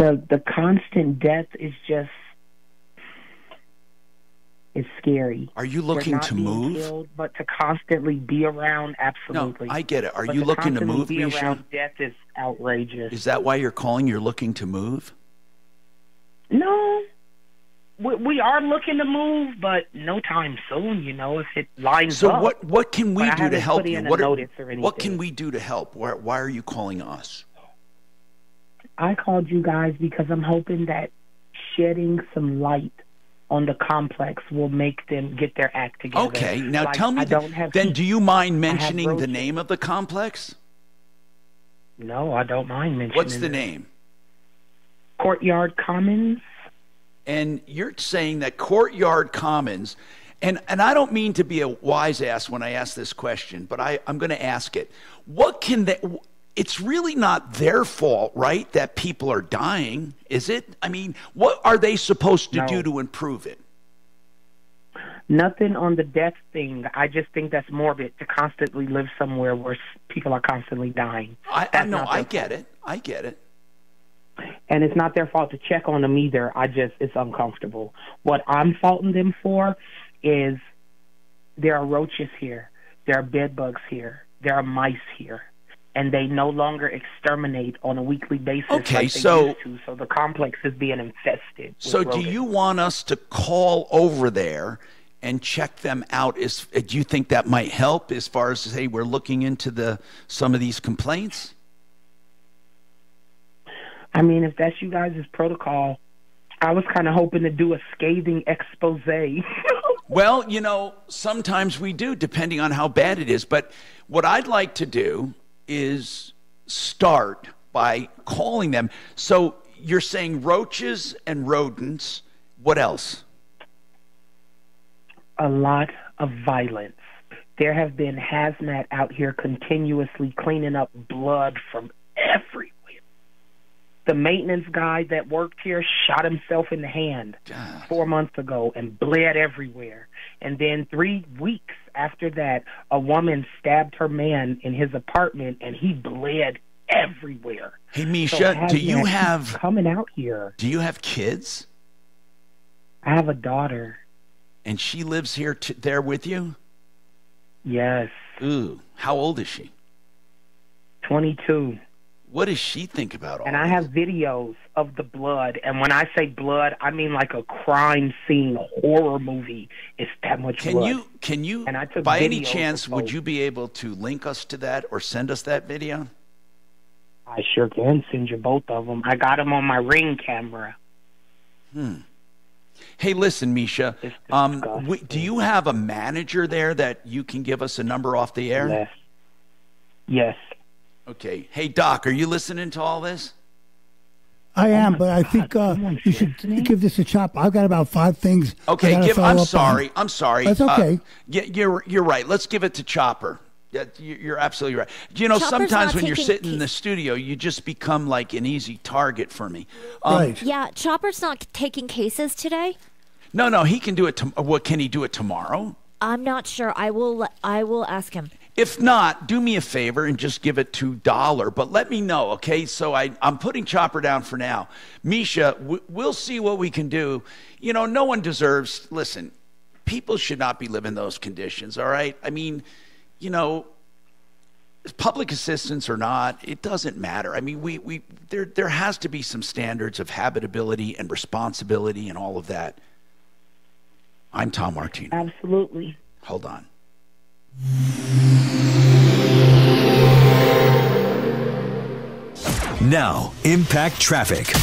S77: The the constant death is just it's scary.
S4: Are you looking to move?
S77: Killed, but to constantly be around, absolutely.
S4: No, I get it. Are
S77: But
S4: you looking to move,
S77: be
S4: Misha?
S77: around death is outrageous.
S4: Is that why you're calling? You're looking to move?
S77: No, we, we are looking to move, but no time soon. You know, if it lines
S4: So
S77: up.
S4: what what can we do to help you? What, what can we do to help? Why, why are you calling us?
S77: I called you guys because I'm hoping that shedding some light on the complex will make them get their act together.
S4: Okay, now
S77: Like,
S4: tell me. The-
S77: don't have.
S4: then, do you mind mentioning the name of the complex?
S77: No, I don't mind mentioning.
S4: What's the
S77: it.
S4: name?
S77: Courtyard Commons.
S4: And you're saying that Courtyard Commons, and, and I don't mean to be a wise ass when I ask this question, but I, I'm going to ask it. What can they, it's really not their fault, right, that people are dying, is it? I mean, what are they supposed to
S77: No.
S4: do to improve it?
S77: Nothing on the death thing. I just think that's morbid to constantly live somewhere where people are constantly dying.
S4: I, I know, I get it. I get it.
S77: and it's not their fault to check on them either. I just it's uncomfortable. What I'm faulting them for is there are roaches here, there are bed bugs here, there are mice here, and they no longer exterminate on a weekly basis
S4: Okay,
S77: like they
S4: so-
S77: to. So the complex is being infested.
S4: So, do
S77: rodents.
S4: you want us to call over there and check them out? Is uh, do you think that might help as far as say we're looking into the some of these complaints?
S77: I mean, if that's you guys' protocol, I was kind of hoping to do a scathing expose.
S4: Well, you know, sometimes we do, depending on how bad it is. But what I'd like to do is start by calling them. So you're saying roaches and rodents. What else?
S77: a lot of violence. There have been hazmat out here continuously cleaning up blood from everywhere. The maintenance guy that worked here shot himself in the hand four months ago and bled everywhere. And then three weeks after that, a woman stabbed her man in his apartment and he bled everywhere.
S4: Hey,
S77: So
S4: Misha, do you have
S77: coming out here?
S4: do you have kids?
S77: I have a daughter.
S4: And she lives here there with you?
S77: Yes.
S4: Ooh, how old is she?
S77: 22.
S4: What does she think about all
S77: And I have videos of the blood. And when I say blood, I mean like a crime scene horror movie. It's that much
S4: Can
S77: blood.
S4: you can you
S77: And I took
S4: by any chance would you be able to link us to that or send us that video?
S77: I sure can send you both of them. I got them on my ring camera.
S4: Hmm. Hey, listen, Misha. Um, we, do you have a manager there that you can give us a number off the air?
S77: Yes. Yes.
S4: Okay. Hey, Doc, are you listening to all this?
S78: I am, but I think uh, you should give this a chop. I've got about five things.
S4: Okay, give. I'm
S78: up on.
S4: sorry. I'm sorry.
S78: That's
S4: Uh,
S78: okay.
S4: yeah, you're you're right. Let's give it to Chopper. Yeah, you- you're absolutely right. You know,
S71: Chopper's
S4: sometimes when you're
S71: taking
S4: sitting in the studio, you just become like an easy target for me. Um,
S71: Yeah, Chopper's not taking cases today.
S4: No, no, he can do it. To, what can he do it tomorrow?
S71: I'm not sure. I will. I will ask him.
S4: If not, do me a favor and just give it to Dollar. But let me know, okay? So I, I'm putting Chopper down for now. Misha, w- we'll see what we can do. You know, no one deserves. Listen, people should not be living those conditions. All right? I mean, you know, public assistance or not, it doesn't matter. I mean, we we there there has to be some standards of habitability and responsibility and all of that. I'm Tom Martino.
S77: Absolutely.
S4: Hold on.
S2: Now, impact traffic.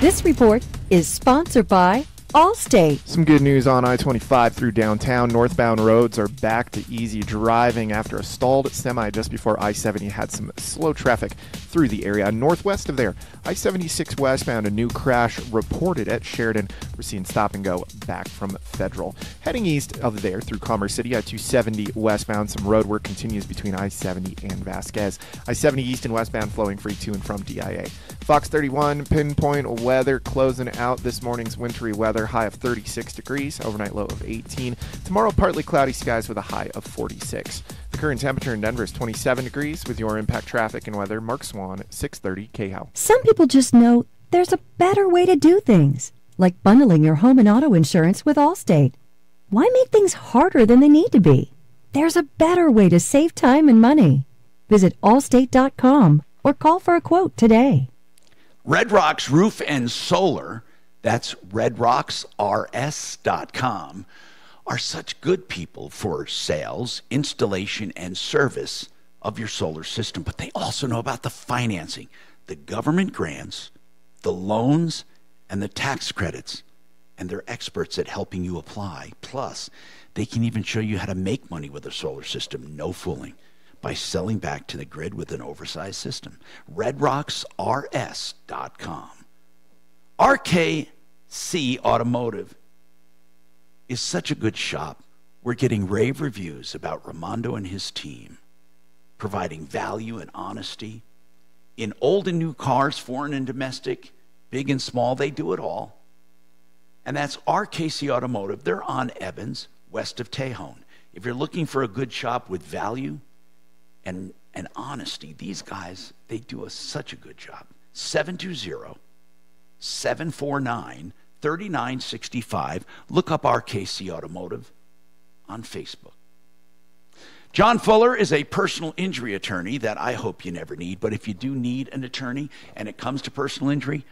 S67: This report is sponsored by Allstate.
S22: Some good news on I 25 through downtown. Northbound roads are back to easy driving after a stalled semi just before I 70 had some slow traffic through the area. Northwest of there, I 76 westbound, a new crash reported at Sheridan. We're seeing stop and go back from Federal. Heading east of there through Commerce City, I 270 westbound, some road work continues between I 70 and Vasquez. I 70 east and westbound flowing free to and from DIA. Fox 31 pinpoint weather closing out this morning's wintry weather high of 36 degrees, overnight low of 18. Tomorrow, partly cloudy skies with a high of 46. The current temperature in Denver is 27 degrees. With your impact traffic and weather, Mark Swan, 630 KHOW.
S67: Some people just know there's a better way to do things, like bundling your home and auto insurance with Allstate. Why make things harder than they need to be? There's a better way to save time and money. Visit allstate.com or call for a quote today.
S4: Red Rocks Roof and Solar that's redrocksrs.com, are such good people for sales, installation, and service of your solar system. But they also know about the financing, the government grants, the loans, and the tax credits. And they're experts at helping you apply. Plus, they can even show you how to make money with a solar system, no fooling, by selling back to the grid with an oversized system. RedRocksRS.com. RKC Automotive is such a good shop. We're getting rave reviews about Ramondo and his team, providing value and honesty. In old and new cars, foreign and domestic, big and small, they do it all. And that's RKC Automotive. They're on Evans, west of Tejon. If you're looking for a good shop with value and, and honesty, these guys, they do a, such a good job. 720 749 3965. Look up RKC Automotive on Facebook. John Fuller is a personal injury attorney that I hope you never need, but if you do need an attorney and it comes to personal injury,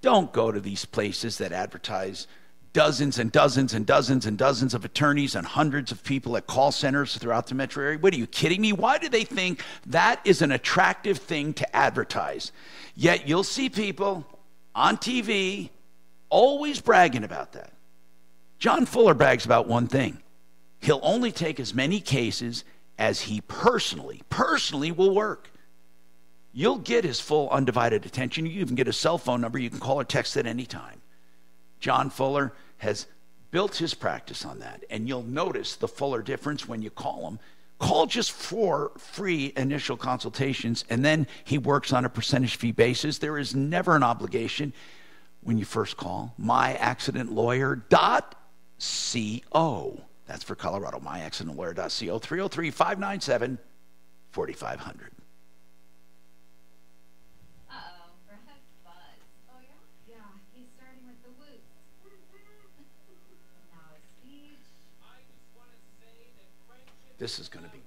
S4: don't go to these places that advertise dozens and dozens and dozens and dozens of attorneys and hundreds of people at call centers throughout the metro area. What are you kidding me? Why do they think that is an attractive thing to advertise? Yet you'll see people on TV always bragging about that. John Fuller brags about one thing he'll only take as many cases as he personally, personally will work. You'll get his full undivided attention. You even get a cell phone number. You can call or text at any time. John Fuller has built his practice on that. And you'll notice the Fuller difference when you call him. Call just for free initial consultations, and then he works on a percentage fee basis. There is never an obligation when you first call. MyAccidentLawyer.co. That's for Colorado. MyAccidentLawyer.co. 303 597 4500. This is going to be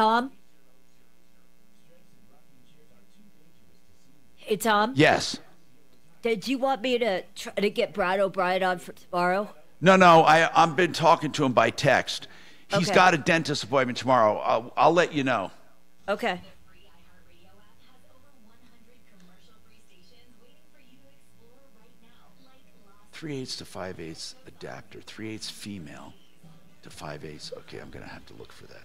S79: Tom. Hey, Tom.
S4: Yes.
S79: Did you want me to try to get Brad O'Brien on for tomorrow?
S4: No, no, I, I've been talking to him by text. He's
S79: Okay.
S4: got a dentist appointment tomorrow. I'll, I'll let you know.
S79: Okay.
S4: Three eighths to five eighths adapter. Three eighths female to five eighths. Okay, I'm going to have to look for that.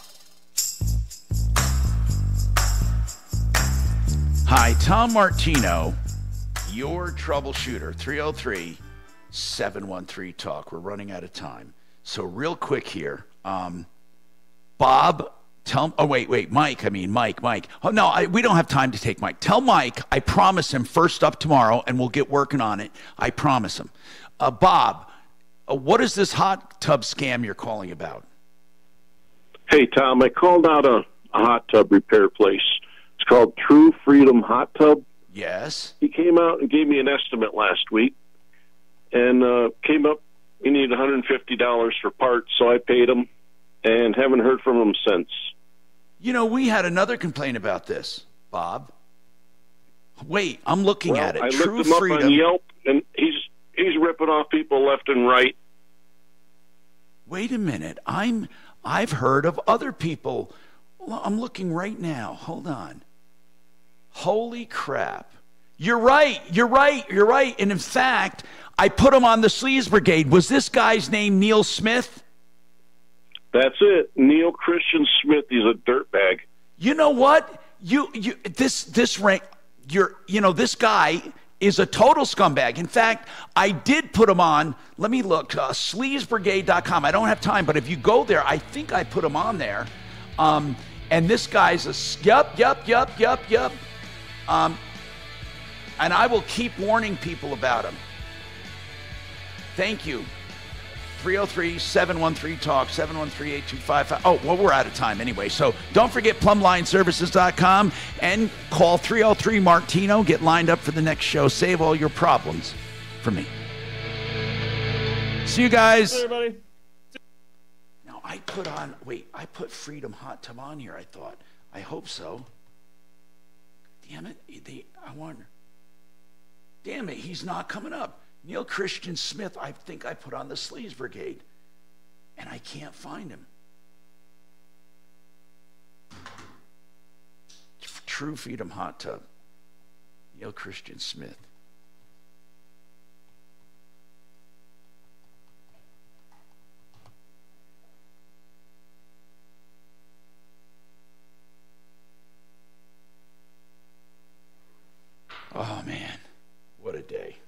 S4: Hi, Tom Martino, your troubleshooter, 303 713 Talk. We're running out of time. So, real quick here. Um, Bob, tell Oh, wait, wait. Mike, I mean, Mike, Mike. Oh, no, I, we don't have time to take Mike. Tell Mike, I promise him first up tomorrow, and we'll get working on it. I promise him. Uh, Bob, uh, what is this hot tub scam you're calling about?
S80: Hey, Tom, I called out a, a hot tub repair place. It's called True Freedom Hot Tub.
S4: Yes.
S80: He came out and gave me an estimate last week and uh, came up, he needed $150 for parts, so I paid him and haven't heard from him since.
S4: You know, we had another complaint about this, Bob. Wait, I'm looking
S80: Well,
S4: at it.
S80: I
S4: True
S80: looked him
S4: freedom.
S80: up on Yelp, and he's he's ripping off people left and right.
S4: Wait a minute. I'm I've heard of other people. Well, I'm looking right now. Hold on. Holy crap. You're right. You're right. You're right. And in fact, I put him on the Sleaze Brigade. Was this guy's name Neil Smith?
S80: That's it. Neil Christian Smith. He's a dirtbag.
S4: You know what? You you this this rank you're you know this guy is a total scumbag. In fact, I did put him on. Let me look. Uh, sleazebrigade.com. I don't have time, but if you go there, I think I put him on there. Um, and this guy's a yup, yup, yup, yup, yup. Um, and I will keep warning people about him. Thank you. 303 713 Talk, 713 8255. Oh, well, we're out of time anyway. So don't forget plumblineservices.com and call 303 Martino. Get lined up for the next show. Save all your problems for me. See you guys.
S61: everybody.
S4: Now, I put on, wait, I put Freedom Hot Tub on here, I thought. I hope so. Damn it. They, I wonder. Damn it, he's not coming up. Neil Christian Smith, I think I put on the Sleaze Brigade, and I can't find him. True Freedom Hot Tub. Neil Christian Smith. Oh, man, what a day.